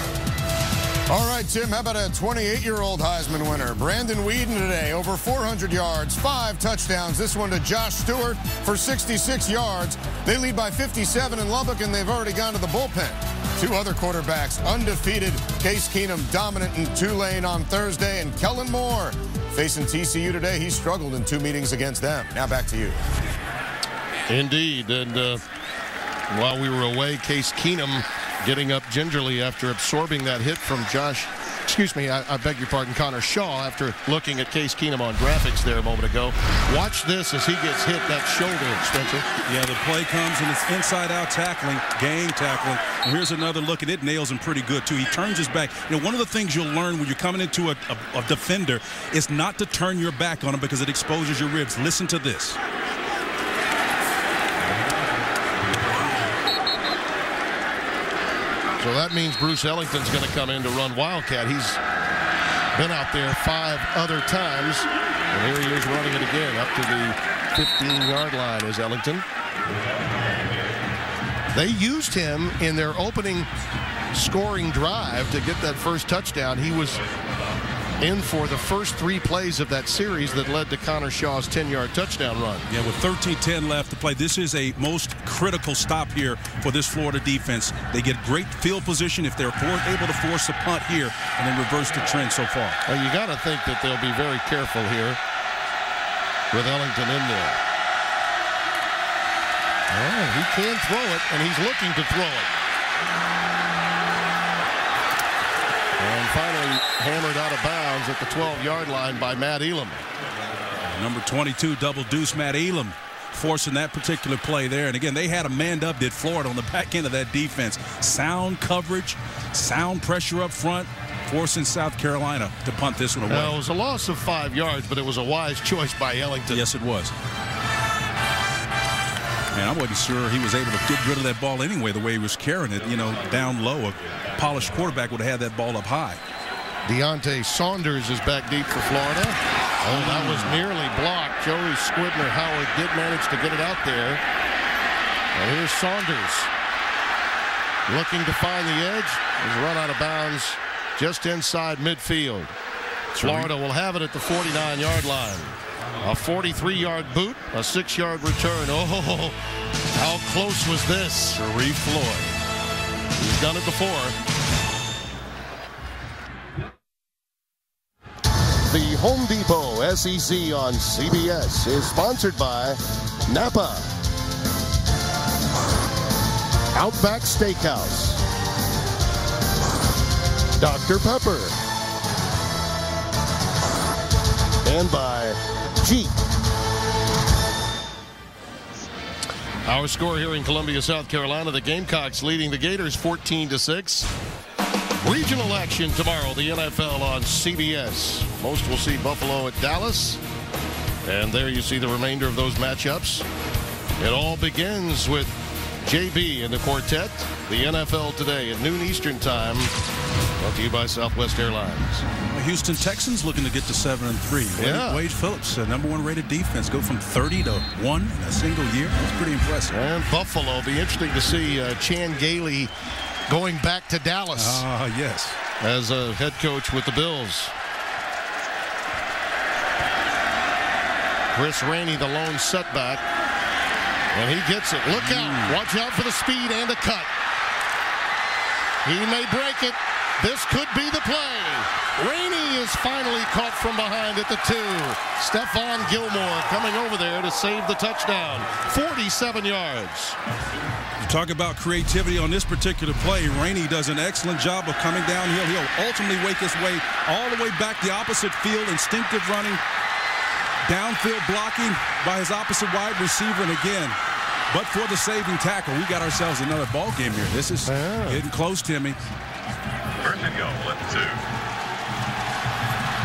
All right, Tim, how about a 28-year-old Heisman winner? Brandon Weeden today, over 400 yards, five touchdowns. This one to Josh Stewart for 66 yards. They lead by 57 in Lubbock, and they've already gone to the bullpen. Two other quarterbacks undefeated. Case Keenum dominant in Tulane on Thursday, and Kellen Moore facing TCU today. He struggled in two meetings against them. Now back to you. Indeed, and uh, while we were away, Case Keenum getting up gingerly after absorbing that hit from Josh. Excuse me, I, I, beg your pardon, Connor Shaw, after looking at Case Keenum on graphics there a moment ago. Watch this as he gets hit that shoulder, Spencer. Yeah, the play comes and it's inside-out tackling, gang tackling. And here's another look, and it nails him pretty good, too. He turns his back. You know, one of the things you'll learn when you're coming into a, a, a defender is not to turn your back on him because it exposes your ribs. Listen to this. So that means Bruce Ellington's going to come in to run Wildcat. He's been out there five other times. And here he is running it again up to the 15-yard line is Ellington. They used him in their opening scoring drive to get that first touchdown. He was in for the first three plays of that series that led to Connor Shaw's 10-yard touchdown run. Yeah, with 13-10 left to play, this is a most critical stop here for this Florida defense. They get great field position if they're able to force a punt here and then reverse the trend so far. Well, you got to think that they'll be very careful here with Ellington in there. Oh, he can throw it, and he's looking to throw it. Finally hammered out of bounds at the 12-yard line by Matt Elam. Number 22, double deuce Matt Elam forcing that particular play there. And again, they had a manned up, did Florida on the back end of that defense. Sound coverage, sound pressure up front, forcing South Carolina to punt this one away. Well, it was a loss of five yards, but it was a wise *laughs* choice by Ellington. Yes, it was. Man, I wasn't sure he was able to get rid of that ball anyway, the way he was carrying it, you know, down low. A polished quarterback would have had that ball up high. De'Ante Saunders is back deep for Florida. Oh, that was nearly blocked. Joey Scribner Howard did manage to get it out there. And here's Saunders looking to find the edge. He's run out of bounds just inside midfield. Florida will have it at the 49-yard line. A 43-yard boot, a six-yard return. Oh, how close was this? Sharrif Floyd. He's done it before. The Home Depot SEC on CBS is sponsored by Napa, Outback Steakhouse, Dr. Pepper, and by Our score here in Columbia, South Carolina, the Gamecocks leading the Gators 14 to 6. Regional action tomorrow, the NFL on CBS. Most will see Buffalo at Dallas. And there you see the remainder of those matchups. It all begins with JB and the quartet. The NFL today at noon Eastern time. Brought to you by Southwest Airlines. Houston Texans looking to get to seven and three. Yeah. Wade, Wade Phillips, uh, number one rated defense, go from 30 to one in a single year. That's pretty impressive. And Buffalo. Be interesting to see uh, Chan Gailey going back to Dallas. Ah, uh, yes. As a head coach with the Bills. Chris Rainey, the lone setback. And he gets it. Look out. Watch out for the speed and the cut. He may break it. This could be the play. Rainey is finally caught from behind at the two. Stephon Gilmore coming over there to save the touchdown. 47 yards. You talk about creativity on this particular play. Rainey does an excellent job of coming downhill. He'll ultimately wake his way all the way back the opposite field. Instinctive running. Downfield blocking by his opposite wide receiver. And again, but for the saving tackle, we got ourselves another ball game here. This is yeah. getting close, Timmy. First and go, left two.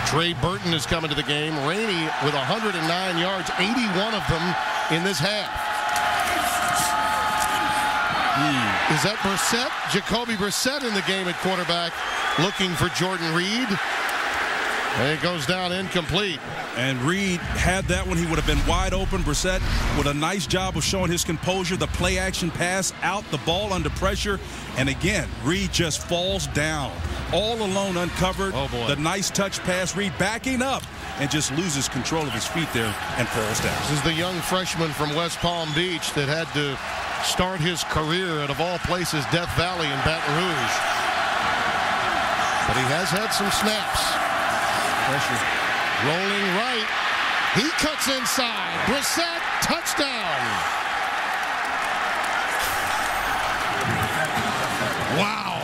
Trey Burton is coming to the game. Rainey with 109 yards, 81 of them in this half. Hmm. Is that Brissett? Jacoby Brissett in the game at quarterback, looking for Jordan Reed. And it goes down incomplete. And Reed had that one. He would have been wide open. Brissett with a nice job of showing his composure. The play action pass out, the ball under pressure. And again, Reed just falls down. All alone, uncovered. Oh, boy. The nice touch pass. Reed backing up and just loses control of his feet there and falls down. This is the young freshman from West Palm Beach that had to start his career at, of all places, Death Valley in Baton Rouge. But he has had some snaps. Pressure. Rolling right. He cuts inside. Brissett, touchdown. Wow.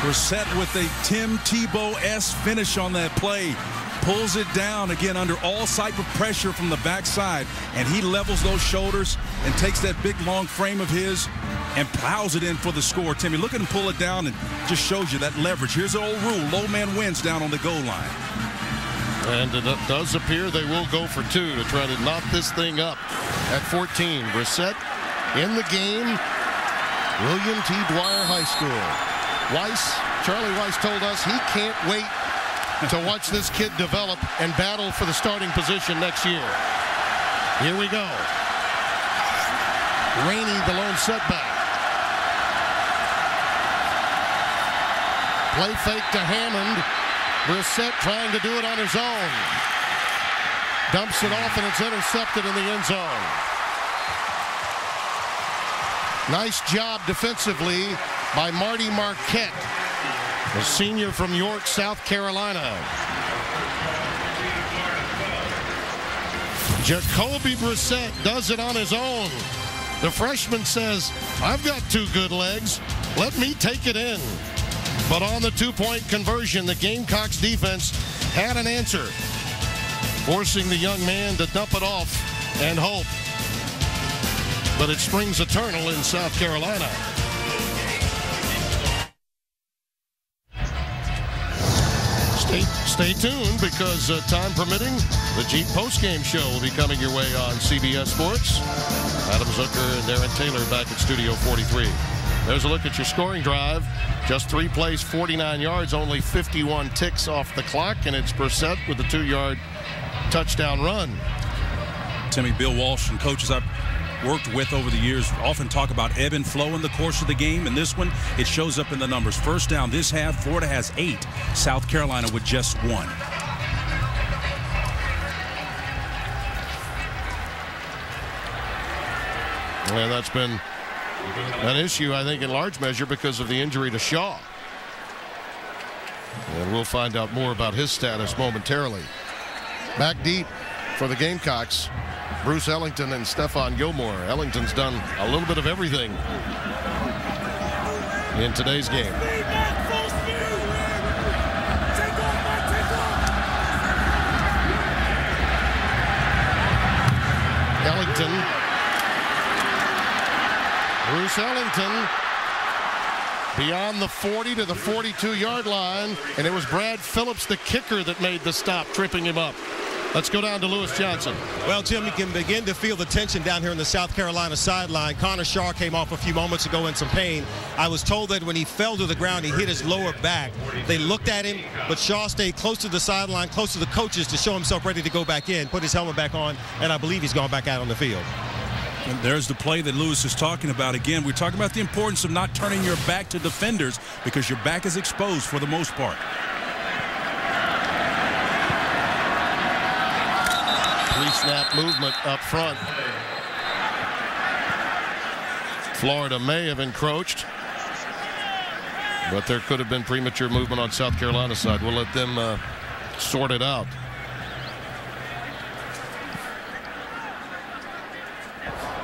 Brissett with a Tim Tebow-esque finish on that play. Pulls it down again under all type of pressure from the backside. And he levels those shoulders and takes that big long frame of his and plows it in for the score. Timmy, look at him pull it down and just shows you that leverage. Here's the old rule. Low man wins down on the goal line. And it does appear they will go for two to try to knock this thing up at 14. Brissett in the game. William T. Dwyer High School. Weis, Charlie Weis told us he can't wait to watch this kid develop and battle for the starting position next year. Here we go. Rainey, the lone setback. Play fake to Hammond. Brissett trying to do it on his own. Dumps it off and it's intercepted in the end zone. Nice job defensively by Marty Markett, a senior from York, South Carolina. Jacoby Brissett does it on his own. The freshman says, I've got two good legs. Let me take it in. But on the two-point conversion, the Gamecocks defense had an answer, forcing the young man to dump it off and hope. But it springs eternal in South Carolina. Stay, stay tuned because uh, time permitting, the Jeep postgame show will be coming your way on CBS Sports. Adam Zucker and Aaron Taylor back at Studio 43. There's a look at your scoring drive. Just three plays, 49 yards, only 51 ticks off the clock, and it's Brissett with a two-yard touchdown run. Timmy, Bill Walsh and coaches I've worked with over the years often talk about ebb and flow in the course of the game. And this one, it shows up in the numbers. First down this half, Florida has eight. South Carolina with just one. And that's been an issue, I think, in large measure because of the injury to Shaw. And we'll find out more about his status momentarily. Back deep for the Gamecocks, Bruce Ellington and Stephon Gilmore. Ellington's done a little bit of everything in today's game. Ellington Bruce Ellington beyond the 40 to the 42 yard line, and it was Brad Phillips, the kicker, that made the stop, tripping him up. Let's go down to Lewis Johnson. Well, Tim, you can begin to feel the tension down here in the South Carolina sideline. Connor Shaw came off a few moments ago in some pain. I was told that when he fell to the ground, he hit his lower back. They looked at him, but Shaw stayed close to the sideline, close to the coaches to show himself ready to go back in, put his helmet back on, and I believe he's gone back out on the field. And there's the play that Lewis is talking about. Again, we're talking about the importance of not turning your back to defenders because your back is exposed for the most part. Pre-snap movement up front. Florida may have encroached, but there could have been premature movement on South Carolina's side. We'll let them uh, sort it out.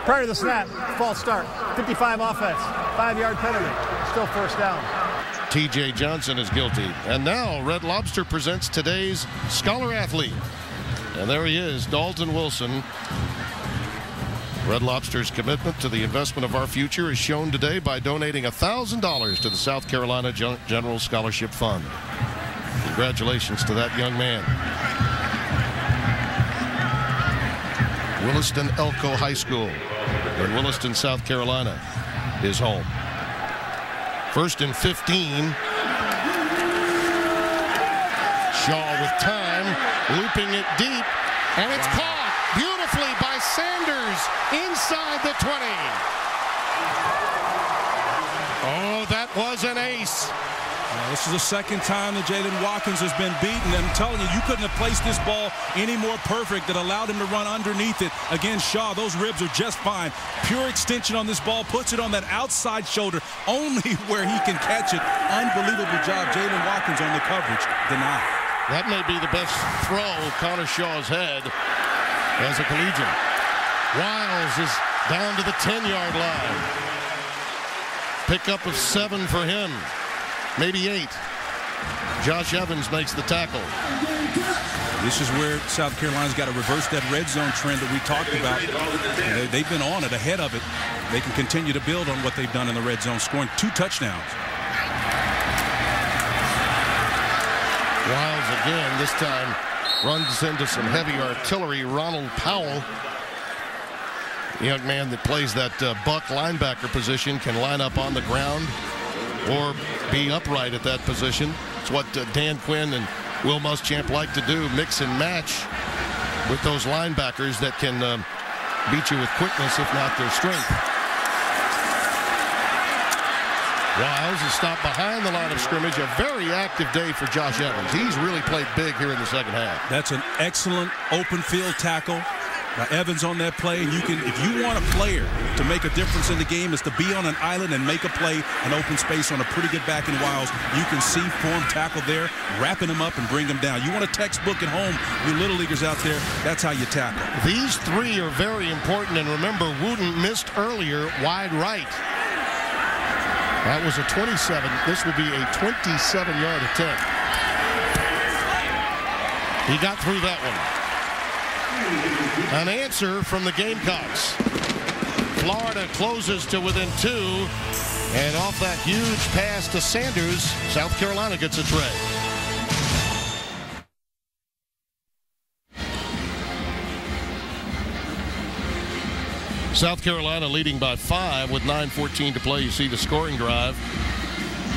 Prior to the snap, false start. 55 offense, five-yard penalty, still first down. TJ Johnson is guilty. And now Red Lobster presents today's Scholar Athlete. And there he is, Dalton Wilson. Red Lobster's commitment to the investment of our future is shown today by donating $1,000 to the South Carolina General Scholarship Fund. Congratulations to that young man. Williston Elko High School in Williston, South Carolina, is home. First and 15. Shaw with time, looping it deep, and it's wow. caught beautifully by Sanders inside the 20. Oh, that was an ace. Uh, this is the second time that Jaylen Watkins has been beaten. I'm telling you, you couldn't have placed this ball any more perfect that allowed him to run underneath it against Shaw. Those ribs are just fine. Pure extension on this ball, puts it on that outside shoulder, *laughs* only where he can catch it. Unbelievable job. Jaylen Watkins on the coverage. Denied. That may be the best throw Connor Shaw's had as a collegian. Wilds is down to the 10-yard line. Pickup of seven for him maybe eight. Josh Evans makes the tackle. This is where South Carolina's got to reverse that red zone trend that we talked about. They've been on it, ahead of it. They can continue to build on what they've done in the red zone, scoring two touchdowns. Wilds again, this time runs into some heavy artillery. Ronald Powell, young man that plays that uh, buck linebacker position, can line up on the ground or be upright at that position. It's what uh, Dan Quinn and Will Muschamp like to do, mix and match with those linebackers that can um, beat you with quickness, if not their strength. Wilds is stopped behind the line of scrimmage. A very active day for Josh Evans. He's really played big here in the second half. That's an excellent open field tackle. Now Evans on that play, and you can, if you want a player to make a difference in the game, is to be on an island and make a play, an open space on a pretty good back in Wilds. You can see form tackle there, wrapping him up and bring him down. You want a textbook at home, you little leaguers out there, that's how you tackle. These three are very important, and remember, Wooten missed earlier wide right. That was a 27. This will be a 27-yard attempt. He got through that one. An answer from the Gamecocks. Florida closes to within two. And off that huge pass to Sanders, South Carolina gets a tray. South Carolina leading by five with 9.14 to play. You see the scoring drive.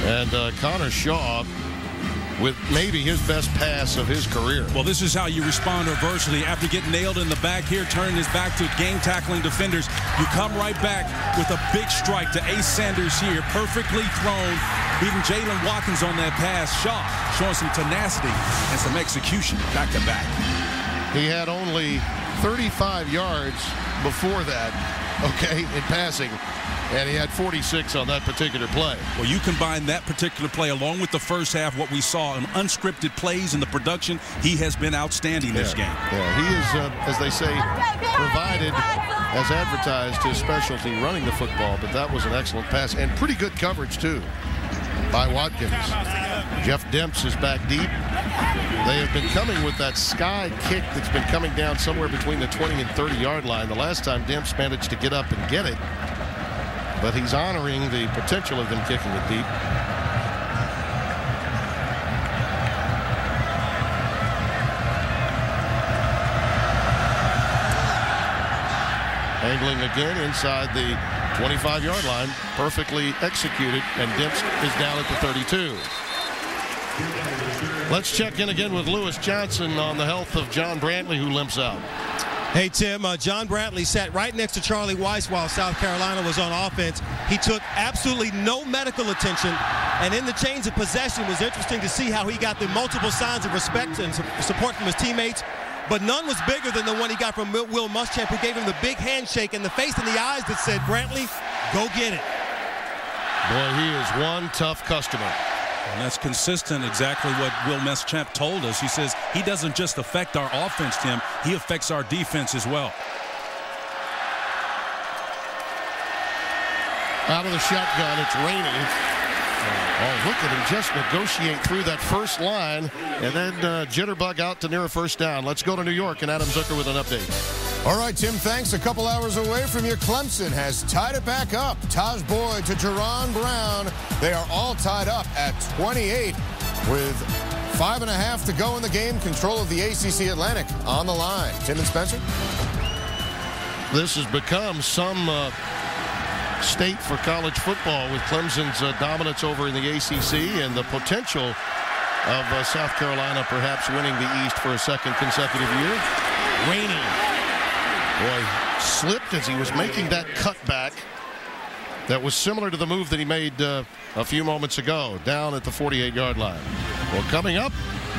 And uh, Connor Shaw with maybe his best pass of his career. Well, this is how you respond reversely. After getting nailed in the back here, turning his back to game tackling defenders, you come right back with a big strike to Ace Sanders here. Perfectly thrown, beating Jaylen Watkins on that pass. Shaw showing some tenacity and some execution back to back. He had only 35 yards before that, okay, in passing and he had 46 on that particular play. Well, you combine that particular play along with the first half, what we saw in unscripted plays in the production, he has been outstanding yeah. this game. Yeah, he is, uh, as they say, provided as advertised his specialty running the football, but that was an excellent pass and pretty good coverage, too, by Watkins. Jeff Demps is back deep. They have been coming with that sky kick that's been coming down somewhere between the 20 and 30 yard line. The last time Demps managed to get up and get it but he's honoring the potential of them kicking it deep. Angling again inside the 25-yard line. Perfectly executed, and Demps is down at the 32. Let's check in again with Lewis Johnson on the health of John Brantley, who limps out. Hey, Tim, uh, John Brantley sat right next to Charlie Weis while South Carolina was on offense. He took absolutely no medical attention, and in the change of possession, was interesting to see how he got the multiple signs of respect and support from his teammates, but none was bigger than the one he got from Will Muschamp, who gave him the big handshake and the face and the eyes that said, Brantley, go get it. Boy, he is one tough customer. And that's consistent exactly what Will Muschamp told us. He says he doesn't just affect our offense, Tim, he affects our defense as well. Out of the shotgun, it's Rainey. Oh, look at him just negotiate through that first line and then uh, jitterbug out to near a first down. Let's go to New York and Adam Zucker with an update. All right, Tim, thanks. A couple hours away from you, Clemson has tied it back up. Tajh Boyd to Jaron Brown. They are all tied up at 28 with five and a half to go in the game. Control of the ACC Atlantic on the line. Tim and Spencer? This has become some uh, state for college football with Clemson's uh, dominance over in the ACC and the potential of uh, South Carolina perhaps winning the East for a second consecutive year. Rainey Boy, slipped as he was making that cutback. That was similar to the move that he made uh, a few moments ago down at the 48-yard line. Well, coming up,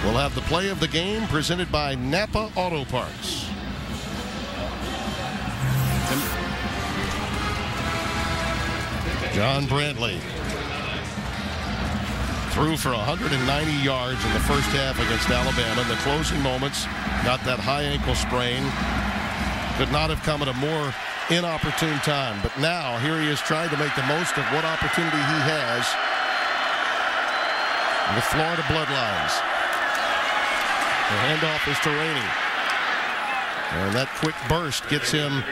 we'll have the play of the game presented by Napa Auto Parts. John Brantley threw for 190 yards in the first half against Alabama. In the closing moments, got that high ankle sprain could not have come at a more inopportune time. But now here he is trying to make the most of what opportunity he has the Florida Bloodlines. The handoff is to Rainey. And that quick burst gets him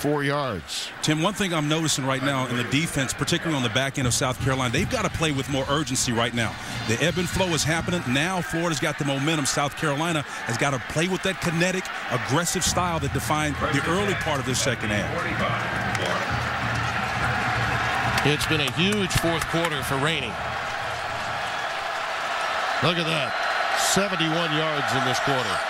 four yards. Tim, one thing I'm noticing right now in the defense, particularly on the back end of South Carolina, they've got to play with more urgency right now. The ebb and flow is happening. Now Florida's got the momentum. South Carolina has got to play with that kinetic, aggressive style that defined the early part of this second half. It's been a huge fourth quarter for Rainey. Look at that. 71 yards in this quarter.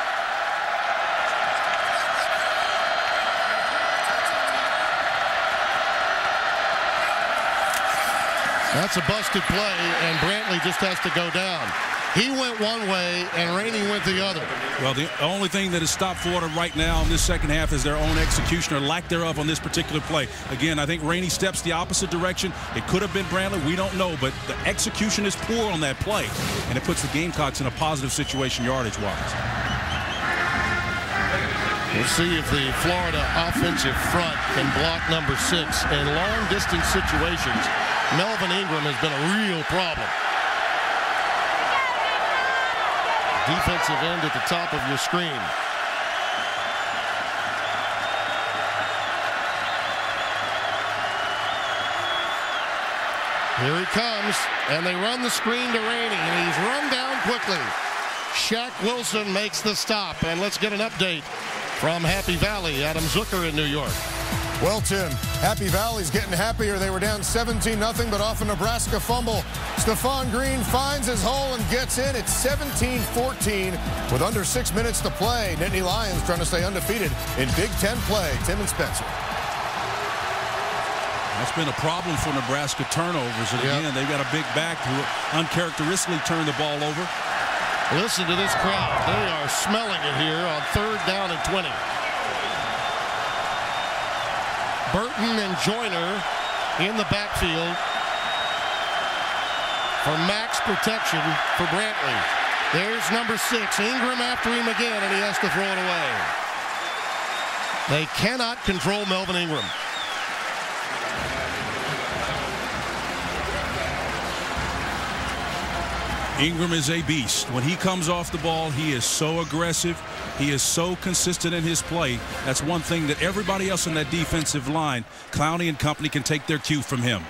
That's a busted play, and Brantley just has to go down. He went one way, and Rainey went the other. Well, the only thing that has stopped Florida right now in this second half is their own execution or lack thereof on this particular play. Again, I think Rainey steps the opposite direction. It could have been Brantley. We don't know, but the execution is poor on that play, and it puts the Gamecocks in a positive situation yardage-wise. We'll see if the Florida offensive front can block number six in long-distance situations. Melvin Ingram has been a real problem. Defensive end at the top of your screen. Here he comes, and they run the screen to Rainey, and he's run down quickly. Shaq Wilson makes the stop, and let's get an update from Happy Valley. Adam Zucker in New York. Well, Tim, Happy Valley's getting happier. They were down 17-0, but off a Nebraska fumble. Stephfon Green finds his hole and gets in. It's 17-14 with under six minutes to play. Nittany Lions trying to stay undefeated in Big Ten play. Tim and Spencer. That's been a problem for Nebraska turnovers. And again, yep. they've got a big back who uncharacteristically turned the ball over. Listen to this crowd. They are smelling it here on third down and 20. Burton and Joyner in the backfield for max protection for Brantley. There's number six. Ingram after him again, and he has to throw it away. They cannot control Melvin Ingram. Ingram is a beast. When he comes off the ball, he is so aggressive. He is so consistent in his play. That's one thing that everybody else in that defensive line, Clowney and company, can take their cue from him.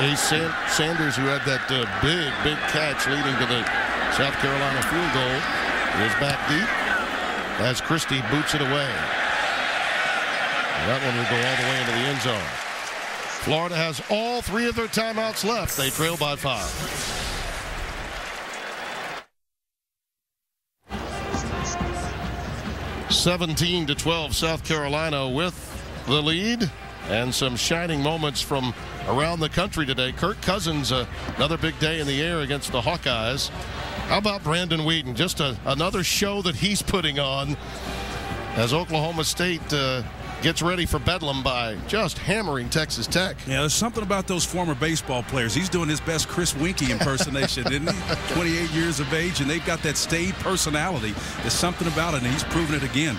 Ace Sanders, who had that uh, big, big catch leading to the South Carolina field goal, is back deep as Christy boots it away. That one will go all the way into the end zone. Florida has all three of their timeouts left. They trail by five. Seventeen to twelve, South Carolina with the lead, and some shining moments from around the country today. Kirk Cousins, uh, another big day in the air against the Hawkeyes. How about Brandon Weeden? Just a, another show that he's putting on as Oklahoma State uh, gets ready for Bedlam by just hammering Texas Tech. Yeah, there's something about those former baseball players. He's doing his best Chris Weinke impersonation, isn't he? *laughs* 28 years of age, and they've got that staid personality. There's something about it, and he's proven it again.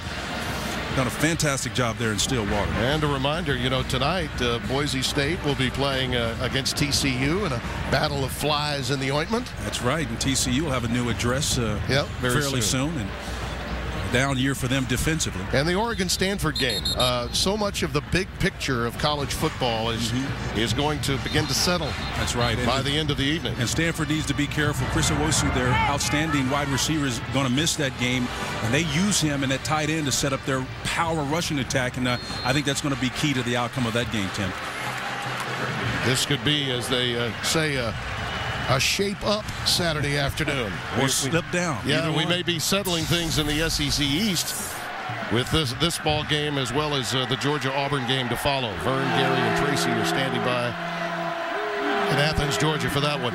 Done a fantastic job there in Stillwater. And a reminder, you know, tonight uh, Boise State will be playing uh, against TCU in a battle of flies in the ointment. That's right, and TCU will have a new address uh, yep, fairly soon. soon and down year for them defensively. And the Oregon Stanford game. Uh, so much of the big picture of college football is mm-hmm. is going to begin to settle. That's right. by the, the, end of the evening. And Stanford needs to be careful. Chris Owusu, their outstanding wide receiver, is going to miss that game, and they use him and that tight end to set up their power rushing attack. And uh, I think that's going to be key to the outcome of that game, Tim. This could be, as they uh, say, uh, a shape up Saturday afternoon. Or slip down. Yeah, we one. may be settling things in the SEC East with this this ball game as well as uh, the Georgia Auburn game to follow. Vern, Gary, and Tracy are standing by in Athens, Georgia for that one.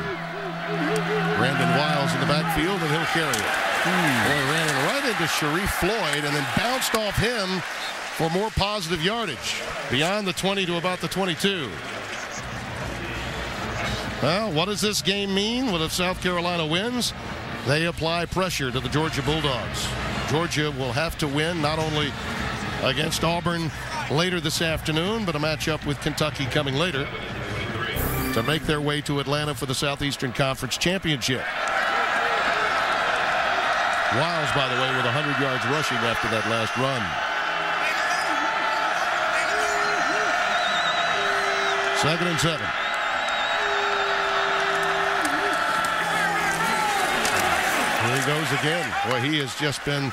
Brandon Wilds in the backfield, and he'll carry it. Mm. Boy, ran it right into Sharrif Floyd and then bounced off him for more positive yardage beyond the 20 to about the 22. Well, what does this game mean? Well, if South Carolina wins, they apply pressure to the Georgia Bulldogs. Georgia will have to win not only against Auburn later this afternoon, but a matchup with Kentucky coming later to make their way to Atlanta for the Southeastern Conference Championship. Wilds, by the way, with 100 yards rushing after that last run. Second and seven. Here he goes again. Boy, he has just been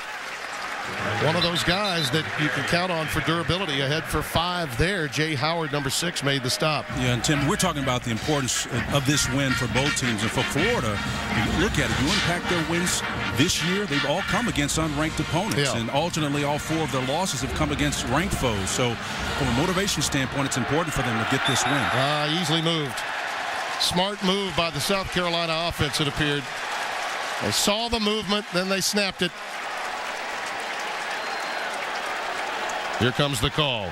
one of those guys that you can count on for durability. Ahead for five there. Jaye Howard, number six, made the stop. Yeah, and Tim, we're talking about the importance of this win for both teams. And for Florida, you look at it, you unpack their wins this year, they've all come against unranked opponents. Yeah. And alternately, all four of their losses have come against ranked foes. So from a motivation standpoint, it's important for them to get this win. Uh, Easley moved. Smart move by the South Carolina offense, it appeared. They saw the movement, then they snapped it. Here comes the call.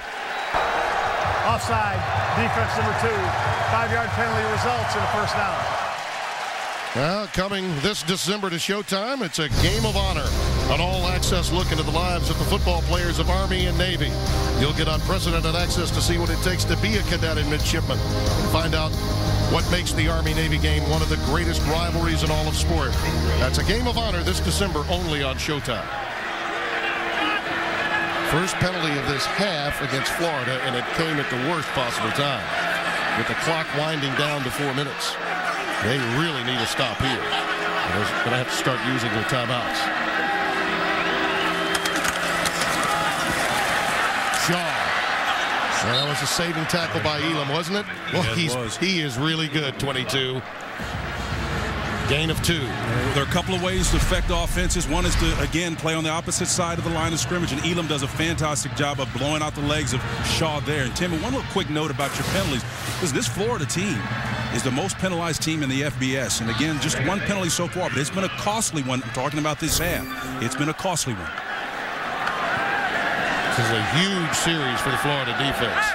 Offside, defense number two. Five-yard penalty results in a first down. Well, coming this December to Showtime, it's a game of honor. An all-access look into the lives of the football players of Army and Navy. You'll get unprecedented access to see what it takes to be a cadet and midshipman. And find out what makes the Army-Navy game one of the greatest rivalries in all of sport. That's a game of honor this December only on Showtime. First penalty of this half against Florida, and it came at the worst possible time. With the clock winding down to four minutes. They really need a stop here. They're going to have to start using their timeouts. Shaw well, that was a saving tackle by Elam, wasn't it? Well, yeah, he's was. he is really good. 22. Gain of two. There are a couple of ways to affect offenses. One is to, again, play on the opposite side of the line of scrimmage, and Elam does a fantastic job of blowing out the legs of Shaw there. And, Tim, one little quick note about your penalties. Listen, this Florida team is the most penalized team in the FBS. And, again, just one penalty so far, but it's been a costly one. I'm talking about this half. It's been a costly one. This is a huge series for the Florida defense.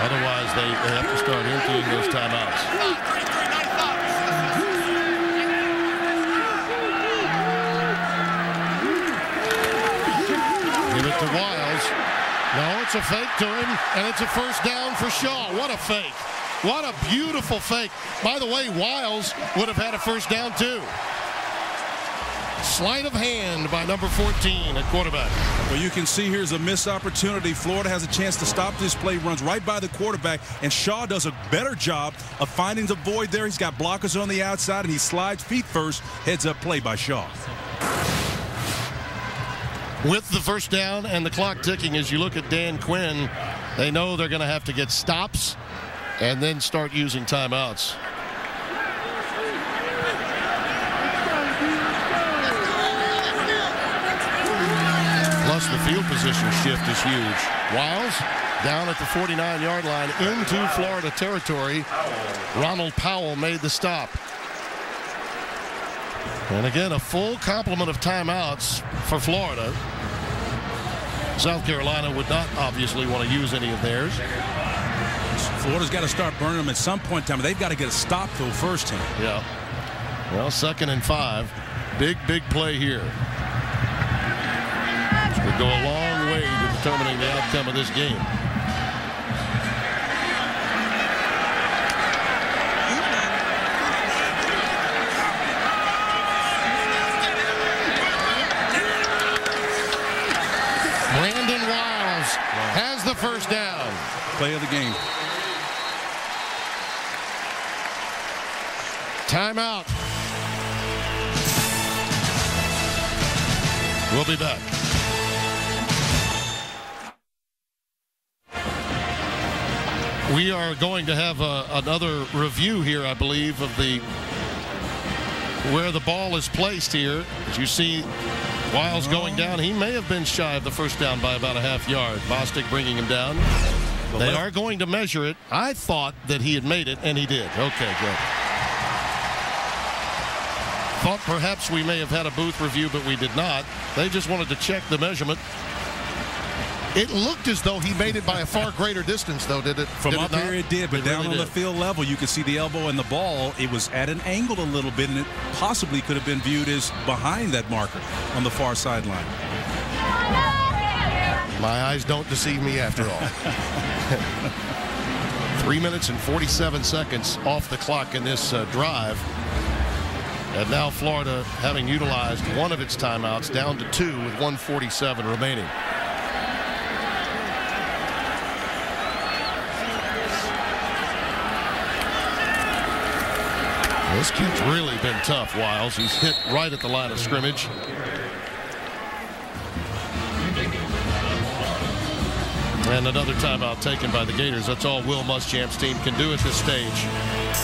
Otherwise, they, they have to start emptying those timeouts. Give it to Wilds. No, it's a fake to him, and it's a first down for Shaw. What a fake. What a beautiful fake. By the way, Wilds would have had a first down too. Sleight of hand by number 14 at quarterback. Well, you can see here's a missed opportunity. Florida has a chance to stop this play, runs right by the quarterback, and Shaw does a better job of finding the void there. He's got blockers on the outside, and he slides feet first. Heads up play by Shaw. With the first down and the clock ticking as you look at Dan Quinn, they know they're going to have to get stops and then start using timeouts. Plus, the field position shift is huge. Wilds down at the 49-yard line into Florida territory. Ronald Powell made the stop. And again, a full complement of timeouts for Florida. South Carolina would not obviously want to use any of theirs. Florida's got to start burning them at some point in time. They've got to get a stop, though, first time. Yeah. Well, second and five. Big, big play here. Go a long way to determining the outcome of this game. Brandon Wilds has the first down. Play of the game. Timeout. We'll be back. We are going to have a, another review here, I believe, of the where the ball is placed here. As you see, Wilds going down, he may have been shy of the first down by about a half yard. Bostic bringing him down. They are going to measure it. I thought that he had made it, and he did. Okay, good. Thought perhaps we may have had a booth review, but we did not. They just wanted to check the measurement. It looked as though he made it by a far greater distance, though, did it? From did up it here, it did, but It down really on the field level, you could see the elbow and the ball. It was at an angle a little bit, and it possibly could have been viewed as behind that marker on the far sideline. My eyes don't deceive me after all. *laughs* Three minutes and 47 seconds off the clock in this uh, drive. And now Florida, having utilized one of its timeouts, down to two with 147 remaining. This kid's really been tough, Wilds. He's hit right at the line of scrimmage. And another timeout taken by the Gators. That's all Will Muschamp's team can do at this stage.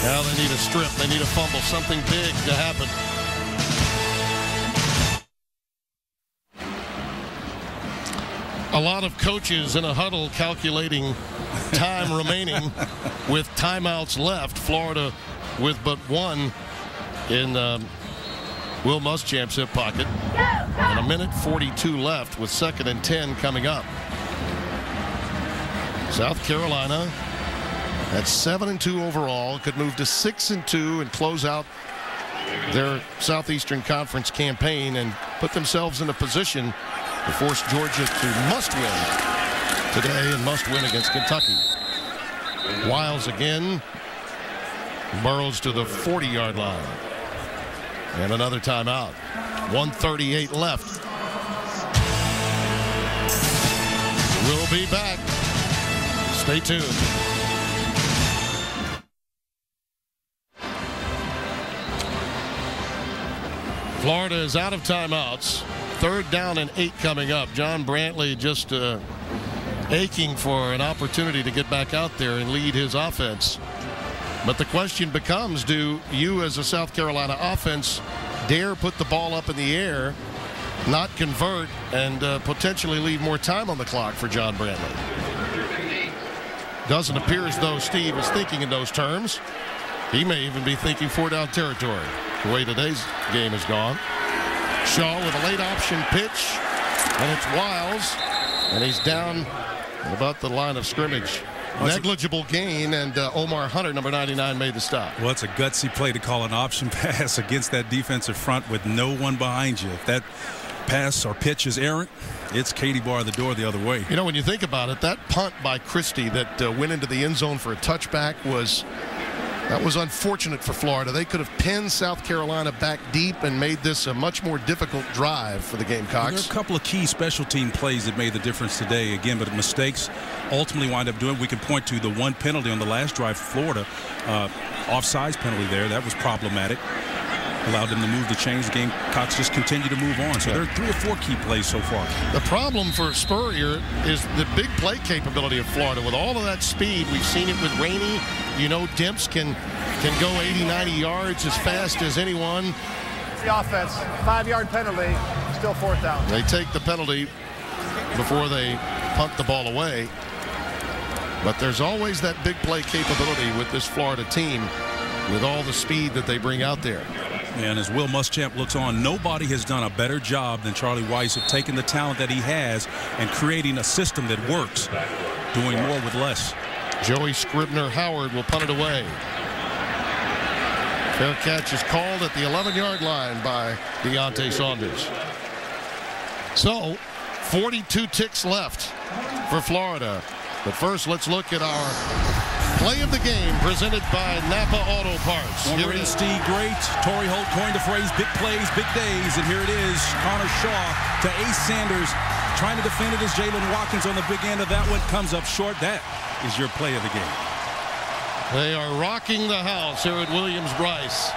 Now they need a strip. They need a fumble. Something big to happen. A lot of coaches in a huddle calculating time remaining *laughs* with timeouts left. Florida with but one in um, Will Muschamp's hip pocket. And a minute 42 left with second and 10 coming up. South Carolina at 7 and 2 overall could move to 6 and 2 and close out their Southeastern Conference campaign and put themselves in a position to force Georgia to must win today and must win against Kentucky. Wilds again burrows to the 40 yard line. And another timeout. 138 left. We'll be back. Stay tuned. Florida is out of timeouts. Third down and eight coming up. John Brantley just uh, aching for an opportunity to get back out there and lead his offense but the question becomes do you, as a South Carolina offense, dare put the ball up in the air, not convert, and uh, potentially leave more time on the clock for John Brantley? Doesn't appear as though Steve is thinking in those terms. He may even be thinking four down territory, the way today's game has gone. Shaw with a late option pitch, and it's Wilds, and he's down about the line of scrimmage. Negligible gain, and uh, Omar Hunter, number 99, made the stop. Well, it's a gutsy play to call an option *laughs* pass against that defensive front with no one behind you. If that pass or pitch is errant, it's Katie bar the door the other way. You know, when you think about it, that punt by Christy that uh, went into the end zone for a touchback was that was unfortunate for Florida. They could have pinned South Carolina back deep and made this a much more difficult drive for the Gamecocks. There are a couple of key special team plays that made the difference today. Again, but mistakes ultimately wind up doing. We can point to the one penalty on the last drive for Florida, uh, offsides penalty there. That was problematic allowed them to move the chains. The Gamecocks just continue to move on. So there are three or four key plays so far. The problem for Spurrier is the big play capability of Florida. With all of that speed, we've seen it with Rainey. You know, Demps can can go 80, 90 yards as fast as anyone. The offense, five-yard penalty, still fourth down. They take the penalty before they punt the ball away. But there's always that big play capability with this Florida team with all the speed that they bring out there. And as Will Muschamp looks on, nobody has done a better job than Charlie Weis of taking the talent that he has and creating a system that works, doing more with less. Joey Scribner Howard will punt it away. Fair catch is called at the 11-yard line by De'Ante Saunders. So, 42 ticks left for Florida. But first, let's look at our Play of the game presented by Napa Auto Parts. Here is Steve Great. Torry Holt coined the phrase big plays, big days. And here it is. Connor Shaw to Ace Sanders. Trying to defend it as Jaylen Watkins on the big end of that one comes up short. That is your play of the game. They are rocking the house here at Williams-Brice.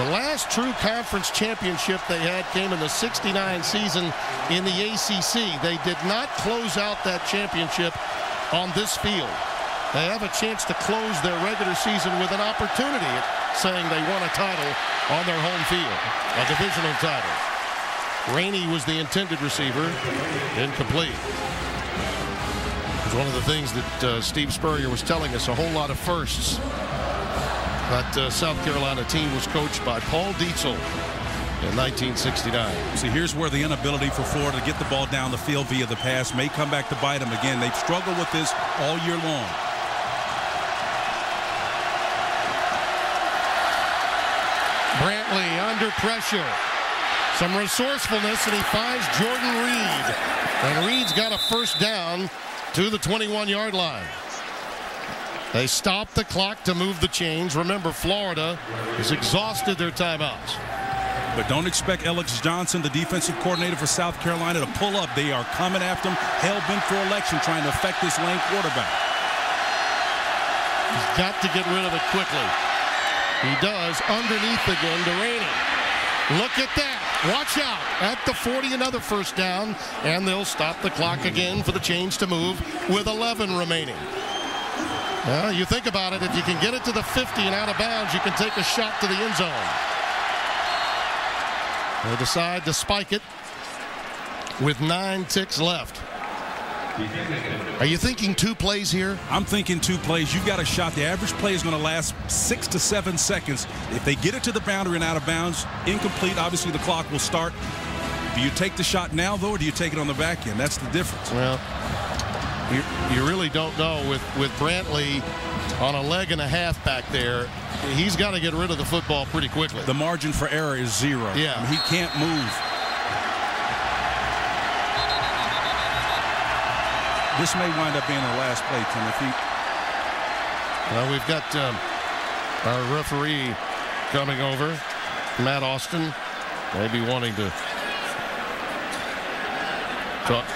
The last true conference championship they had came in the 69 season in the ACC. They did not close out that championship on this field. They have a chance to close their regular season with an opportunity saying they won a title on their home field, a divisional title. Rainey was the intended receiver, incomplete. It was one of the things that uh, Steve Spurrier was telling us, a whole lot of firsts. That uh, South Carolina team was coached by Paul Dietzel in 1969. See, here's where the inability for Florida to get the ball down the field via the pass may come back to bite them again. They've struggled with this all year long. Brantley under pressure. Some resourcefulness, and he finds Jordan Reed. And Reed's got a first down to the 21-yard line. They stop the clock to move the chains. Remember, Florida has exhausted their timeouts. But don't expect Ellis Johnson, the defensive coordinator for South Carolina, to pull up. They are coming after him, hell-bent for election, trying to affect this lane quarterback. He's got to get rid of it quickly. He does underneath again to Rainey. Look at that. Watch out. At the 40, another first down. And they'll stop the clock again for the change to move with 11 remaining. Well, you think about it. If you can get it to the 50 and out of bounds, you can take a shot to the end zone. They decide to spike it with nine ticks left. Are you thinking two plays here? I'm thinking two plays. You've got a shot. The average play is going to last six to seven seconds. If they get it to the boundary and out of bounds, incomplete, obviously the clock will start. Do you take the shot now, though, or do you take it on the back end? That's the difference. Well, you, you really don't know with, with Brantley on a leg and a half back there. He's got to get rid of the football pretty quickly. The margin for error is zero. Yeah. I mean, he can't move. This may wind up being the last play, Timothy. Well, we've got um, our referee coming over, Matt Austin, maybe wanting to talk.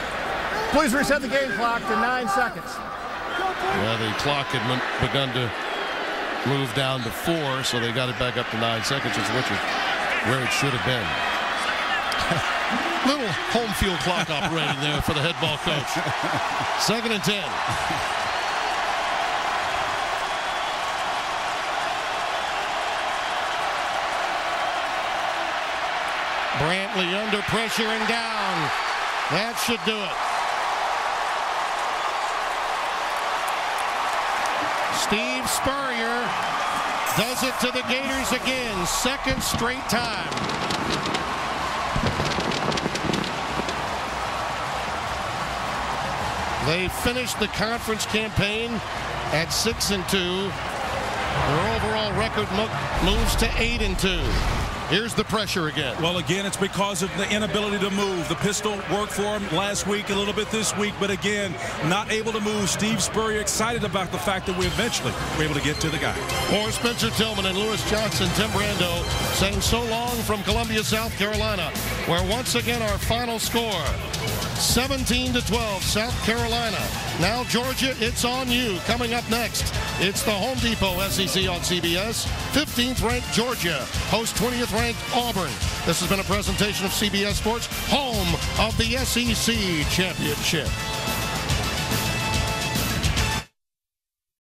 Please reset the game clock to nine seconds. Yeah, the clock had begun to move down to four, so they got it back up to nine seconds, which is where it should have been. *laughs* Little home field clock operating there for the head ball coach. Second and ten. Brantley under pressure and down. That should do it. Steve Spurrier does it to the Gators again. Second straight time. They finished the conference campaign at 6 and 2. Their overall record moves to 8 and 2. Here's the pressure again. Well, again, it's because of the inability to move. The pistol worked for him last week, a little bit this week, but again, not able to move. Steve Spurrier excited about the fact that we eventually were able to get to the guy. For Spencer Tillman and Lewis Johnson, Tim Brando saying so long from Columbia, South Carolina, where once again our final score 17 to 12, South Carolina. Now, Georgia, it's on you. Coming up next, it's the Home Depot SEC on CBS. 15th ranked Georgia host 20th ranked Auburn. This has been a presentation of CBS Sports, home of the SEC Championship.